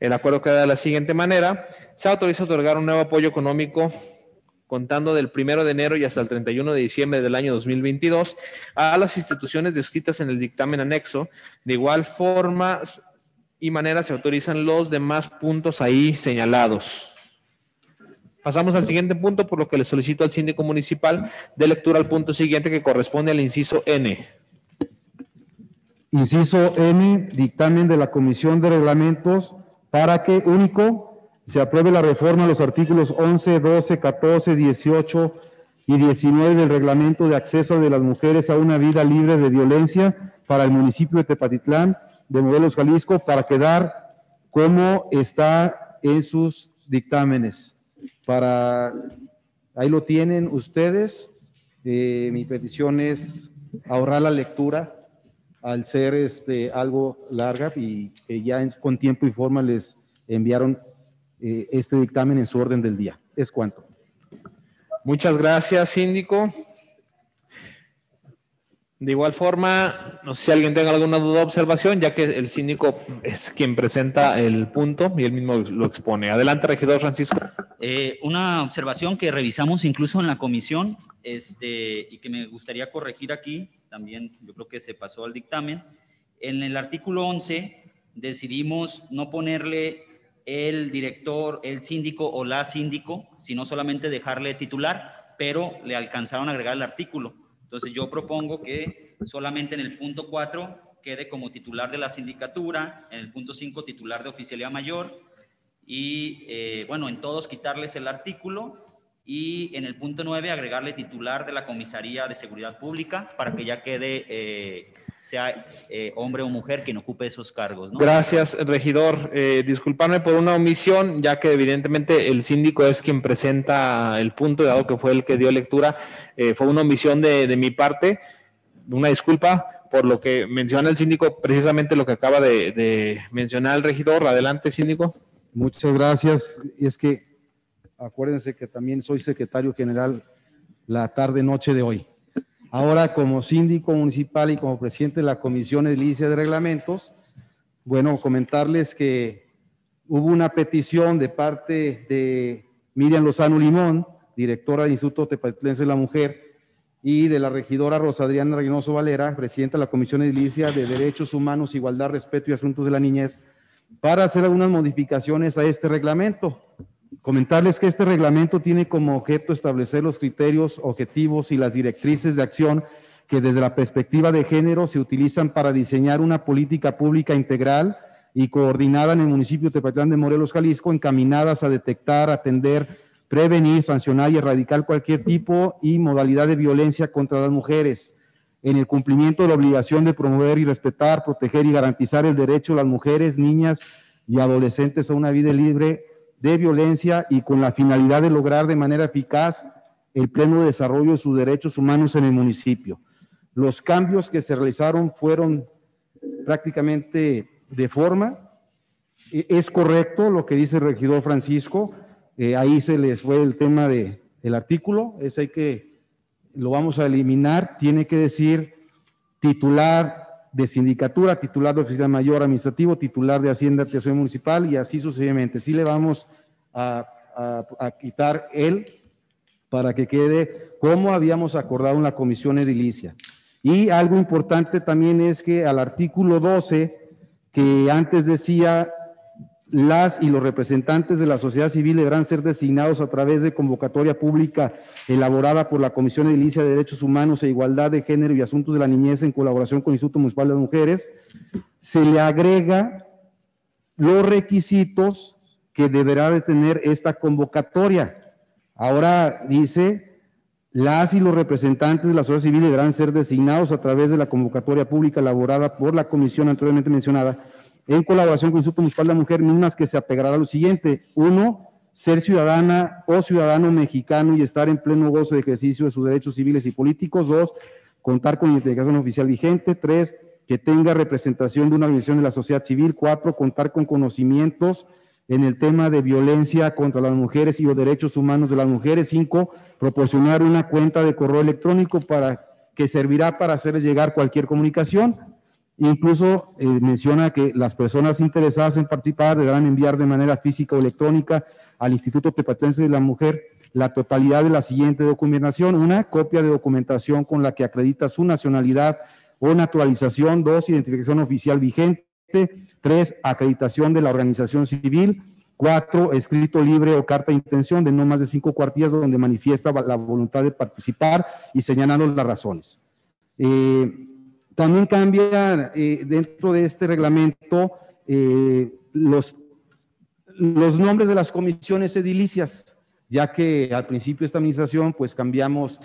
El acuerdo queda de la siguiente manera. Se autoriza otorgar un nuevo apoyo económico contando del 1 de enero y hasta el 31 de diciembre del año 2022 a las instituciones descritas en el dictamen anexo. De igual forma y manera se autorizan los demás puntos ahí señalados. Pasamos al siguiente punto, por lo que le solicito al síndico municipal de lectura al punto siguiente que corresponde al inciso N. Inciso N, dictamen de la Comisión de Reglamentos para que, único, se apruebe la reforma a los artículos 11, 12, 14, 18 y 19 del Reglamento de Acceso de las Mujeres a una Vida Libre de Violencia para el municipio de Tepatitlán de Morelos, Jalisco, para quedar como está en sus dictámenes. Para, ahí lo tienen ustedes. Eh, mi petición es ahorrar la lectura al ser este, algo larga y que ya en- con tiempo y forma les enviaron eh, este dictamen en su orden del día. Es cuanto. Muchas gracias, síndico. De igual forma, no sé si alguien tenga alguna duda o observación, ya que el síndico es quien presenta el punto y él mismo lo expone. Adelante, regidor Francisco. Eh, una observación que revisamos incluso en la comisión este, y que me gustaría corregir aquí, también yo creo que se pasó al dictamen. En el artículo 11 decidimos no ponerle el director, el síndico o la síndico, sino solamente dejarle titular, pero le alcanzaron a agregar el artículo. Entonces yo propongo que solamente en el punto 4 quede como titular de la sindicatura, en el punto 5 titular de oficialía mayor, y eh, bueno, en todos quitarles el artículo y en el punto 9 agregarle titular de la Comisaría de Seguridad Pública para que ya quede, eh, sea eh, hombre o mujer quien ocupe esos cargos. ¿no? Gracias, regidor. Eh, disculparme por una omisión, ya que evidentemente el síndico es quien presenta el punto, dado que fue el que dio lectura. Eh, fue una omisión de, de mi parte. Una disculpa por lo que menciona el síndico, precisamente lo que acaba de, de mencionar el regidor. Adelante, síndico. Muchas gracias. Y es que acuérdense que también soy secretario general la tarde-noche de hoy. Ahora, como síndico municipal y como presidente de la Comisión Edilicia de Reglamentos, bueno, comentarles que hubo una petición de parte de Miriam Lozano Limón, directora del Instituto Tepatitlense de la Mujer, y de la regidora Rosa Adriana Reynoso Valera, presidenta de la Comisión Edilicia de Derechos Humanos, Igualdad, Respeto y Asuntos de la Niñez, para hacer algunas modificaciones a este reglamento. Comentarles que este reglamento tiene como objeto establecer los criterios, objetivos y las directrices de acción que desde la perspectiva de género se utilizan para diseñar una política pública integral y coordinada en el municipio de Tepatitlán de Morelos, Jalisco, encaminadas a detectar, atender, prevenir, sancionar y erradicar cualquier tipo y modalidad de violencia contra las mujeres en el cumplimiento de la obligación de promover y respetar, proteger y garantizar el derecho de las mujeres, niñas y adolescentes a una vida libre de violencia y con la finalidad de lograr de manera eficaz el pleno desarrollo de sus derechos humanos en el municipio. Los cambios que se realizaron fueron prácticamente de forma E- Es correcto lo que dice el regidor Francisco. eh, ahí se les fue el tema de, del artículo. Es hay que, lo vamos a eliminar. Tiene que decir titular de sindicatura, titular de oficina mayor administrativo, titular de Hacienda, Tesorería Municipal y así sucesivamente. Sí le vamos a, a- quitar él para que quede como habíamos acordado en la comisión edilicia. Y algo importante también es que al artículo 12, que antes decía las y los representantes de la sociedad civil deberán ser designados a través de convocatoria pública elaborada por la Comisión Edilicia de Derechos Humanos e Igualdad de Género y Asuntos de la Niñez en colaboración con el Instituto Municipal de las Mujeres, se le agrega los requisitos que deberá de tener esta convocatoria. Ahora dice, las y los representantes de la sociedad civil deberán ser designados a través de la convocatoria pública elaborada por la comisión anteriormente mencionada en colaboración con el Instituto Municipal de la Mujer, mismas que se apegará a lo siguiente. Uno, ser ciudadana o ciudadano mexicano y estar en pleno gozo de ejercicio de sus derechos civiles y políticos. Dos, contar con identificación oficial vigente. Tres, que tenga representación de una organización de la sociedad civil. Cuatro, contar con conocimientos en el tema de violencia contra las mujeres y los derechos humanos de las mujeres. Cinco, proporcionar una cuenta de correo electrónico para que servirá para hacerles llegar cualquier comunicación. Incluso eh, menciona que las personas interesadas en participar deberán enviar de manera física o electrónica al Instituto Tepatuense de la Mujer la totalidad de la siguiente documentación. Una, copia de documentación con la que acredita su nacionalidad o naturalización. Dos, identificación oficial vigente. Tres, acreditación de la organización civil. Cuatro, escrito libre o carta de intención de no más de cinco cuartillas donde manifiesta la voluntad de participar y señalando las razones. Eh, también cambia eh, dentro de este reglamento eh, los, los nombres de las comisiones edilicias, ya que al principio de esta administración pues cambiamos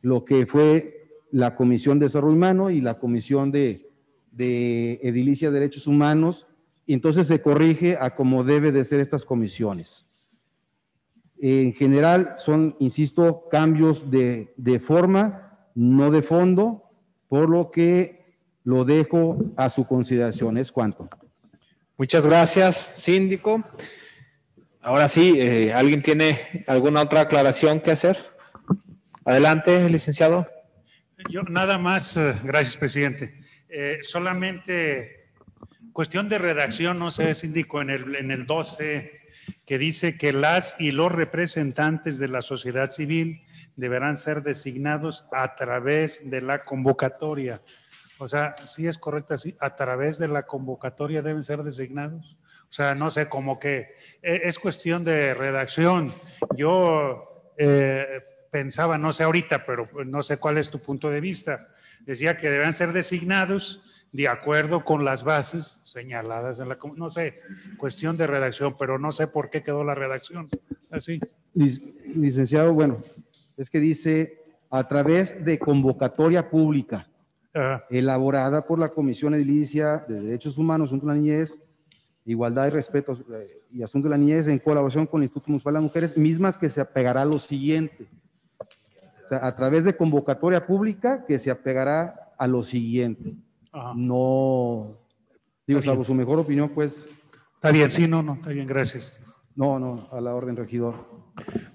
lo que fue la Comisión de Desarrollo Humano y la Comisión de, de Edilicia de Derechos Humanos, y entonces se corrige a como debe de ser estas comisiones. En general son, insisto, cambios de, de forma, no de fondo, por lo que lo dejo a su consideración. ¿Es cuanto? Muchas gracias, síndico. Ahora sí, eh, ¿alguien tiene alguna otra aclaración que hacer? Adelante, licenciado. Yo nada más, eh, gracias, presidente. Eh, solamente cuestión de redacción, no sé, síndico, en el, en el 12, que dice que las y los representantes de la sociedad civil deberán ser designados a través de la convocatoria. O sea, sí es correcto así, a través de la convocatoria deben ser designados. O sea, no sé, como que eh, es cuestión de redacción. Yo eh, pensaba, no sé ahorita, pero no sé cuál es tu punto de vista. Decía que deben ser designados de acuerdo con las bases señaladas en la, no sé, cuestión de redacción, pero no sé por qué quedó la redacción así. Lic- Licenciado, bueno, es que dice a través de convocatoria pública Ajá. elaborada por la Comisión Edilicia de Derechos Humanos, Asunto de la Niñez, Igualdad y Respeto eh, y Asunto de la Niñez en colaboración con el Instituto Municipal de las Mujeres, mismas que se apegará a lo siguiente. O sea, a través de convocatoria pública que se apegará a lo siguiente. Ajá. No, digo, salvo su mejor opinión, pues, Está bien, sí, no, no, está bien, gracias. no, no, a la orden, regidor.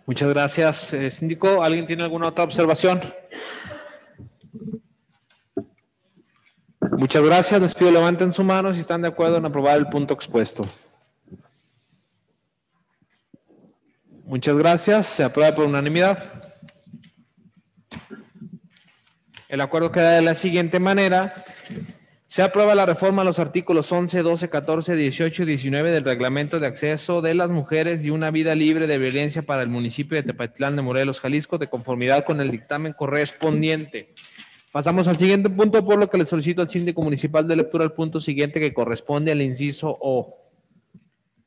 Muchas gracias, eh, síndico. ¿Alguien tiene alguna otra observación? Muchas gracias. Les pido levanten su mano si están de acuerdo en aprobar el punto expuesto. Muchas gracias. Se aprueba por unanimidad. El acuerdo queda de la siguiente manera. Se aprueba la reforma a los artículos 11, 12, 14, 18 y 19 del Reglamento de Acceso de las Mujeres y una vida libre de violencia para el municipio de Tepatitlán de Morelos, Jalisco, de conformidad con el dictamen correspondiente. Pasamos al siguiente punto, por lo que le solicito al síndico municipal de lectura al punto siguiente que corresponde al inciso O.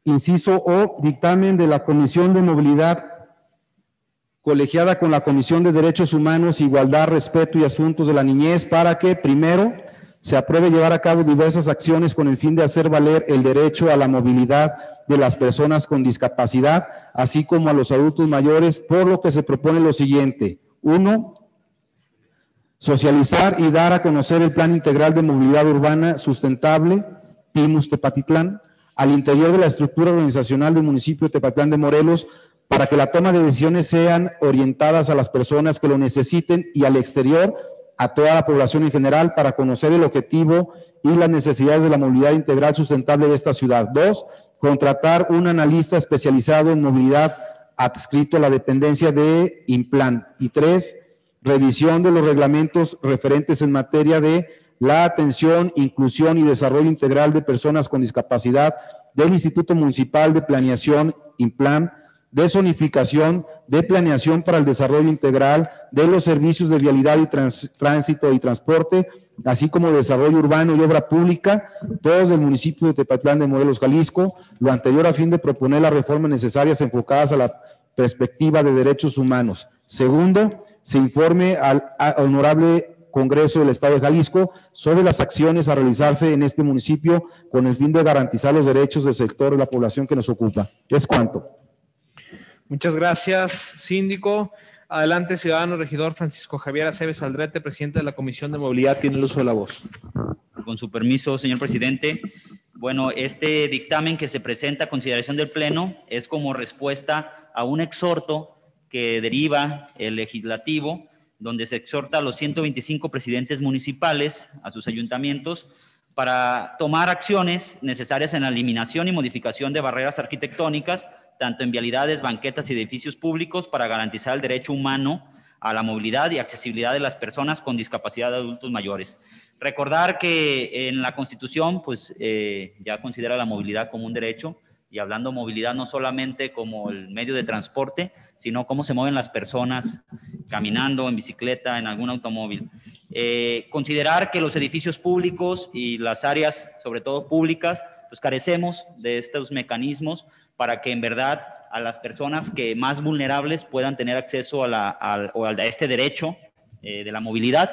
Inciso O, dictamen de la Comisión de Movilidad colegiada con la Comisión de Derechos Humanos, Igualdad, Respeto y Asuntos de la Niñez para que, primero, se apruebe llevar a cabo diversas acciones con el fin de hacer valer el derecho a la movilidad de las personas con discapacidad, así como a los adultos mayores, por lo que se propone lo siguiente. Uno, socializar y dar a conocer el Plan Integral de Movilidad Urbana Sustentable, PIMUS Tepatitlán, al interior de la estructura organizacional del municipio de Tepatlán de Morelos para que la toma de decisiones sean orientadas a las personas que lo necesiten y al exterior a toda la población en general para conocer el objetivo y las necesidades de la movilidad integral sustentable de esta ciudad. Dos, contratar un analista especializado en movilidad adscrito a la dependencia de Implan. Y tres, revisión de los reglamentos referentes en materia de la atención, inclusión y desarrollo integral de personas con discapacidad del Instituto Municipal de Planeación Implan de zonificación, de planeación para el desarrollo integral de los servicios de vialidad y tránsito y transporte, así como desarrollo urbano y obra pública, todos del municipio de Tepatlán de Morelos, Jalisco, lo anterior a fin de proponer las reformas necesarias enfocadas a la perspectiva de derechos humanos. Segundo, se informe al honorable Congreso del Estado de Jalisco sobre las acciones a realizarse en este municipio con el fin de garantizar los derechos del sector de la población que nos ocupa. Es cuanto. Muchas gracias, síndico. Adelante, ciudadano regidor Francisco Javier Aceves Aldrete, presidente de la Comisión de Movilidad, tiene el uso de la voz. Con su permiso, señor presidente. Bueno, este dictamen que se presenta a consideración del Pleno es como respuesta a un exhorto que deriva el legislativo, donde se exhorta a los 125 presidentes municipales, a sus ayuntamientos, para tomar acciones necesarias en la eliminación y modificación de barreras arquitectónicas tanto en vialidades, banquetas y edificios públicos para garantizar el derecho humano a la movilidad y accesibilidad de las personas con discapacidad de adultos mayores. Recordar que en la Constitución, pues eh, ya considera la movilidad como un derecho y hablando movilidad no solamente como el medio de transporte, sino cómo se mueven las personas caminando, en bicicleta, en algún automóvil. Eh, considerar que los edificios públicos y las áreas, sobre todo públicas, pues carecemos de estos mecanismos para que en verdad a las personas que más vulnerables puedan tener acceso a, la, este derecho eh, de la movilidad.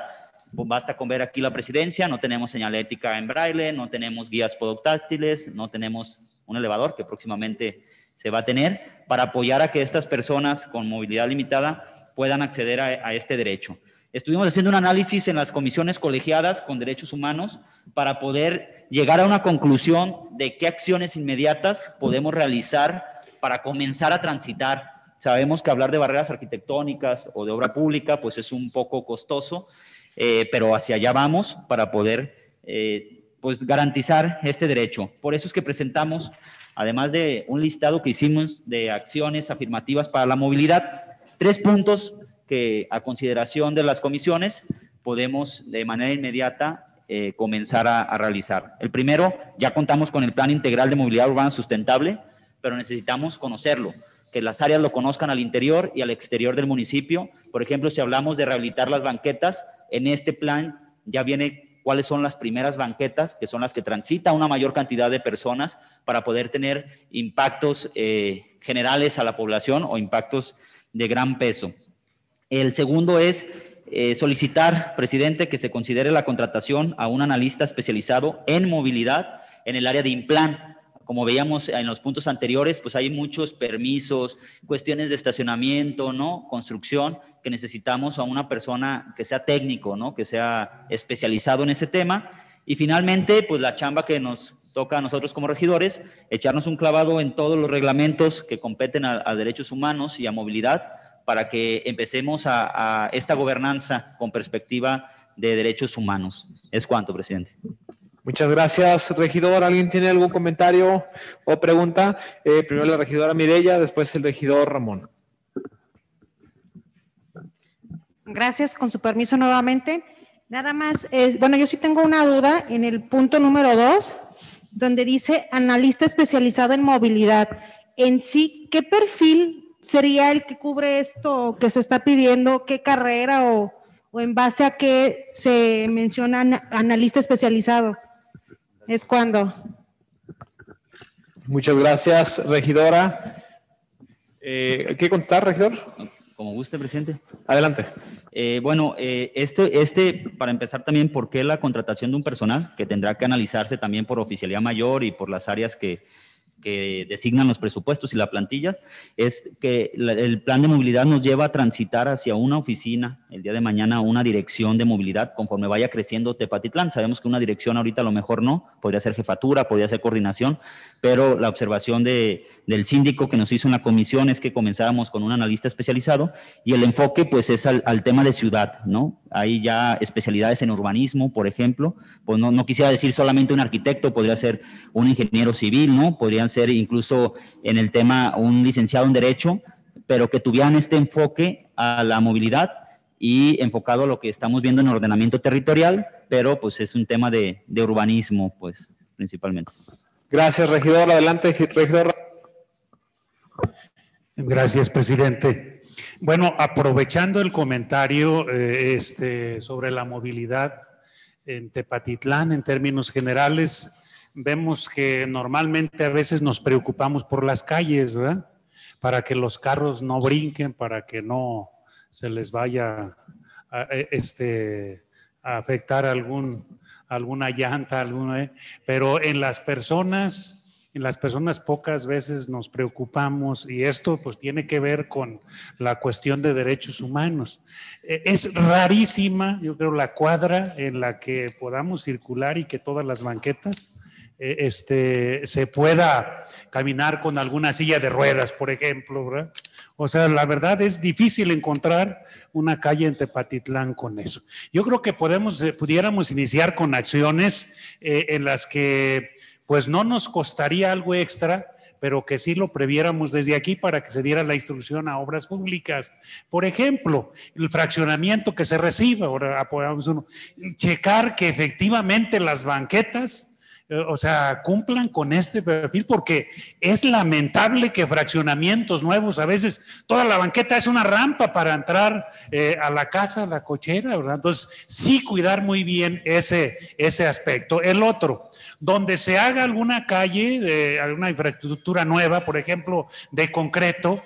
Basta con ver aquí la presidencia, no tenemos señalética en braille, no tenemos guías podoctáctiles, no tenemos un elevador que próximamente se va a tener para apoyar a que estas personas con movilidad limitada puedan acceder a este derecho. Estuvimos haciendo un análisis en las comisiones colegiadas con derechos humanos para poder llegar a una conclusión de qué acciones inmediatas podemos realizar para comenzar a transitar. Sabemos que hablar de barreras arquitectónicas o de obra pública pues es un poco costoso, eh, pero hacia allá vamos para poder eh, pues garantizar este derecho. Por eso es que presentamos, además de un listado que hicimos de acciones afirmativas para la movilidad, tres puntos que a consideración de las comisiones podemos de manera inmediata eh, comenzar a, realizar. El primero, ya contamos con el Plan Integral de Movilidad Urbana Sustentable, pero necesitamos conocerlo, que las áreas lo conozcan al interior y al exterior del municipio. Por ejemplo, si hablamos de rehabilitar las banquetas, en este plan ya viene cuáles son las primeras banquetas, que son las que transita una mayor cantidad de personas para poder tener impactos eh, generales a la población o impactos de gran peso. El segundo es eh, solicitar, presidente, que se considere la contratación a un analista especializado en movilidad en el área de Implan. Como veíamos en los puntos anteriores, pues hay muchos permisos, cuestiones de estacionamiento, ¿no? Construcción, que necesitamos a una persona que sea técnico, ¿no? Que sea especializado en ese tema. Y finalmente, pues la chamba que nos toca a nosotros como regidores, echarnos un clavado en todos los reglamentos que competen a derechos humanos y a movilidad para que empecemos a, esta gobernanza con perspectiva de derechos humanos. Es cuanto, presidente. Muchas gracias, regidor. ¿Alguien tiene algún comentario o pregunta? Eh, primero la regidora Mirella, después el regidor Ramón. Gracias, con su permiso nuevamente. Nada más, bueno, yo sí tengo una duda en el punto número dos, donde dice analista especializado en movilidad. En sí, ¿qué perfil sería el que cubre esto que se está pidiendo? ¿Qué carrera o, en base a qué se menciona analista especializado? ¿Es cuando? Muchas gracias, regidora. Eh, ¿Qué contestar, regidor? Como guste, presidente. Adelante. Eh, bueno, eh, este, este, para empezar también, ¿por qué la contratación de un personal que tendrá que analizarse también por oficialía mayor y por las áreas que, que designan los presupuestos y la plantilla, es que el plan de movilidad nos lleva a transitar hacia una oficina, el día de mañana una dirección de movilidad conforme vaya creciendo Tepatitlán. Sabemos que una dirección ahorita a lo mejor no, podría ser jefatura, podría ser coordinación, pero la observación de, del síndico que nos hizo en la comisión es que comenzáramos con un analista especializado y el enfoque pues es al, al tema de ciudad, ¿no? Hay ya especialidades en urbanismo, por ejemplo, pues no, no quisiera decir solamente un arquitecto, podría ser un ingeniero civil, ¿no? Podrían ser incluso en el tema un licenciado en derecho, pero que tuvieran este enfoque a la movilidad y enfocado a lo que estamos viendo en ordenamiento territorial, pero pues es un tema de, de urbanismo, pues principalmente. Gracias, regidor. Adelante, regidor. Gracias, presidente. Bueno, aprovechando el comentario eh, este, sobre la movilidad en Tepatitlán, en términos generales, vemos que normalmente a veces nos preocupamos por las calles, ¿verdad? Para que los carros no brinquen, para que no se les vaya a, este, a afectar algún, alguna llanta, alguna, ¿eh? pero en las personas las personas pocas veces nos preocupamos y esto pues tiene que ver con la cuestión de derechos humanos. Eh, Es rarísima, yo creo, la cuadra en la que podamos circular y que todas las banquetas eh, este, se pueda caminar con alguna silla de ruedas, por ejemplo, ¿verdad? O sea, la verdad es difícil encontrar una calle en Tepatitlán con eso. Yo creo que podemos, eh, pudiéramos iniciar con acciones eh, en las que pues no nos costaría algo extra, pero que sí lo previéramos desde aquí para que se diera la instrucción a obras públicas. Por ejemplo, el fraccionamiento que se reciba, ahora apoyamos uno, checar que efectivamente las banquetas o sea, cumplan con este perfil, porque es lamentable que fraccionamientos nuevos, a veces toda la banqueta es una rampa para entrar eh, a la casa, a la cochera, ¿verdad? Entonces, sí cuidar muy bien ese, ese aspecto. El otro, donde se haga alguna calle, de alguna infraestructura nueva, por ejemplo, de concreto,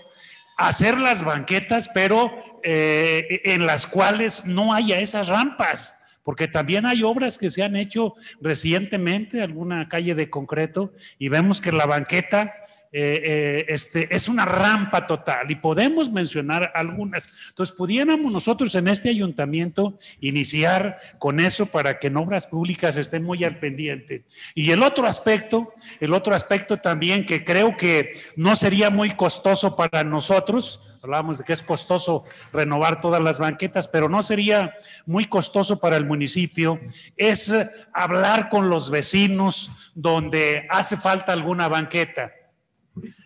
hacer las banquetas, pero eh, en las cuales no haya esas rampas porque también hay obras que se han hecho recientemente, alguna calle de concreto, y vemos que la banqueta eh, eh, este, es una rampa total y podemos mencionar algunas. Entonces, pudiéramos nosotros en este ayuntamiento iniciar con eso para que en obras públicas estén muy al pendiente. Y el otro aspecto, el otro aspecto también que creo que no sería muy costoso para nosotros, Hablábamos de que es costoso renovar todas las banquetas, pero no sería muy costoso para el municipio. Es hablar con los vecinos donde hace falta alguna banqueta.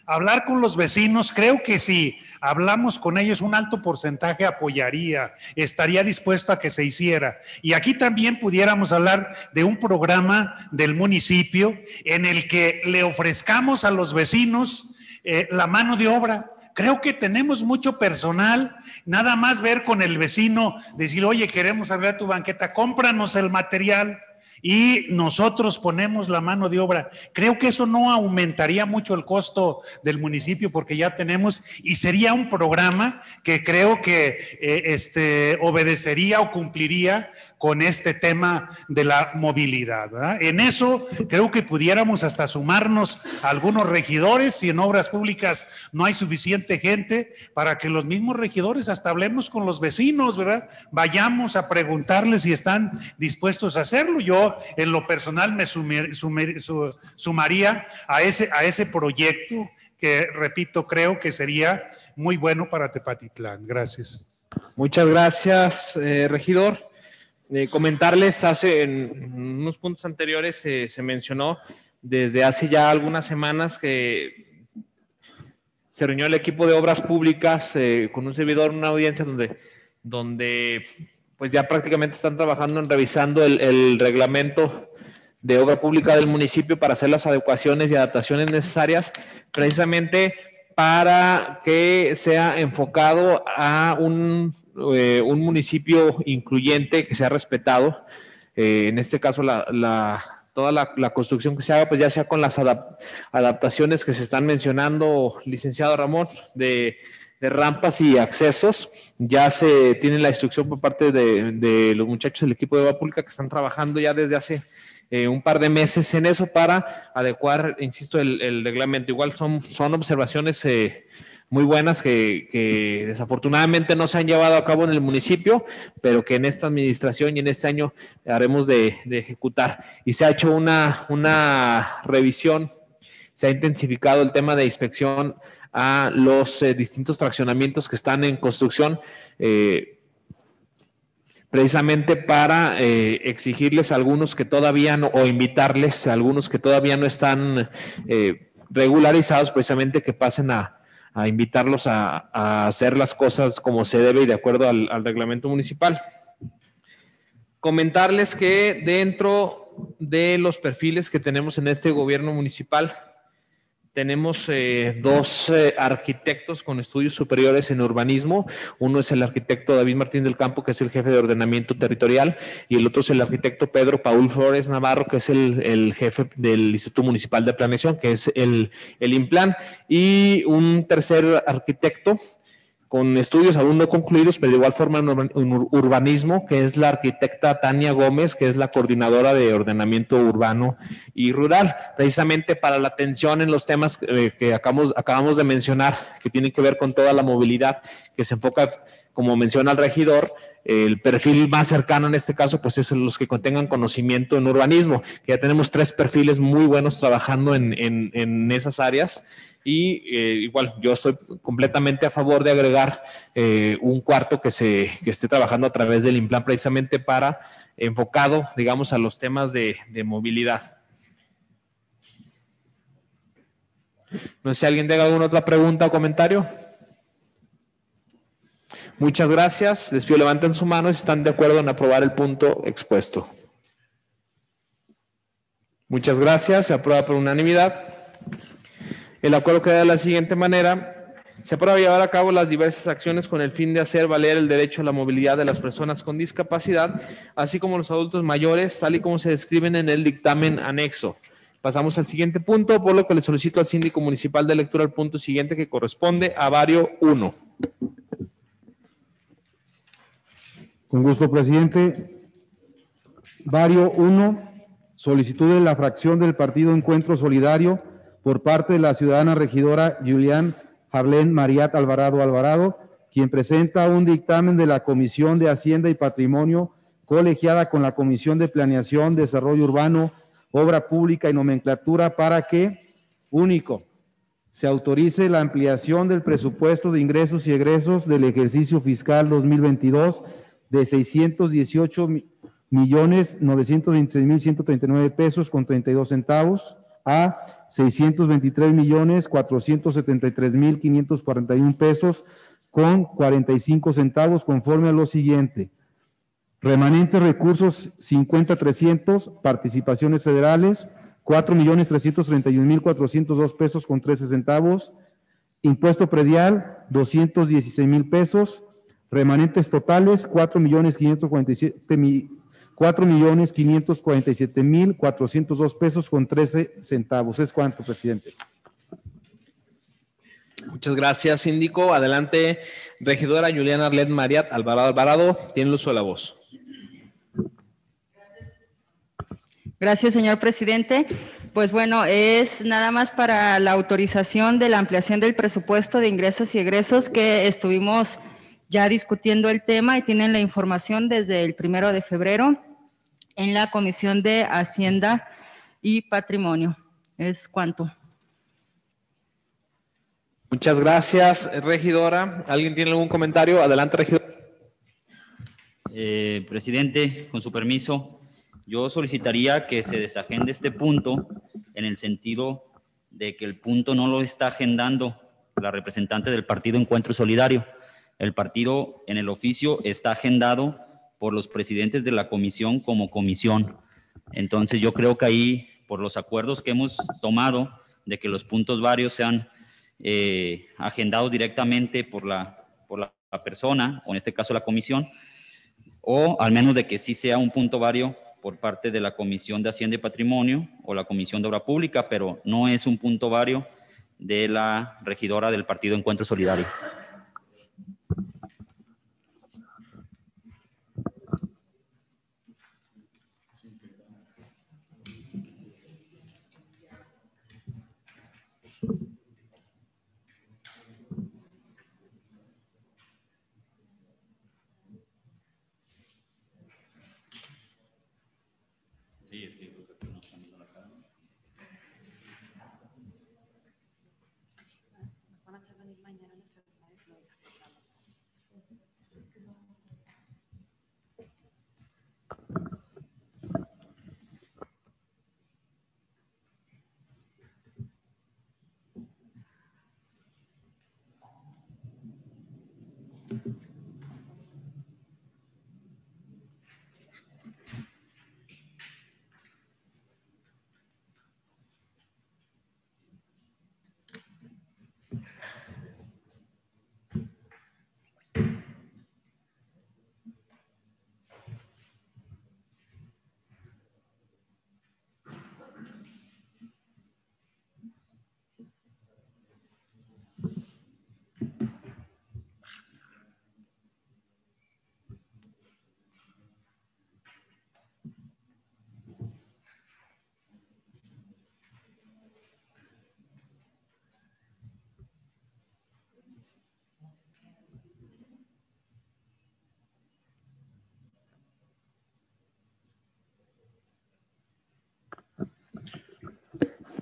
Hablar con los vecinos, creo que si hablamos con ellos, un alto porcentaje apoyaría, estaría dispuesto a que se hiciera. Y aquí también pudiéramos hablar de un programa del municipio en el que le ofrezcamos a los vecinos eh, la mano de obra. Creo que tenemos mucho personal, nada más ver con el vecino, decir, oye, queremos arreglar tu banqueta, cómpranos el material y nosotros ponemos la mano de obra. Creo que eso no aumentaría mucho el costo del municipio porque ya tenemos y sería un programa que creo que eh, este, obedecería o cumpliría con este tema de la movilidad. ¿verdad? En eso creo que pudiéramos hasta sumarnos a algunos regidores si en obras públicas no hay suficiente gente para que los mismos regidores hasta hablemos con los vecinos, ¿verdad? Vayamos a preguntarles si están dispuestos a hacerlo. Yo en lo personal me sumaría a ese, a ese proyecto que, repito, creo que sería muy bueno para Tepatitlán. Gracias. Muchas gracias, eh, regidor. Eh, comentarles, hace en unos puntos anteriores se mencionó desde hace ya algunas semanas que se reunió el equipo de obras públicas eh, con un servidor, una audiencia donde, donde pues ya prácticamente están trabajando en revisando el, el reglamento de obra pública del municipio para hacer las adecuaciones y adaptaciones necesarias, precisamente para que sea enfocado a un, eh, un municipio incluyente que sea respetado. Eh, en este caso, la, toda la, construcción que se haga, pues ya sea con las adap- adaptaciones que se están mencionando, licenciado Ramón, de, rampas y accesos. Ya se tiene la instrucción por parte de, de los muchachos del equipo de obra pública que están trabajando ya desde hace eh, un par de meses en eso para adecuar, insisto, el, reglamento. Igual son, son observaciones muy buenas que, desafortunadamente no se han llevado a cabo en el municipio, pero que en esta administración y en este año haremos de, ejecutar. Y se ha hecho una, una revisión, se ha intensificado el tema de inspección a los eh, distintos fraccionamientos que están en construcción. Eh, precisamente para eh, exigirles a algunos que todavía no, o invitarles a algunos que todavía no están regularizados, precisamente que pasen a, a invitarlos a, a, hacer las cosas como se debe y de acuerdo al, al reglamento municipal. Comentarles que dentro de los perfiles que tenemos en este gobierno municipal, tenemos eh, dos eh, arquitectos con estudios superiores en urbanismo. Uno es el arquitecto David Martín del Campo, que es el jefe de ordenamiento territorial, y el otro es el arquitecto Pedro Paul Flores Navarro, que es el, jefe del Instituto Municipal de Planeación, que es el, el IMPLAN, y un tercer arquitecto con estudios aún no concluidos, pero de igual forma en urbanismo, que es la arquitecta Tania Gómez, que es la coordinadora de ordenamiento urbano y rural, precisamente para la atención en los temas eh, que acabamos, de mencionar, que tienen que ver con toda la movilidad, que se enfoca, como menciona el regidor, el perfil más cercano en este caso, pues es los que contengan conocimiento en urbanismo, que ya tenemos tres perfiles muy buenos trabajando en, en, en esas áreas y eh, igual yo estoy completamente a favor de agregar eh, un cuarto que, se, que esté trabajando a través del Implan precisamente para enfocado, digamos, a los temas de, de movilidad. No sé si alguien tenga alguna otra pregunta o comentario. Muchas gracias. Les pido levanten su mano si están de acuerdo en aprobar el punto expuesto. Muchas gracias. Se aprueba por unanimidad. El acuerdo queda de la siguiente manera. Se aprueba llevar a cabo las diversas acciones con el fin de hacer valer el derecho a la movilidad de las personas con discapacidad, así como los adultos mayores, tal y como se describen en el dictamen anexo. Pasamos al siguiente punto, por lo que le solicito al síndico municipal de lectura al punto siguiente que corresponde a vario 1. Con gusto, presidente. Vario 1, solicitud de la fracción del Partido Encuentro Solidario por parte de la ciudadana regidora Julián Harlén Mariat Alvarado Alvarado, quien presenta un dictamen de la Comisión de Hacienda y Patrimonio colegiada con la Comisión de Planeación, Desarrollo Urbano, Obra Pública y Nomenclatura para que, único, se autorice la ampliación del presupuesto de ingresos y egresos del ejercicio fiscal 2022 de 618 millones 926 mil 139 pesos con 32 centavos a 623 millones 473 mil 541 pesos con 45 centavos conforme a lo siguiente. Remanentes recursos 50,300, participaciones federales 4 millones 331 mil 402 pesos con 13 centavos, impuesto predial 216 mil pesos, remanentes totales 4 millones 547 mil 4 millones 547 mil 402 pesos con 13 centavos. ¿Es cuánto, presidente? Muchas gracias, síndico. Adelante, regidora Juliana Arlet Mariat Alvarado Alvarado. Tiene el uso de la voz. Gracias, señor presidente. Pues bueno, es nada más para la autorización de la ampliación del presupuesto de ingresos y egresos que estuvimos ya discutiendo el tema y tienen la información desde el primero de febrero en la Comisión de Hacienda y Patrimonio. ¿Es cuánto? Muchas gracias, regidora. ¿Alguien tiene algún comentario? Adelante, regidora. Eh, presidente, con su permiso, yo solicitaría que se desagende este punto en el sentido de que el punto no lo está agendando la representante del Partido Encuentro Solidario. El partido en el oficio está agendado por los presidentes de la comisión como comisión. Entonces yo creo que ahí, por los acuerdos que hemos tomado de que los puntos varios sean eh, agendados directamente por la, por la, persona, o en este caso la comisión, o al menos de que sí sea un punto vario por parte de la Comisión de Hacienda y Patrimonio o la Comisión de Obra Pública, pero no es un punto vario de la regidora del Partido Encuentro Solidario.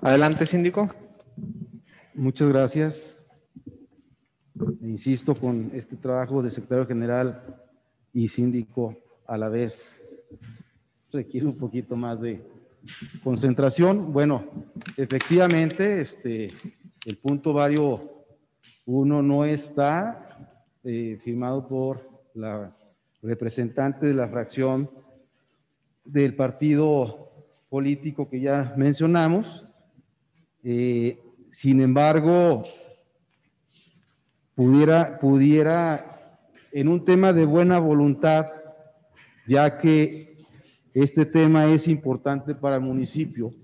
Adelante, síndico. Muchas gracias. Insisto con este trabajo de secretario general y síndico a la vez. Requiere un poquito más de concentración. Bueno, efectivamente, este, el punto vario 1 no está eh, firmado por la representante de la fracción del partido político que ya mencionamos. Eh, sin embargo, pudiera, pudiera, en un tema de buena voluntad, ya que este tema es importante para el municipio,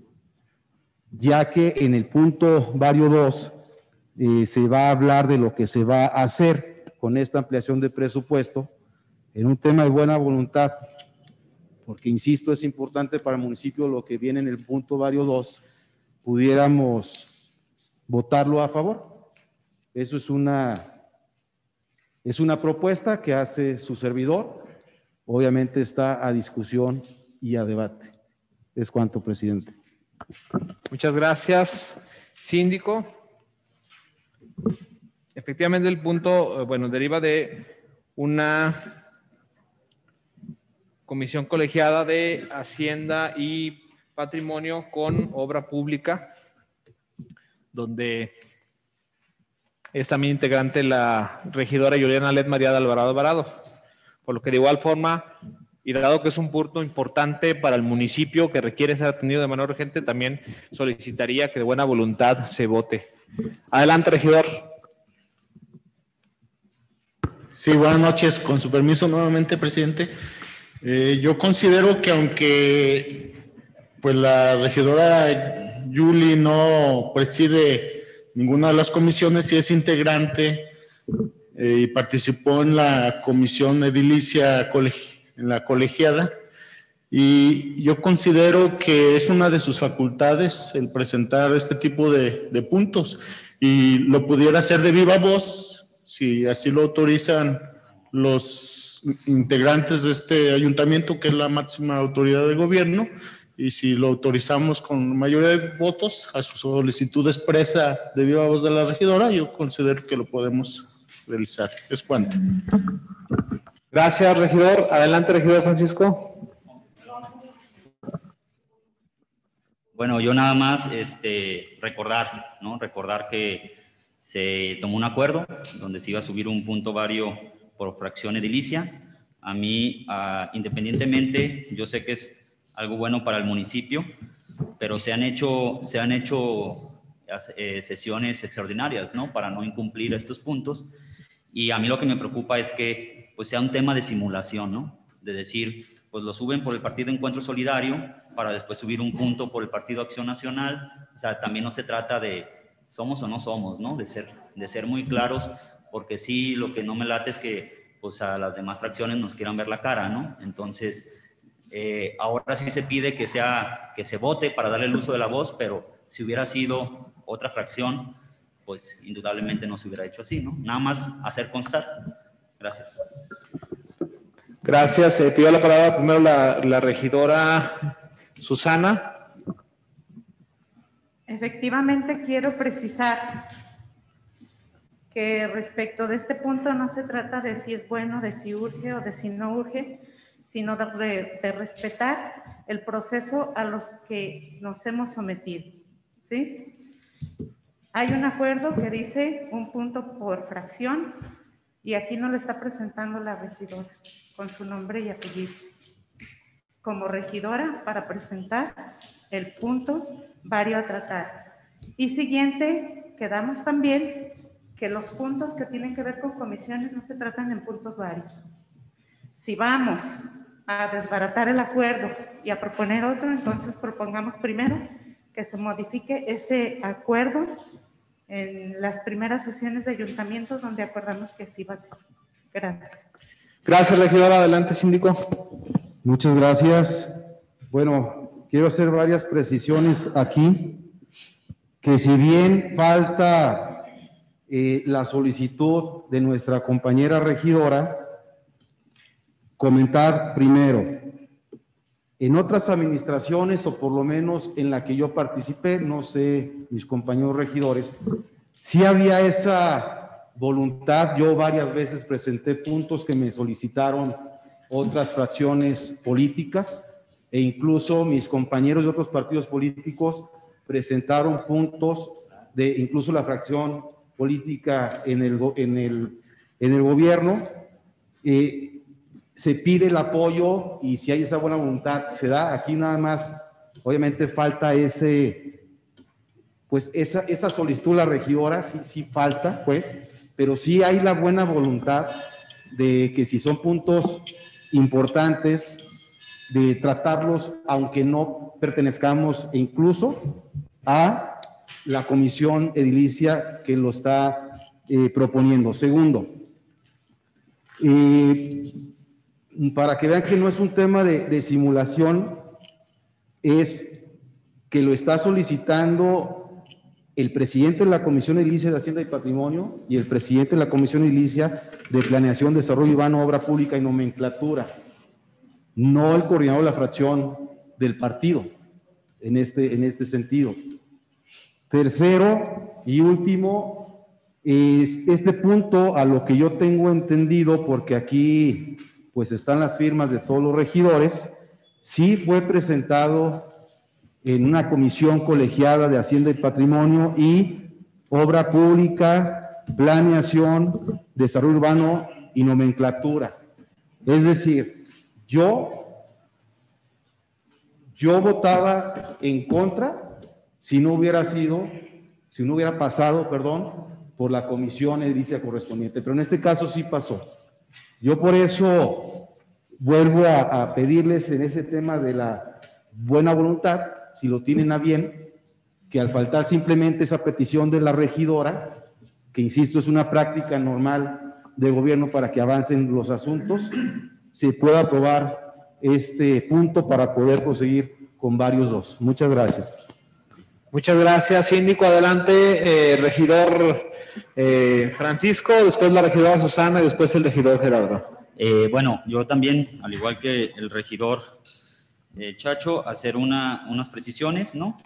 ya que en el punto vario 2 eh, se va a hablar de lo que se va a hacer con esta ampliación de presupuesto, en un tema de buena voluntad, porque insisto, es importante para el municipio lo que viene en el punto vario 2, pudiéramos votarlo a favor. Eso es una, es una propuesta que hace su servidor. Obviamente está a discusión y a debate. Es cuanto, presidente. Muchas gracias, síndico. Efectivamente, el punto, eh, bueno, deriva de una comisión colegiada de Hacienda y Patrimonio con Obra Pública, donde es también integrante la regidora Juliana Led María de Alvarado Alvarado. Por lo que de igual forma, y dado que es un punto importante para el municipio que requiere ser atendido de manera urgente, también solicitaría que de buena voluntad se vote. Adelante, regidor. Sí, buenas noches. Con su permiso nuevamente, presidente. Eh, yo considero que aunque pues la regidora Yuli no preside ninguna de las comisiones y es integrante eh, y participó en la comisión edilicia en la colegiada. Y yo considero que es una de sus facultades el presentar este tipo de, de puntos y lo pudiera hacer de viva voz si así lo autorizan los integrantes de este ayuntamiento, que es la máxima autoridad de gobierno, y si lo autorizamos con mayoría de votos a su solicitud expresa de viva voz de la regidora, yo considero que lo podemos realizar. Es cuanto. Gracias, regidor. Adelante, regidor Francisco. Bueno, yo nada más este, recordar, ¿no? Recordar que se tomó un acuerdo donde se iba a subir un punto vario por fracción edilicia. A mí, ah, independientemente, yo sé que es algo bueno para el municipio, pero se han hecho, se han hecho eh, sesiones extraordinarias, ¿no? Para no incumplir estos puntos. Y a mí lo que me preocupa es que pues sea un tema de simulación, ¿no? De decir, pues lo suben por el Partido Encuentro Solidario para después subir un punto por el Partido Acción Nacional. O sea, también no se trata de somos o no somos, ¿no? De ser, de ser muy claros, porque sí, lo que no me late es que pues a las demás fracciones nos quieran ver la cara, ¿no? Entonces, eh, ahora sí se pide que, sea, que se vote para darle el uso de la voz, pero si hubiera sido otra fracción, pues indudablemente no se hubiera hecho así, ¿no? Nada más hacer constar. Gracias. Gracias. Eh, pido la palabra primero la, la regidora Susana. Efectivamente, quiero precisar que respecto de este punto no se trata de si es bueno, de si urge o de si no urge, sino de, re- de respetar el proceso a los que nos hemos sometido. ¿Sí? Hay un acuerdo que dice un punto por fracción y aquí no lo está presentando la regidora con su nombre y apellido. Como regidora para presentar el punto vario a tratar. Y siguiente, quedamos también que los puntos que tienen que ver con comisiones no se tratan en puntos varios. Si vamos a desbaratar el acuerdo y a proponer otro, entonces propongamos primero que se modifique ese acuerdo en las primeras sesiones de ayuntamientos donde acordamos que así va a ser. Gracias. Gracias, regidora. Adelante, síndico. Muchas gracias. Bueno, quiero hacer varias precisiones aquí, que si bien falta eh, la solicitud de nuestra compañera regidora, comentar primero, en otras administraciones, o por lo menos en la que yo participé, no sé, mis compañeros regidores, sí había esa voluntad. Yo varias veces presenté puntos que me solicitaron otras fracciones políticas e incluso mis compañeros de otros partidos políticos presentaron puntos de incluso la fracción política en el, en el, en el gobierno. Eh, se pide el apoyo y si hay esa buena voluntad se da. Aquí nada más, obviamente falta ese, pues esa, esa solicitud la regidora, sí, sí falta, pues, pero sí hay la buena voluntad de que si son puntos importantes, de tratarlos, aunque no pertenezcamos incluso a la comisión edilicia que lo está eh, proponiendo. Segundo, eh, para que vean que no es un tema de, simulación, es que lo está solicitando el presidente de la Comisión Edilicia de Hacienda y Patrimonio y el presidente de la Comisión Edilicia de Planeación, Desarrollo Urbano, Obra Pública y Nomenclatura, no el coordinador de la fracción del partido en este, en este sentido. Tercero y último, es este punto a lo que yo tengo entendido, porque aquí pues están las firmas de todos los regidores, sí fue presentado en una comisión colegiada de Hacienda y Patrimonio y Obra Pública, Planeación, Desarrollo Urbano y Nomenclatura. Es decir, yo, yo votaba en contra si no hubiera sido, si no hubiera pasado, perdón, por la comisión edilicia correspondiente, pero en este caso sí pasó. Yo por eso vuelvo a, pedirles en ese tema de la buena voluntad, si lo tienen a bien, que al faltar simplemente esa petición de la regidora, que insisto es una práctica normal de gobierno para que avancen los asuntos, se pueda aprobar este punto para poder proseguir con varios dos. Muchas gracias. Muchas gracias, síndico. Adelante, eh, regidor eh, Francisco, después la regidora Susana y después el regidor Gerardo. Eh, bueno, yo también, al igual que el regidor eh, Chacho, hacer una- unas precisiones, ¿no?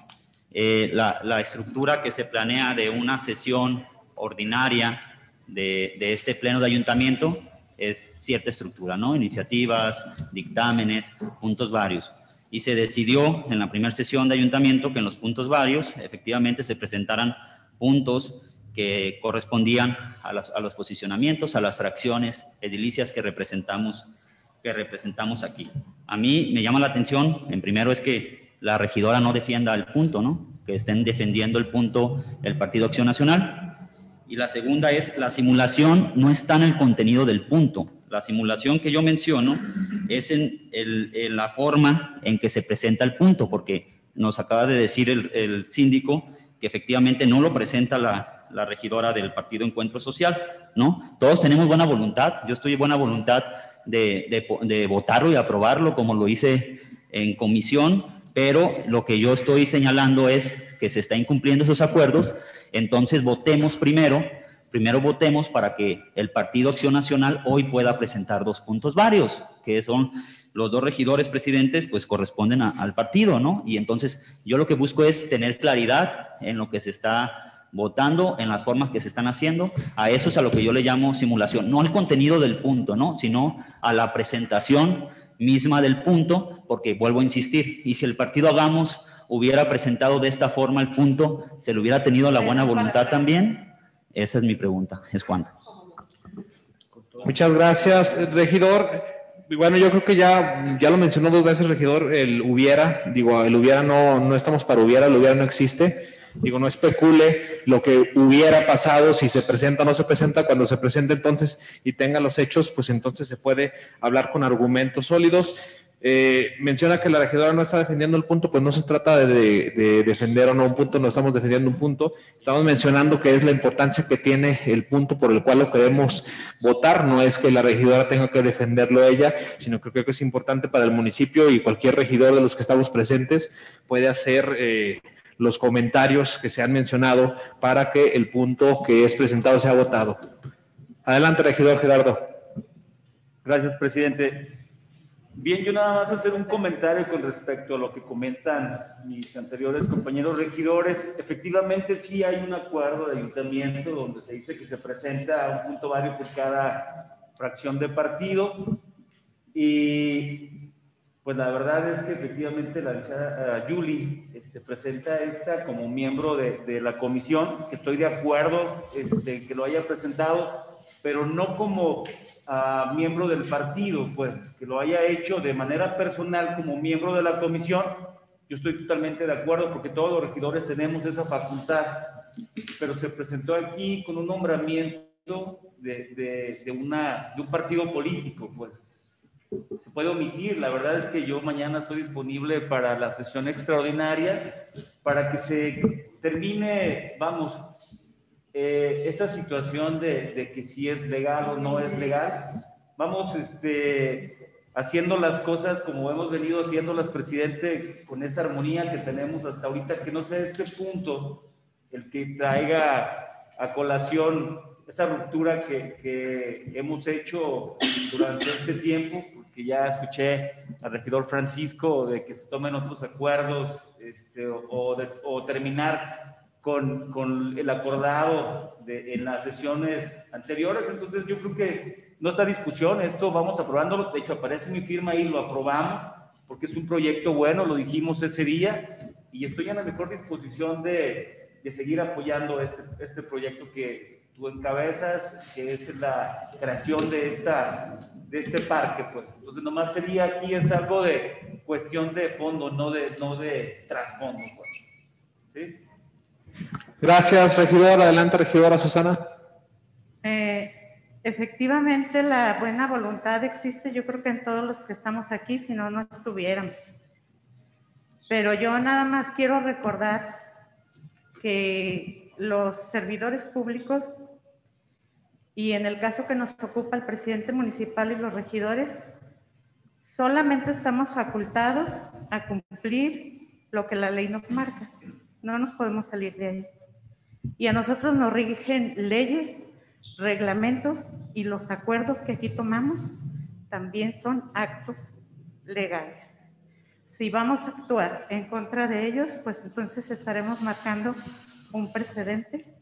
La, la estructura que se planea de una sesión ordinaria de, de este pleno de ayuntamiento es cierta estructura, ¿no? Iniciativas, dictámenes, puntos varios. Y se decidió en la primera sesión de ayuntamiento que en los puntos varios efectivamente se presentaran puntos que correspondían a, las- a los posicionamientos, a las fracciones edilicias que representamos, que representamos aquí. A mí me llama la atención, en primero es que la regidora no defienda el punto, ¿no? Que estén defendiendo el punto el Partido Acción Nacional. Y la segunda es, la simulación no está en el contenido del punto. La simulación que yo menciono es en, el- en la forma en que se presenta el punto, porque nos acaba de decir el, el síndico que efectivamente no lo presenta la, la regidora del Partido Encuentro Social, ¿no? Todos tenemos buena voluntad, yo estoy de buena voluntad de, de votarlo y aprobarlo como lo hice en comisión, pero lo que yo estoy señalando es que se está incumpliendo esos acuerdos, entonces votemos primero, primero votemos para que el Partido Acción Nacional hoy pueda presentar dos puntos varios, que son los dos regidores presidentes pues corresponden al partido, ¿no? Y entonces yo lo que busco es tener claridad en lo que se está votando, en las formas que se están haciendo. A eso es a lo que yo le llamo simulación, no al contenido del punto, ¿no? Sino a la presentación misma del punto, porque vuelvo a insistir, y si el partido Hagamos hubiera presentado de esta forma el punto, ¿se le hubiera tenido la buena voluntad también? Esa es mi pregunta, es cuánto. Muchas gracias, regidor. Bueno, yo creo que ya, ya lo mencionó dos veces, regidor, el hubiera, digo, el hubiera no, no estamos para hubiera, el hubiera no existe. Digo, no especule lo que hubiera pasado, si se presenta o no se presenta, cuando se presente entonces y tenga los hechos, pues entonces se puede hablar con argumentos sólidos. Eh, menciona que la regidora no está defendiendo el punto, pues no se trata de defender o no un punto, no estamos defendiendo un punto, estamos mencionando que es la importancia que tiene el punto por el cual lo queremos votar, no es que la regidora tenga que defenderlo ella, sino que creo que es importante para el municipio y cualquier regidor de los que estamos presentes puede hacer eh, los comentarios que se han mencionado para que el punto que es presentado sea votado. Adelante, regidor Gerardo. Gracias, presidente. Bien, yo nada más hacer un comentario con respecto a lo que comentan mis anteriores compañeros regidores. Efectivamente, sí hay un acuerdo de ayuntamiento donde se dice que se presenta un punto vario por cada fracción de partido. Y pues la verdad es que efectivamente la licenciada uh, Yuli este, presenta esta como miembro de, de, la comisión, que estoy de acuerdo este, que lo haya presentado, pero no como uh, miembro del partido, pues que lo haya hecho de manera personal como miembro de la comisión. Yo estoy totalmente de acuerdo porque todos los regidores tenemos esa facultad, pero se presentó aquí con un nombramiento de, de, de una, de un partido político, pues se puede omitir. La verdad es que yo mañana estoy disponible para la sesión extraordinaria para que se termine, vamos, eh, esta situación de, de, que si es legal o no es legal. Vamos este, haciendo las cosas como hemos venido haciéndolas, presidente, con esa armonía que tenemos hasta ahorita, que no sea este punto el que traiga a colación esa ruptura que, que hemos hecho durante este tiempo, porque ya escuché al regidor Francisco de que se tomen otros acuerdos este, o, de, o, terminar con, con el acordado de, en las sesiones anteriores. Entonces yo creo que no está discusión, esto vamos aprobándolo, de hecho aparece mi firma ahí, lo aprobamos, porque es un proyecto bueno, lo dijimos ese día, y estoy en la mejor disposición de, de seguir apoyando este, este proyecto que, tú encabezas, que es la creación de, esta, de este parque, pues. Entonces, nomás sería aquí es algo de cuestión de fondo, no de, no de trasfondo, pues. ¿Sí? Gracias, regidora. Adelante, regidora Susana. Eh, efectivamente, la buena voluntad existe, yo creo que en todos los que estamos aquí, si no, no estuviéramos. Pero yo nada más quiero recordar que los servidores públicos y en el caso que nos ocupa el presidente municipal y los regidores, solamente estamos facultados a cumplir lo que la ley nos marca. No nos podemos salir de ahí. Y a nosotros nos rigen leyes, reglamentos y los acuerdos que aquí tomamos también son actos legales. Si vamos a actuar en contra de ellos, pues entonces estaremos marcando un precedente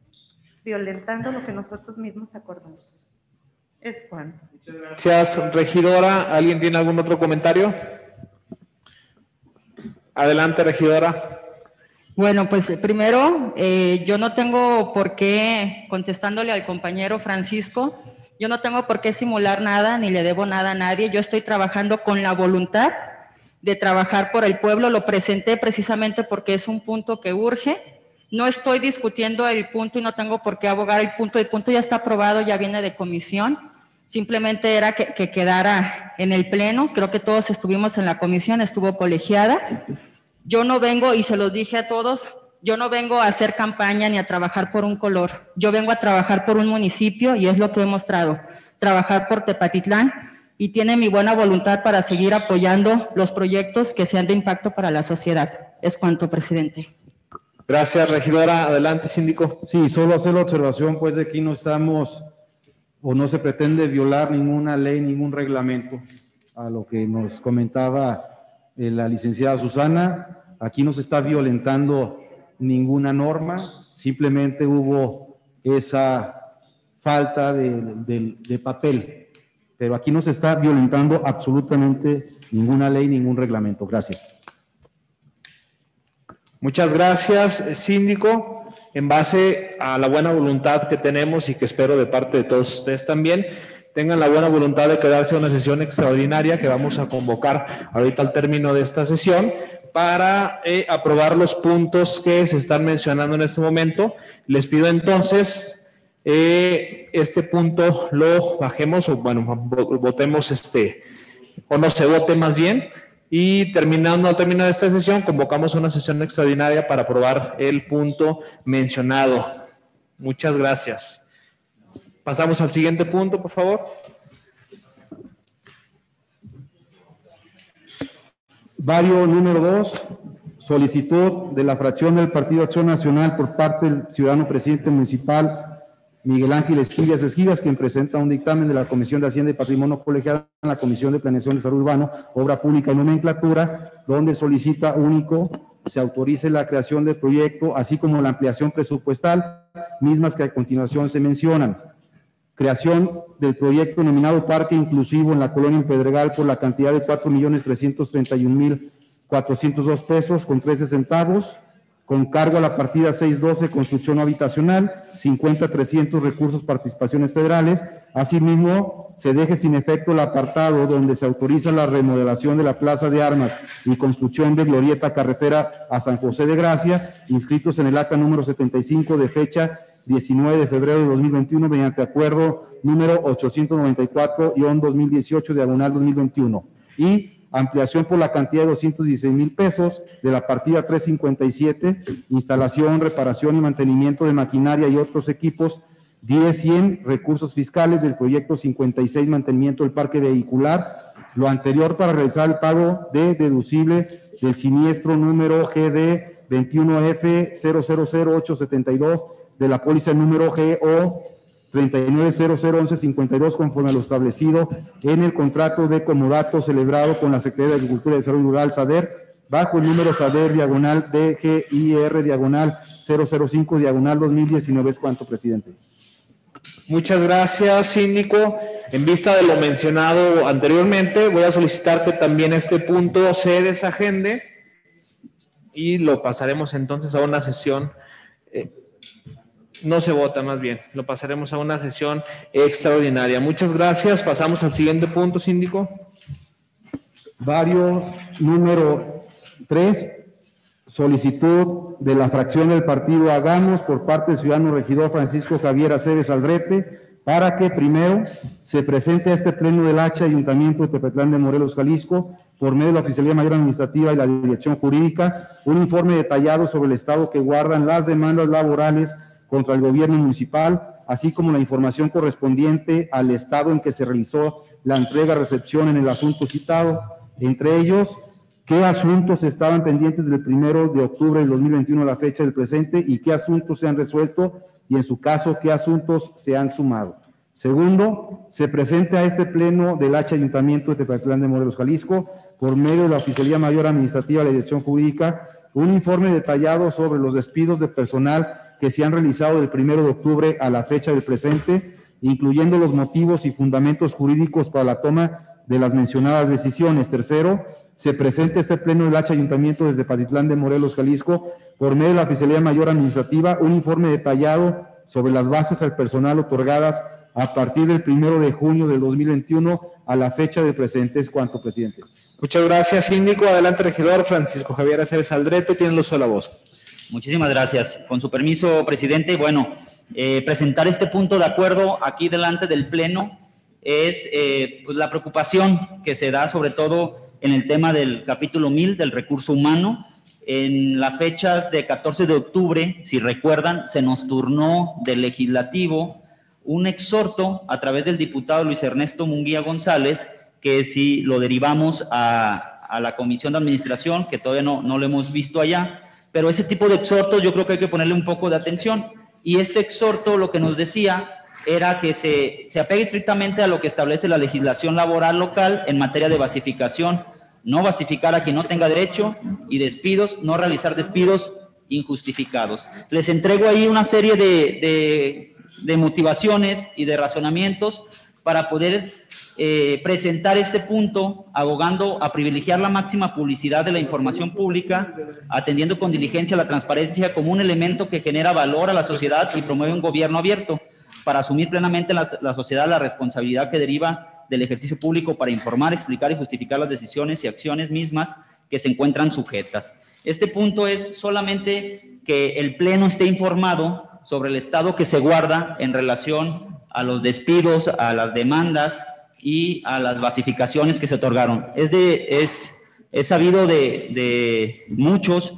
violentando lo que nosotros mismos acordamos. Es cuanto. Gracias, regidora. ¿Alguien tiene algún otro comentario? Adelante, regidora. Bueno, pues primero, eh, yo no tengo por qué, contestándole al compañero Francisco, yo no tengo por qué simular nada ni le debo nada a nadie. Yo estoy trabajando con la voluntad de trabajar por el pueblo. Lo presenté precisamente porque es un punto que urge. No estoy discutiendo el punto y no tengo por qué abogar el punto. El punto ya está aprobado, ya viene de comisión. Simplemente era que, que quedara en el pleno. Creo que todos estuvimos en la comisión, estuvo colegiada. Yo no vengo, y se los dije a todos, yo no vengo a hacer campaña ni a trabajar por un color. Yo vengo a trabajar por un municipio y es lo que he mostrado. Trabajar por Tepatitlán y tiene mi buena voluntad para seguir apoyando los proyectos que sean de impacto para la sociedad. Es cuanto, presidente. Gracias, regidora. Adelante, síndico. Sí, solo hacer la observación, pues, de que no estamos o no se pretende violar ninguna ley, ningún reglamento. a lo que nos comentaba eh, la licenciada Susana. Aquí no se está violentando ninguna norma, simplemente hubo esa falta de papel. Pero aquí no se está violentando absolutamente ninguna ley, ningún reglamento. Gracias. Muchas gracias, síndico. En base a la buena voluntad que tenemos y que espero de parte de todos ustedes también, tengan la buena voluntad de quedarse a una sesión extraordinaria que vamos a convocar ahorita al término de esta sesión para eh, aprobar los puntos que se están mencionando en este momento. Les pido entonces eh, este punto lo bajemos o bueno, vo- votemos este, o no se vote más bien. Y terminando, al terminar esta sesión, convocamos una sesión extraordinaria para aprobar el punto mencionado. Muchas gracias. Pasamos al siguiente punto, por favor. Vario número dos, solicitud de la fracción del Partido Acción Nacional por parte del ciudadano presidente municipal Miguel Ángel Esquivias Esquivias, quien presenta un dictamen de la Comisión de Hacienda y Patrimonio Colegiado en la Comisión de Planeación y Desarrollo Urbano, Obra Pública y Nomenclatura, donde solicita único se autorice la creación del proyecto, así como la ampliación presupuestal, mismas que a continuación se mencionan. Creación del proyecto denominado Parque Inclusivo en la colonia Pedregal por la cantidad de cuatro millones trescientos treinta y un mil cuatrocientos dos pesos con 13 centavos, con cargo a la partida 612 construcción habitacional, 50 300 recursos participaciones federales. Asimismo, se deje sin efecto el apartado donde se autoriza la remodelación de la Plaza de Armas y construcción de glorieta carretera a San José de Gracia, inscritos en el acta número 75 de fecha 19 de febrero de 2021 mediante acuerdo número 894-2018 diagonal 2021 y ampliación por la cantidad de 216 mil pesos de la partida 357, instalación, reparación y mantenimiento de maquinaria y otros equipos 10-100 recursos fiscales del proyecto 56 mantenimiento del parque vehicular, lo anterior para realizar el pago de deducible del siniestro número GD 21F000872 de la póliza número GO 39001152 conforme a lo establecido en el contrato de comodato celebrado con la Secretaría de Agricultura y Desarrollo Rural SADER bajo el número SADER diagonal DGIR diagonal 005 diagonal 2019 es cuanto, presidente. Muchas gracias, síndico. En vista de lo mencionado anteriormente, voy a solicitar que también este punto se desagende y lo pasaremos entonces a una sesión. eh, no se vota más bien, lo pasaremos a una sesión extraordinaria. Muchas gracias. Pasamos al siguiente punto, síndico. Vario número 3, solicitud de la fracción del partido Hagamos por parte del ciudadano regidor Francisco Javier Aceves Aldrete para que primero se presente a este pleno del Hacha Ayuntamiento de Tepetlán de Morelos, Jalisco, por medio de la Oficialía Mayor Administrativa y la Dirección Jurídica, un informe detallado sobre el estado que guardan las demandas laborales contra el gobierno municipal, así como la información correspondiente al estado en que se realizó la entrega-recepción en el asunto citado, entre ellos, qué asuntos estaban pendientes del primero de octubre del 2021 a la fecha del presente y qué asuntos se han resuelto y en su caso qué asuntos se han sumado. Segundo, se presenta a este pleno del H Ayuntamiento de Tepatlán de Morelos, Jalisco, por medio de la Oficialía Mayor Administrativa de la Dirección Jurídica, un informe detallado sobre los despidos de personal que se han realizado del primero de octubre a la fecha del presente, incluyendo los motivos y fundamentos jurídicos para la toma de las mencionadas decisiones. Tercero, se presenta este pleno del H Ayuntamiento desde Patitlán de Morelos, Jalisco, por medio de la Oficialía Mayor Administrativa, un informe detallado sobre las bases al personal otorgadas a partir del primero de junio del 2021 a la fecha del presente. Es cuanto, presidente. Muchas gracias, síndico. Adelante, regidor Francisco Javier Aceves Aldrete. Tiene el uso de la voz. Muchísimas gracias. Con su permiso, presidente, bueno, eh, presentar este punto de acuerdo aquí delante del Pleno es eh, pues, la preocupación que se da sobre todo en el tema del capítulo 1000 del recurso humano. En las fechas de 14 de octubre, si recuerdan, se nos turnó del legislativo un exhorto a través del diputado Luis Ernesto Munguía González, que si lo derivamos a, la Comisión de Administración, que todavía no lo hemos visto allá, pero ese tipo de exhortos yo creo que hay que ponerle un poco de atención. Y este exhorto lo que nos decía era que se, se apegue estrictamente a lo que establece la legislación laboral local en materia de basificación. No basificar a quien no tenga derecho y despidos, no realizar despidos injustificados. Les entrego ahí una serie de, de, de motivaciones y de razonamientos para poder eh, presentar este punto, abogando a privilegiar la máxima publicidad de la información pública, atendiendo con diligencia la transparencia como un elemento que genera valor a la sociedad y promueve un gobierno abierto, para asumir plenamente la, la sociedad la responsabilidad que deriva del ejercicio público para informar, explicar y justificar las decisiones y acciones mismas que se encuentran sujetas. Este punto es solamente que el Pleno esté informado sobre el estado que se guarda en relación a los despidos, a las demandas y a las basificaciones que se otorgaron. Es, de, es, es sabido de, de muchos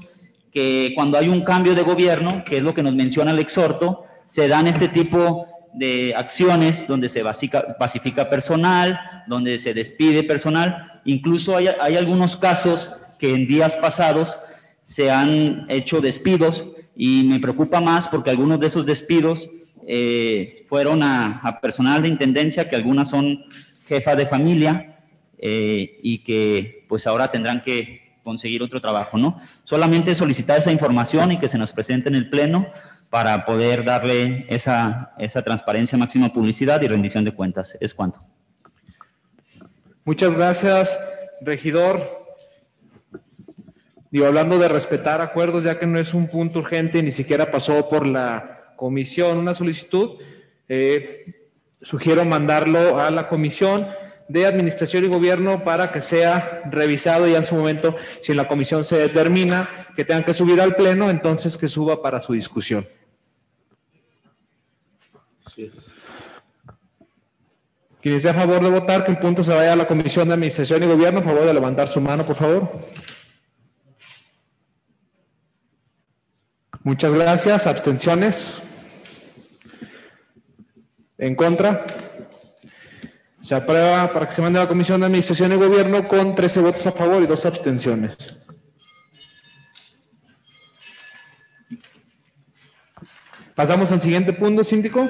que cuando hay un cambio de gobierno, que es lo que nos menciona el exhorto, se dan este tipo de acciones donde se basica, basifica personal, donde se despide personal. Incluso hay, hay, algunos casos que en días pasados se han hecho despidos y me preocupa más porque algunos de esos despidos eh, fueron a, a, personal de intendencia, que algunas son jefas de familia eh, y que pues ahora tendrán que conseguir otro trabajo, ¿no? Solamente solicitar esa información y que se nos presente en el Pleno para poder darle esa, esa transparencia, máxima publicidad y rendición de cuentas. Es cuanto. Muchas gracias, regidor. Digo, hablando de respetar acuerdos, ya que no es un punto urgente, ni siquiera pasó por la comisión una solicitud, eh, sugiero mandarlo a la comisión de administración y gobierno para que sea revisado y en su momento, si en la comisión se determina que tengan que subir al pleno, entonces que suba para su discusión. Así es. Quien esté a favor de votar que el punto se vaya a la comisión de administración y gobierno, a favor de levantar su mano, por favor. Muchas gracias. Abstenciones. ¿En contra? Se aprueba para que se mande a la Comisión de Administración y Gobierno con 13 votos a favor y dos abstenciones. Pasamos al siguiente punto, síndico.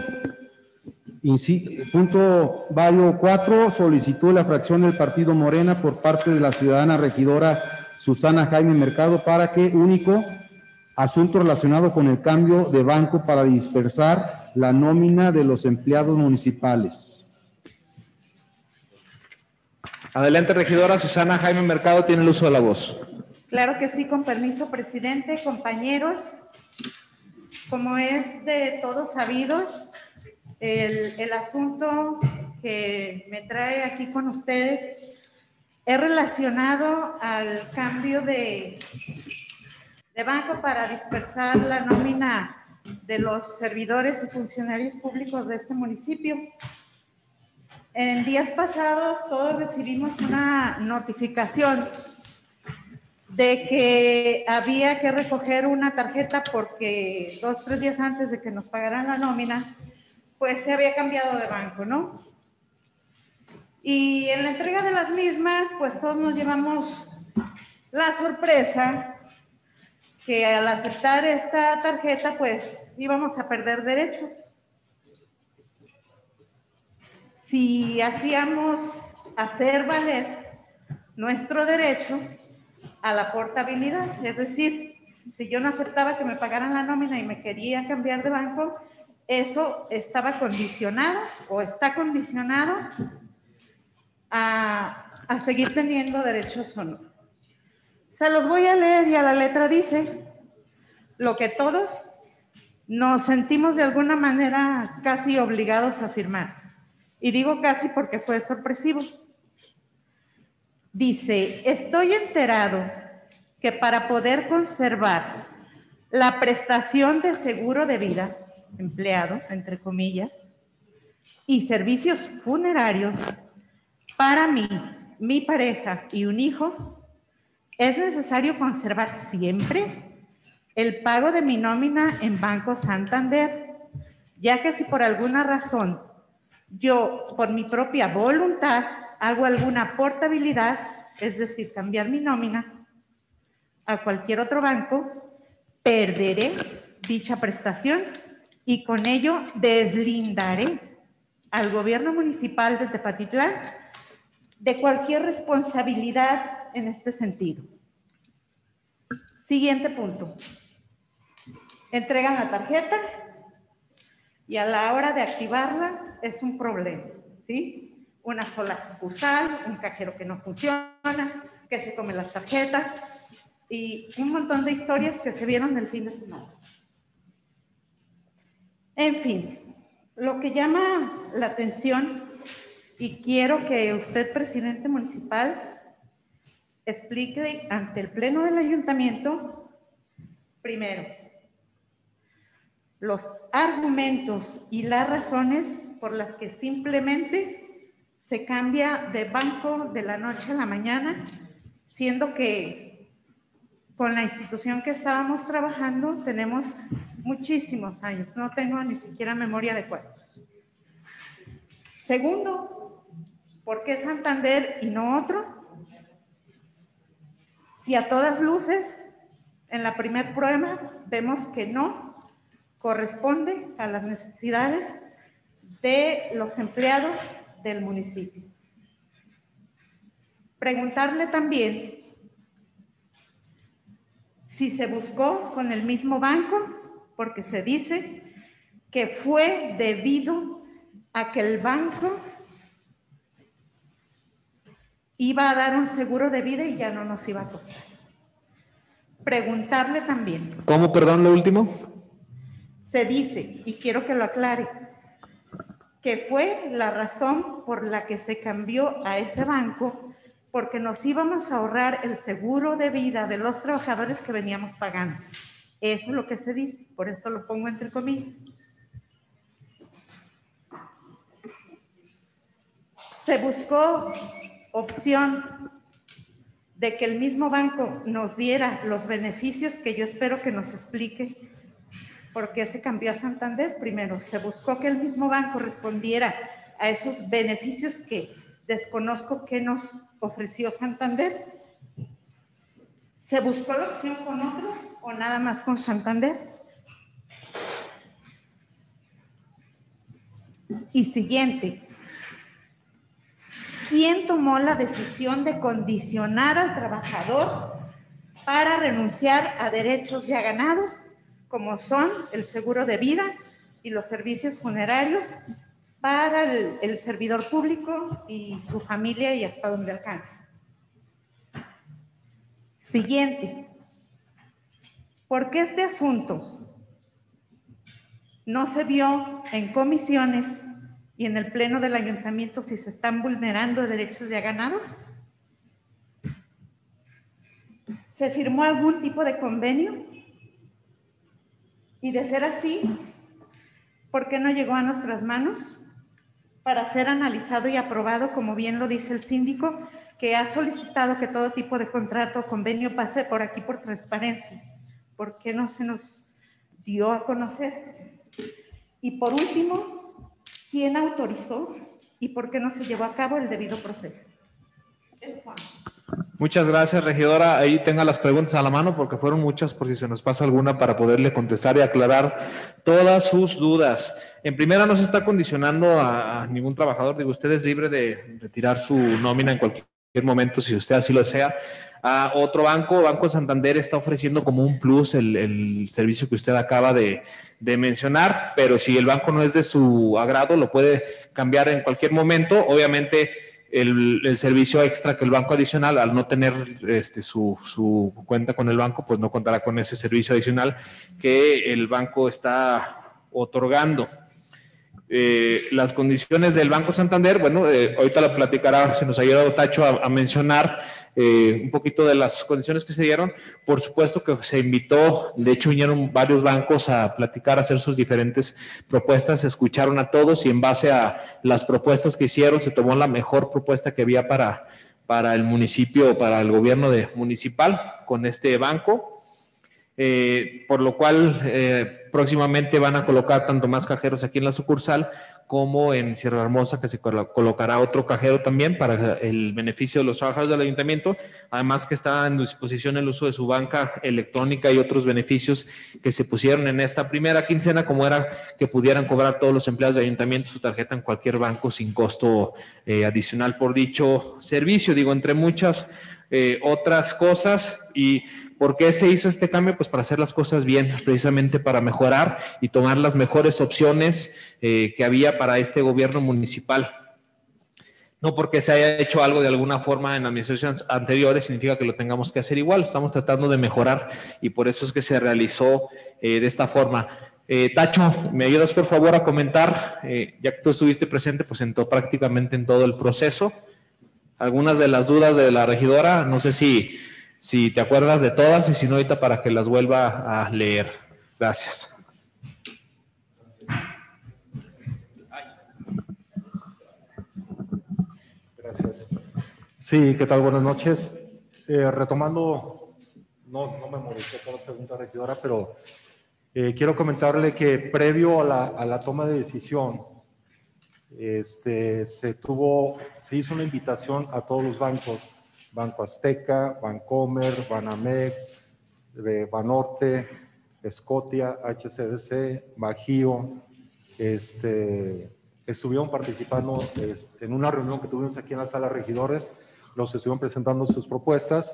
Punto Vario 4, solicitó la fracción del Partido Morena por parte de la ciudadana regidora Susana Jaime Mercado para que único asunto relacionado con el cambio de banco para dispersar la nómina de los empleados municipales. Adelante, regidora Susana Jaime Mercado, tiene el uso de la voz. Claro que sí, con permiso, presidente, compañeros. Como es de todos sabido, el, el asunto que me trae aquí con ustedes es relacionado al cambio de, de banco para dispersar la nómina de los servidores y funcionarios públicos de este municipio. En días pasados todos recibimos una notificación de que había que recoger una tarjeta porque dos, tres días antes de que nos pagaran la nómina, pues se había cambiado de banco, ¿no? Y en la entrega de las mismas, pues todos nos llevamos la sorpresa que al aceptar esta tarjeta, pues íbamos a perder derechos. Si hacíamos hacer valer nuestro derecho a la portabilidad, es decir, si yo no aceptaba que me pagaran la nómina y me quería cambiar de banco, eso estaba condicionado o está condicionado a, a seguir teniendo derechos o no. Se los voy a leer y a la letra dice lo que todos nos sentimos de alguna manera casi obligados a firmar. Y digo casi porque fue sorpresivo. Dice, estoy enterado que para poder conservar la prestación de seguro de vida, empleado, entre comillas, y servicios funerarios para mí, mi pareja y un hijo, es necesario conservar siempre el pago de mi nómina en Banco Santander, ya que si por alguna razón yo, por mi propia voluntad, hago alguna portabilidad, es decir, cambiar mi nómina a cualquier otro banco, perderé dicha prestación y con ello deslindaré al gobierno municipal de Tepatitlán de cualquier responsabilidad en este sentido. Siguiente punto. Entregan la tarjeta y a la hora de activarla es un problema, ¿sí? Una sola sucursal, un cajero que no funciona, que se come las tarjetas y un montón de historias que se vieron el fin de semana. En fin, lo que llama la atención y quiero que usted, presidente municipal, explique ante el Pleno del Ayuntamiento, primero, los argumentos y las razones por las que simplemente se cambia de banco de la noche a la mañana, siendo que con la institución que estábamos trabajando tenemos muchísimos años, no tengo ni siquiera memoria de cuántos. Segundo, ¿por qué Santander y no otro? Si a todas luces, en la primer prueba vemos que no corresponde a las necesidades de los empleados del municipio. Preguntarle también si se buscó con el mismo banco porque se dice que fue debido a que el banco iba a dar un seguro de vida y ya no nos iba a costar. Preguntarle también. ¿Cómo, perdón, lo último? Se dice, y quiero que lo aclare, que fue la razón por la que se cambió a ese banco, porque nos íbamos a ahorrar el seguro de vida de los trabajadores que veníamos pagando. Eso es lo que se dice, por eso lo pongo entre comillas. Se buscó opción de que el mismo banco nos diera los beneficios que yo espero que nos explique por qué se cambió a Santander. Primero, se buscó que el mismo banco respondiera a esos beneficios que desconozco que nos ofreció Santander. ¿Se buscó la opción con otros o nada más con Santander? Y siguiente, ¿quién tomó la decisión de condicionar al trabajador para renunciar a derechos ya ganados, como son el seguro de vida y los servicios funerarios para el, servidor público y su familia y hasta donde alcance? Siguiente. ¿Por qué este asunto no se vio en comisiones y en el pleno del ayuntamiento si se están vulnerando derechos ya ganados? ¿Se firmó algún tipo de convenio? Y de ser así, ¿por qué no llegó a nuestras manos para ser analizado y aprobado, como bien lo dice el síndico, que ha solicitado que todo tipo de contrato o convenio pase por aquí por transparencia. ¿Por qué no se nos dio a conocer? Y por último, ¿quién autorizó y por qué no se llevó a cabo el debido proceso? Es Juan. Muchas gracias, regidora. Ahí tenga las preguntas a la mano porque fueron muchas por si se nos pasa alguna para poderle contestar y aclarar todas sus dudas. En primera, no se está condicionando a, a ningún trabajador. Digo, usted es libre de retirar su nómina en cualquier momento, si usted así lo desea. A otro banco, Banco Santander, está ofreciendo como un plus el, el servicio que usted acaba de, mencionar, pero si el banco no es de su agrado, lo puede cambiar en cualquier momento. Obviamente, el, servicio extra que el banco adicional, al no tener este, su, su cuenta con el banco, pues no contará con ese servicio adicional que el banco está otorgando. Eh, las condiciones del Banco Santander, bueno, eh, ahorita lo platicará, se nos ha ayudado Tacho a mencionar eh, un poquito de las condiciones que se dieron. Por supuesto que se invitó, de hecho vinieron varios bancos a platicar, a hacer sus diferentes propuestas, escucharon a todos y en base a las propuestas que hicieron se tomó la mejor propuesta que había para, para el municipio, para el gobierno de, municipal con este banco. Eh, por lo cual eh, próximamente van a colocar tanto más cajeros aquí en la sucursal como en Sierra Hermosa, que se colo- colocará otro cajero también para el beneficio de los trabajadores del ayuntamiento, además que está en disposición el uso de su banca electrónica y otros beneficios que se pusieron en esta primera quincena, como era que pudieran cobrar todos los empleados de ayuntamiento su tarjeta en cualquier banco sin costo eh, adicional por dicho servicio, digo, entre muchas eh, otras cosas. ¿Y por qué se hizo este cambio? Pues para hacer las cosas bien, precisamente para mejorar y tomar las mejores opciones eh, que había para este gobierno municipal. No porque se haya hecho algo de alguna forma en administraciones anteriores significa que lo tengamos que hacer igual. Estamos tratando de mejorar y por eso es que se realizó eh, de esta forma. Eh, Tacho, ¿me ayudas por favor a comentar, ya que tú estuviste presente pues prácticamente en todo el proceso? Algunas de las dudas de la regidora, no sé si, si te acuerdas de todas y si no ahorita para que las vuelva a leer. Gracias. Gracias. Sí, ¿qué tal? Buenas noches. Eh, retomando, no, no me molestó todas las preguntas, regidora, pero eh, quiero comentarle que previo a la, a la toma de decisión, este, se tuvo, se hizo una invitación a todos los bancos, Banco Azteca, Bancomer, Banamex, eh, Banorte, Scotia, HCDC, Bajío, este, estuvieron participando este, en una reunión que tuvimos aquí en la sala de regidores, los estuvieron presentando sus propuestas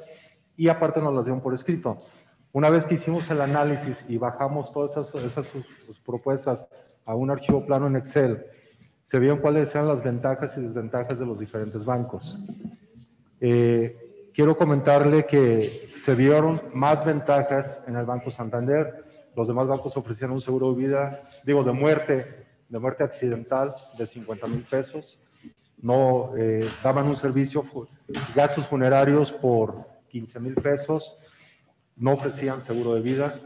y aparte nos las dieron por escrito. Una vez que hicimos el análisis y bajamos todas esas, propuestas a un archivo plano en Excel, se vieron cuáles eran las ventajas y desventajas de los diferentes bancos. Eh, quiero comentarle que se vieron más ventajas en el Banco Santander. Los demás bancos ofrecían un seguro de vida, digo, de muerte, de muerte accidental de 50 mil pesos. No eh, daban un servicio, gastos funerarios por 15 mil pesos. No ofrecían seguro de vida.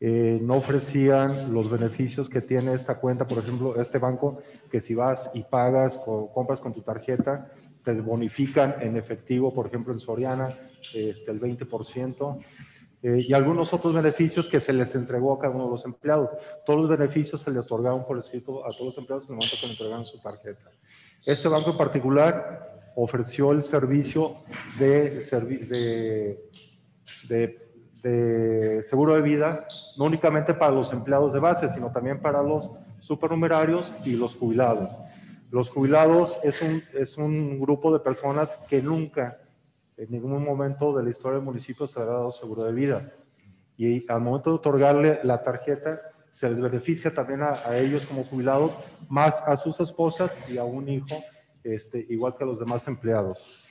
eh, no ofrecían los beneficios que tiene esta cuenta, por ejemplo, este banco, que si vas y pagas o compras con tu tarjeta, te bonifican en efectivo, por ejemplo, en Soriana, este, el 20%, eh, y algunos otros beneficios que se les entregó a cada uno de los empleados. Todos los beneficios se le otorgaron por escrito a todos los empleados en el momento que le entregaron su tarjeta. Este banco en particular ofreció el servicio de, de, de, de seguro de vida, no únicamente para los empleados de base, sino también para los supernumerarios y los jubilados. Los jubilados es un, es un grupo de personas que nunca, en ningún momento de la historia del municipio se le ha dado seguro de vida. Y al momento de otorgarle la tarjeta, se les beneficia también a, ellos como jubilados, más a sus esposas y a un hijo, este, igual que a los demás empleados.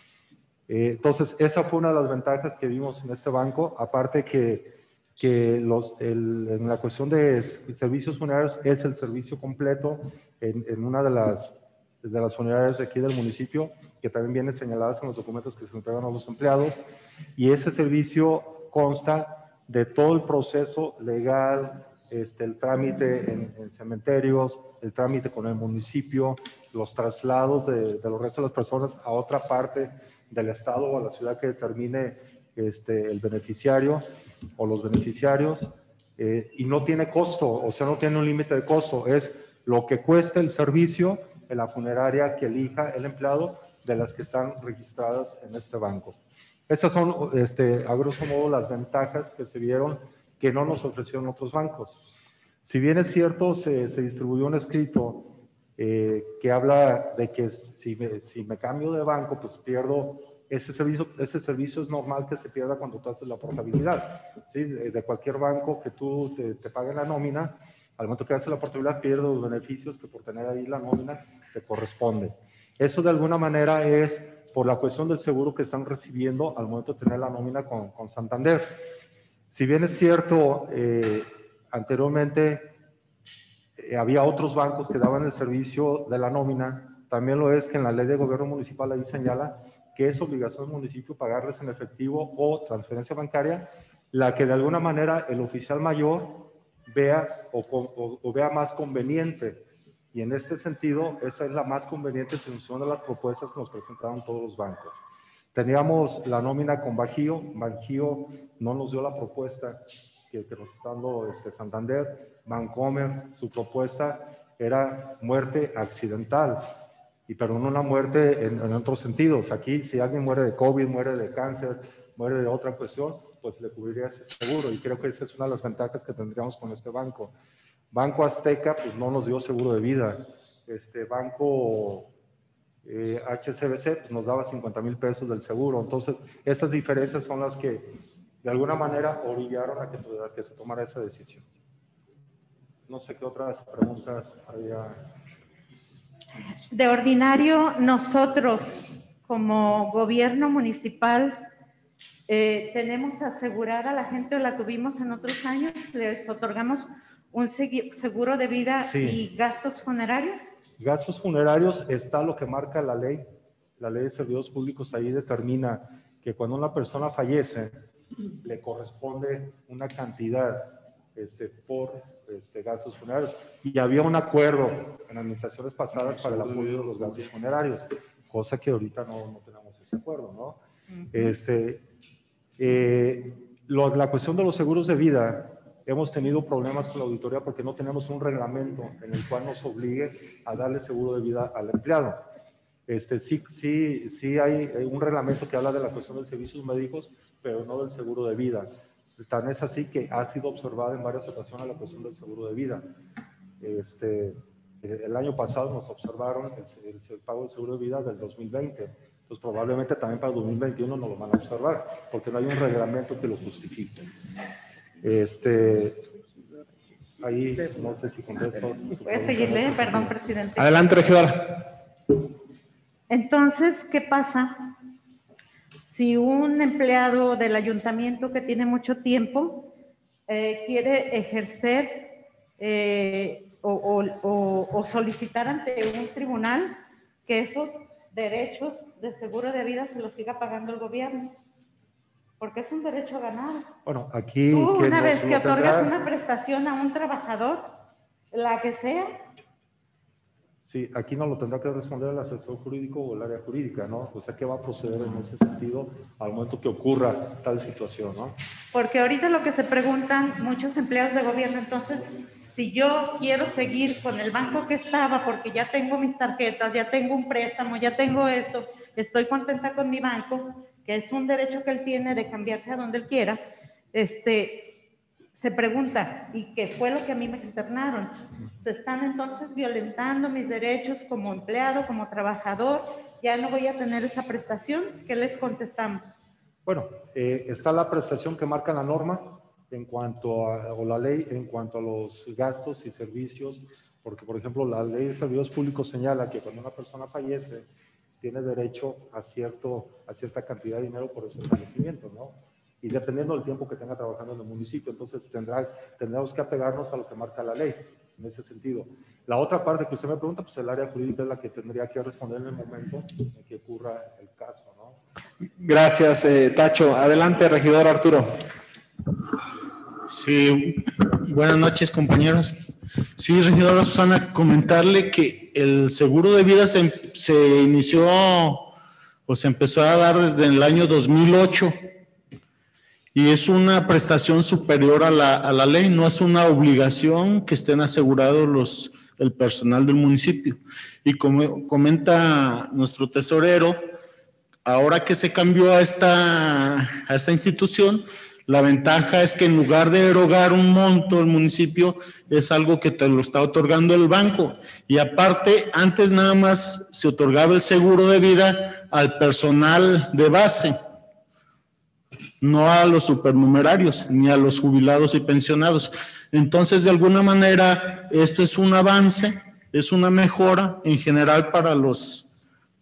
Eh, entonces, esa fue una de las ventajas que vimos en este banco, aparte que, que los, el- en la cuestión de servicios funerarios es el servicio completo en, en una de las, de las funerarias de aquí del municipio, que también viene señaladas en los documentos que se entregan a los empleados, y ese servicio consta de todo el proceso legal, este, el trámite en, en cementerios, el trámite con el municipio, los traslados de, de los restos de las personas a otra parte del estado o a la ciudad que determine este, el beneficiario o los beneficiarios, eh, y no tiene costo, o sea, no tiene un límite de costo, es lo que cuesta el servicio en la funeraria que elija el empleado de las que están registradas en este banco. Estas son, este, a grosso modo, las ventajas que se vieron que no nos ofrecieron otros bancos. Si bien es cierto, se, se distribuyó un escrito eh, que habla de que si me, si me cambio de banco, pues pierdo ese servicio. Ese servicio es normal que se pierda cuando tú haces la portabilidad. ¿sí? De, de cualquier banco que tú te, te pague la nómina, al momento que haces la portabilidad, pierdes los beneficios que por tener ahí la nómina te corresponde. Eso de alguna manera es por la cuestión del seguro que están recibiendo al momento de tener la nómina con, con Santander. Si bien es cierto, eh, anteriormente eh, había otros bancos que daban el servicio de la nómina, también lo es que en la ley de gobierno municipal ahí señala que es obligación del municipio pagarles en efectivo o transferencia bancaria, la que de alguna manera el oficial mayor vea o, o- o vea más conveniente. Y en este sentido, esa es la más conveniente en función de las propuestas que nos presentaron todos los bancos. Teníamos la nómina con Bajío, Bajío no nos dio la propuesta que, que nos está dando este Santander, Bancomer, su propuesta era muerte accidental, y pero no una muerte en, en otros sentidos. Aquí, si alguien muere de COVID, muere de cáncer, muere de otra cuestión, pues le cubriría ese seguro. Y creo que esa es una de las ventajas que tendríamos con este banco. Banco Azteca, pues no nos dio seguro de vida. Este Banco eh, HCBC pues, nos daba 50 mil pesos del seguro. Entonces, esas diferencias son las que de alguna manera orillaron a que, a que se tomara esa decisión. No sé qué otras preguntas había. De ordinario, nosotros como gobierno municipal eh, tenemos asegurar a la gente o la tuvimos en otros años, les otorgamos un seguro de vida y gastos funerarios. Gastos funerarios está lo que marca la ley. La ley de servicios públicos ahí determina que cuando una persona fallece, le corresponde una cantidad este, por este, gastos funerarios. Y había un acuerdo en administraciones pasadas para el apoyo de los gastos funerarios, cosa que ahorita no, no tenemos ese acuerdo, ¿no? este, eh, la cuestión de los seguros de vida, hemos tenido problemas con la auditoría porque no tenemos un reglamento en el cual nos obligue a darle seguro de vida al empleado. Este, sí, sí, sí hay un reglamento que habla de la cuestión de servicios médicos, pero no del seguro de vida. Tan es así que ha sido observada en varias ocasiones la cuestión del seguro de vida. Este, el año pasado nos observaron el, el, pago del seguro de vida del 2020. Pues probablemente también para el 2021 nos lo van a observar, porque no hay un reglamento que lo justifique. Este, ahí no sé si contesto. Puede seguirle, perdón, presidente. Adelante, regidora. Entonces, ¿qué pasa si un empleado del ayuntamiento que tiene mucho tiempo eh, quiere ejercer eh, o, solicitar ante un tribunal que esos derechos de seguro de vida se los siga pagando el gobierno? Porque es un derecho a ganar. Bueno, aquí... Tú, una vez que otorgas una prestación a un trabajador, la que sea, Sí, aquí no lo tendrá que responder el asesor jurídico o el área jurídica, ¿no? O sea, ¿qué va a proceder en ese sentido al momento que ocurra tal situación, ¿no? Porque ahorita lo que se preguntan muchos empleados de gobierno, entonces, si yo quiero seguir con el banco que estaba porque ya tengo mis tarjetas, ya tengo un préstamo, ya tengo esto, estoy contenta con mi banco, que es un derecho que él tiene de cambiarse a donde él quiera, este, se pregunta, ¿y qué fue lo que a mí me externaron? Se están entonces violentando mis derechos como empleado, como trabajador, ya no voy a tener esa prestación. ¿Qué les contestamos? Bueno, eh, está la prestación que marca la norma en cuanto a, o la ley en cuanto a los gastos y servicios, porque por ejemplo la ley de servicios públicos señala que cuando una persona fallece, tiene derecho a, cierto, a cierta cantidad de dinero por ese fallecimiento, ¿no? y dependiendo del tiempo que tenga trabajando en el municipio. Entonces tendrá, tendremos que apegarnos a lo que marca la ley en ese sentido. La otra parte que usted me pregunta, pues el área jurídica es la que tendría que responder en el momento en que ocurra el caso. ¿no? Gracias, eh, Tacho. Adelante, regidor Arturo. Sí, buenas noches, compañeros. Sí, regidora Susana, comentarle que el seguro de vida se, se inició o se empezó a dar desde el año 2008 y es una prestación superior a la, a la, ley, no es una obligación que estén asegurados los, el personal del municipio. Y como comenta nuestro tesorero, ahora que se cambió a esta, a esta institución, la ventaja es que en lugar de erogar un monto el municipio, es algo que te lo está otorgando el banco. Y aparte, antes nada más se otorgaba el seguro de vida al personal de base no a los supernumerarios ni a los jubilados y pensionados. Entonces, de alguna manera, esto es un avance, es una mejora en general para los,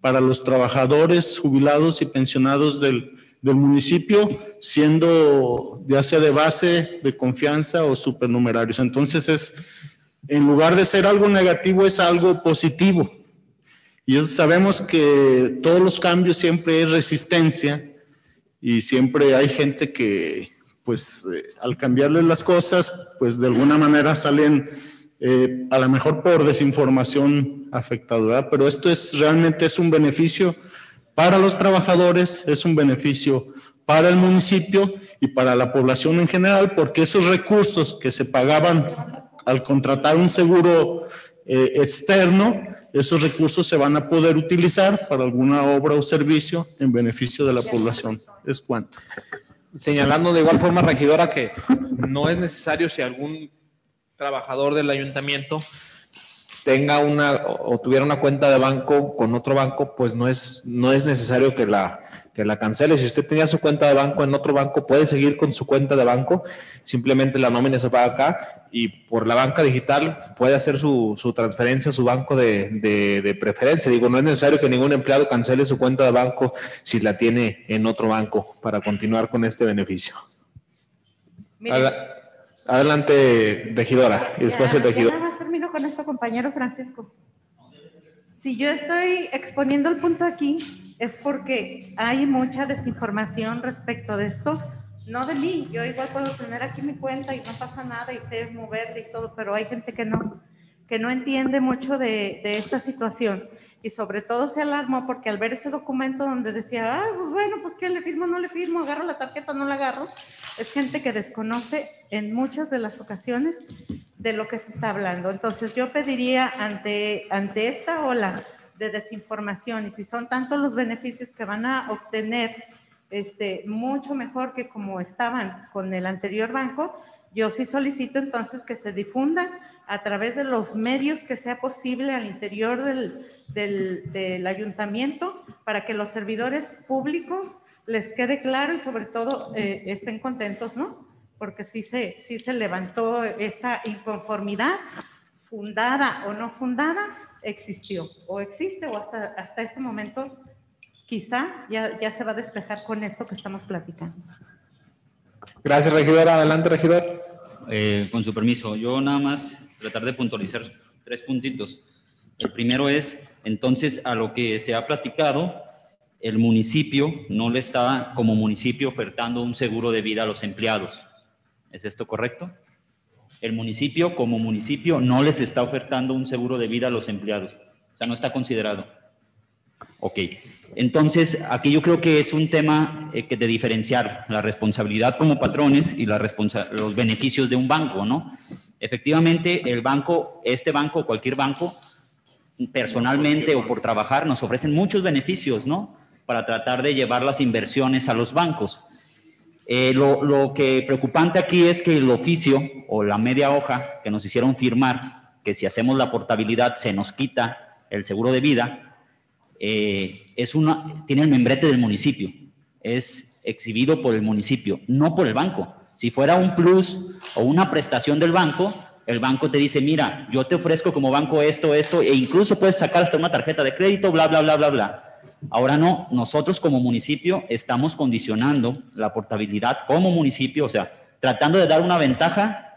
para los trabajadores jubilados y pensionados del, del municipio, siendo ya sea de base, de confianza o supernumerarios. Entonces, es, en lugar de ser algo negativo, es algo positivo. Y sabemos que todos los cambios siempre es resistencia y siempre hay gente que, pues, eh, al cambiarle las cosas, pues de alguna manera salen eh, a lo mejor por desinformación afectadora, pero esto es realmente es un beneficio para los trabajadores, es un beneficio para el municipio y para la población en general, porque esos recursos que se pagaban al contratar un seguro eh, externo, esos recursos se van a poder utilizar para alguna obra o servicio en beneficio de la población. Es cuanto. Señalando de igual forma, regidora, que no es necesario si algún trabajador del ayuntamiento tenga una o, tuviera una cuenta de banco con otro banco, pues no es, no es necesario que la, que la cancele. Si usted tenía su cuenta de banco en otro banco, puede seguir con su cuenta de banco. Simplemente la nómina se paga acá y por la banca digital puede hacer su, su transferencia a su banco de, de- de preferencia. Digo, no es necesario que ningún empleado cancele su cuenta de banco si la tiene en otro banco para continuar con este beneficio. Mire. Adelante, regidora, y después el regidor. Con compañero Francisco. Si yo estoy exponiendo el punto aquí, es porque hay mucha desinformación respecto de esto. No de mí, yo igual puedo tener aquí mi cuenta y no pasa nada y sé moverla y todo, pero hay gente que no, que no entiende mucho de, de esta situación y sobre todo se alarmó porque al ver ese documento donde decía, ah, pues bueno, pues que le firmo, no le firmo, agarro la tarjeta, no la agarro, es gente que desconoce en muchas de las ocasiones de lo que se está hablando. Entonces yo pediría ante, ante esta ola de desinformación y si son tantos los beneficios que van a obtener este, mucho mejor que como estaban con el anterior banco, yo sí solicito entonces que se difundan a través de los medios que sea posible al interior del, del, del ayuntamiento para que los servidores públicos les quede claro y sobre todo eh, estén contentos, ¿no? Porque sí se, sí se levantó esa inconformidad, fundada o no fundada, existió o existe o hasta, hasta este momento quizá ya, ya se va a despejar con esto que estamos platicando. Gracias, regidora. Adelante, regidor. Eh, con su permiso, yo nada más tratar de puntualizar tres puntitos. El primero es, entonces, a lo que se ha platicado, el municipio no le está como municipio ofertando un seguro de vida a los empleados. ¿Es esto correcto? El municipio como municipio no les está ofertando un seguro de vida a los empleados. O sea, no está considerado. Ok. Entonces, aquí yo creo que es un tema eh, que de diferenciar la responsabilidad como patrones y la responsa- los beneficios de un banco, ¿no? Efectivamente, el banco, este banco, cualquier banco, personalmente o por trabajar, nos ofrecen muchos beneficios, ¿no? Para tratar de llevar las inversiones a los bancos. Eh, lo, lo que preocupante aquí es que el oficio o la media hoja que nos hicieron firmar, que si hacemos la portabilidad se nos quita el seguro de vida, eh, es una, tiene el membrete del municipio, es exhibido por el municipio, no por el banco. Si fuera un plus o una prestación del banco, el banco te dice, mira, yo te ofrezco como banco esto, esto, e incluso puedes sacar hasta una tarjeta de crédito, bla, bla, bla, bla, bla. Ahora no, nosotros como municipio estamos condicionando la portabilidad como municipio, o sea, tratando de dar una ventaja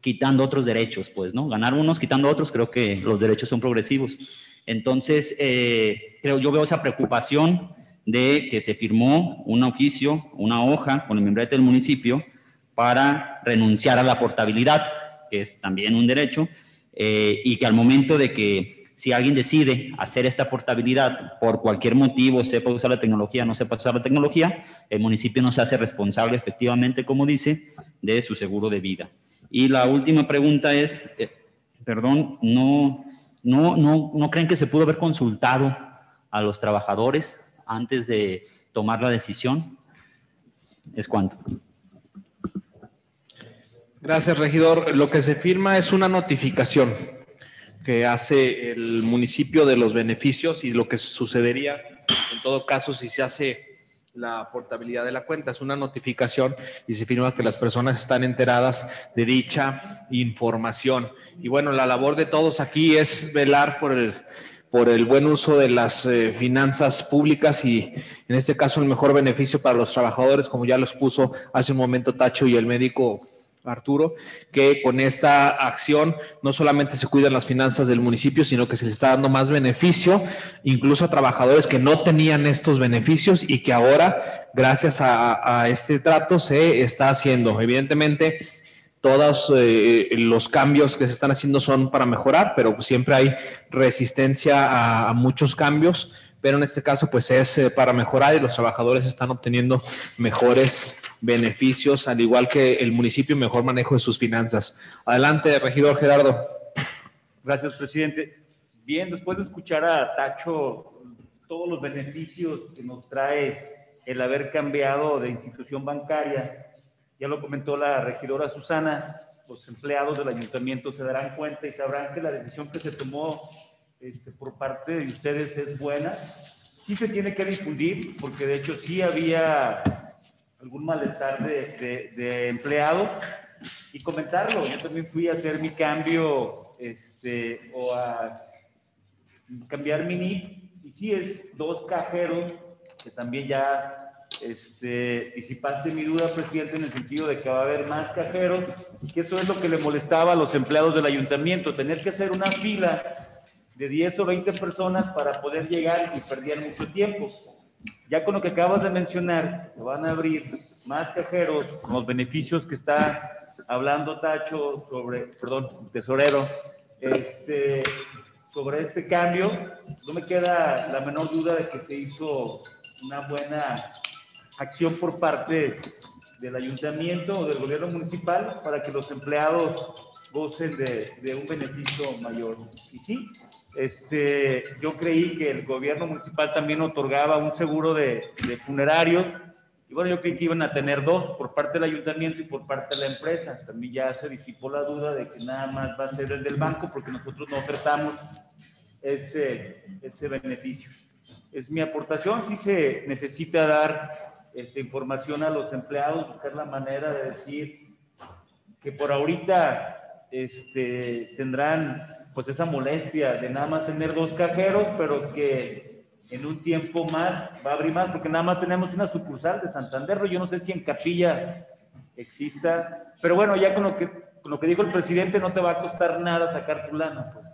quitando otros derechos, pues, ¿no? Ganar unos, quitando otros, creo que los derechos son progresivos. Entonces, eh, creo, yo veo esa preocupación de que se firmó un oficio, una hoja con el membrete del municipio para renunciar a la portabilidad, que es también un derecho, eh, y que al momento de que si alguien decide hacer esta portabilidad por cualquier motivo, sepa usar la tecnología, no sepa usar la tecnología, el municipio no se hace responsable efectivamente, como dice, de su seguro de vida. Y la última pregunta es, eh, perdón, no, no, no, ¿no creen que se pudo haber consultado a los trabajadores antes de tomar la decisión? ¿Es cuánto? Gracias, regidor. Lo que se firma es una notificación que hace el municipio de los beneficios y lo que sucedería en todo caso si se hace la portabilidad de la cuenta. Es una notificación y se firma que las personas están enteradas de dicha información. Y bueno, la labor de todos aquí es velar por el, por el buen uso de las eh, finanzas públicas y en este caso el mejor beneficio para los trabajadores, como ya los puso hace un momento Tacho y el médico Arturo, que con esta acción no solamente se cuidan las finanzas del municipio, sino que se les está dando más beneficio, incluso a trabajadores que no tenían estos beneficios y que ahora, gracias a, este trato, se está haciendo. Evidentemente, todos eh, los cambios que se están haciendo son para mejorar, pero siempre hay resistencia a muchos cambios, pero en este caso pues es eh, para mejorar y los trabajadores están obteniendo mejores beneficios, al igual que el municipio, mejor manejo de sus finanzas. Adelante, regidor Gerardo. Gracias, presidente. Bien, después de escuchar a Tacho todos los beneficios que nos trae el haber cambiado de institución bancaria, ya lo comentó la regidora Susana, los empleados del ayuntamiento se darán cuenta y sabrán que la decisión que se tomó este, por parte de ustedes es buena. Sí se tiene que difundir, porque de hecho sí había algún malestar de, de, empleado y comentarlo. Yo también fui a hacer mi cambio este, o a cambiar mi NIP y sí es dos cajeros que también ya este, disipaste mi duda, presidente, en el sentido de que va a haber más cajeros, que eso es lo que le molestaba a los empleados del ayuntamiento, tener que hacer una fila de 10 o 20 personas para poder llegar y perdían mucho tiempo. Ya con lo que acabas de mencionar, se van a abrir más cajeros con los beneficios que está hablando Tacho sobre, perdón, tesorero, este, sobre este cambio, no me queda la menor duda de que se hizo una buena acción por parte del ayuntamiento o del gobierno municipal para que los empleados gocen de, un beneficio mayor. Y sí, este, yo creí que el gobierno municipal también otorgaba un seguro de, de, funerarios. Y bueno, yo creí que iban a tener dos por parte del ayuntamiento y por parte de la empresa. También ya se disipó la duda de que nada más va a ser el del banco porque nosotros no ofertamos ese, ese beneficio. Es mi aportación. Sí se necesita dar esta información a los empleados, buscar la manera de decir que por ahorita este, tendrán pues esa molestia de nada más tener dos cajeros, pero que en un tiempo más va a abrir más, porque nada más tenemos una sucursal de Santander, yo no sé si en Capilla exista, pero bueno, ya con lo que, con lo que dijo el presidente no te va a costar nada sacar tu lana, pues.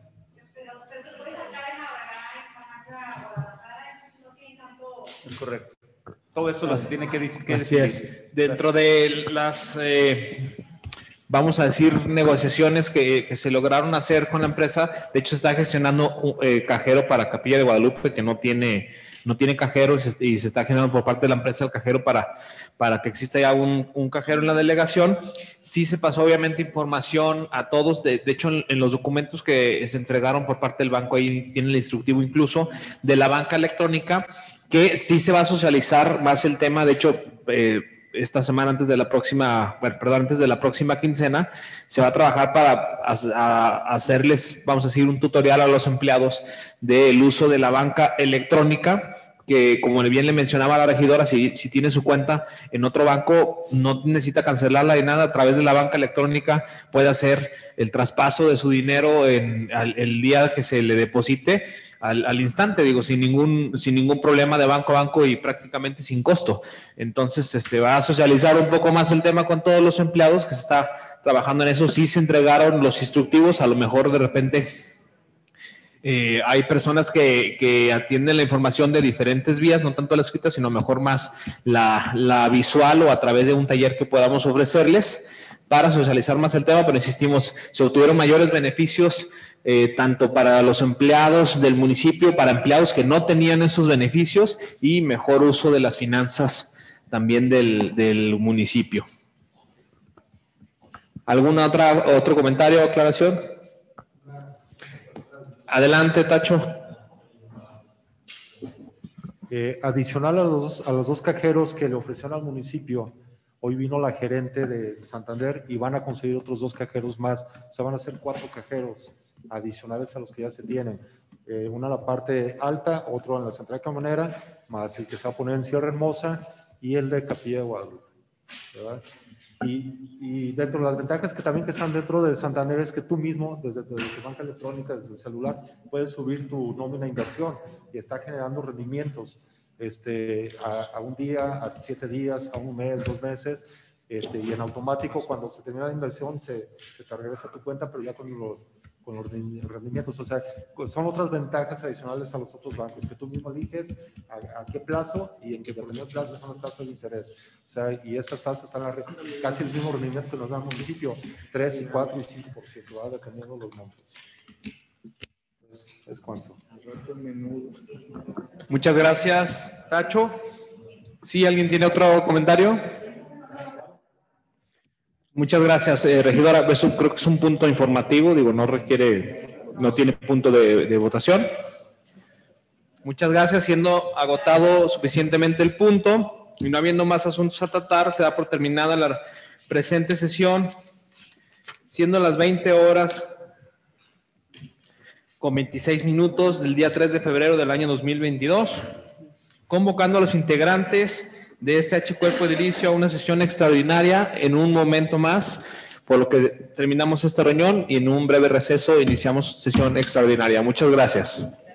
Es correcto. Todo esto lo tiene que, decir. Así es. Dentro de las, eh, vamos a decir, negociaciones que, se lograron hacer con la empresa, de hecho se está gestionando un eh, cajero para Capilla de Guadalupe que no tiene, no tiene cajero y se, está generando por parte de la empresa el cajero para, para que exista ya un, cajero en la delegación. Sí se pasó obviamente información a todos, de, hecho en, en, los documentos que se entregaron por parte del banco, ahí tiene el instructivo incluso, de la banca electrónica que sí se va a socializar más el tema, de hecho, eh, esta semana antes de la próxima, perdón, antes de la próxima quincena, se va a trabajar para hacerles, vamos a decir, un tutorial a los empleados del uso de la banca electrónica, que como bien le mencionaba la regidora, si, si tiene su cuenta en otro banco, no necesita cancelarla de nada, a través de la banca electrónica puede hacer el traspaso de su dinero en el día que se le deposite al, instante, digo, sin ningún, sin ningún problema de banco a banco y prácticamente sin costo. Entonces, este, va a socializar un poco más el tema con todos los empleados que se está trabajando en eso. Sí se entregaron los instructivos, a lo mejor de repente eh, hay personas que, que, atienden la información de diferentes vías, no tanto la escrita, sino mejor más la, la, visual o a través de un taller que podamos ofrecerles para socializar más el tema, pero insistimos, se obtuvieron mayores beneficios eh, tanto para los empleados del municipio, para empleados que no tenían esos beneficios y mejor uso de las finanzas también del, municipio. ¿Algún otra, otro comentario o aclaración? Adelante, Tacho. Eh, adicional a los, a los dos cajeros que le ofrecieron al municipio, hoy vino la gerente de Santander y van a conseguir otros dos cajeros más. Se van a hacer cuatro cajeros adicionales a los que ya se tienen. Eh, una en la parte alta, otro en la central camionera, más el que se va a poner en Sierra Hermosa y el de Capilla de Guadalupe. Y, y, dentro de las ventajas que también que están dentro de Santander es que tú mismo, desde, tu banca electrónica, desde el celular, puedes subir tu nómina inversión y está generando rendimientos este, a, a, un día, a siete días, a un mes, dos meses, este, y en automático cuando se termina la inversión se, se te regresa a tu cuenta, pero ya con los con los rendimientos. O sea, son otras ventajas adicionales a los otros bancos, que tú mismo eliges a, qué plazo y en qué determinado plazo son las tasas de interés. O sea, y estas tasas están a casi el mismo rendimiento que nos da el municipio, 3 y 4 y 5%, ¿va? dependiendo de los montos. Es, es cuanto. Muchas gracias, Tacho. ¿Sí alguien tiene otro comentario? Muchas gracias, eh, regidora. Creo que es un punto informativo, digo, no requiere no tiene punto de, de votación. Muchas gracias. Siendo agotado suficientemente el punto y no habiendo más asuntos a tratar, se da por terminada la presente sesión, siendo las 20 horas con 26 minutos del día 3 de febrero del año 2022, convocando a los integrantes de este H Cuerpo Edilicio a una sesión extraordinaria en un momento más, por lo que terminamos esta reunión y en un breve receso iniciamos sesión extraordinaria. Muchas gracias.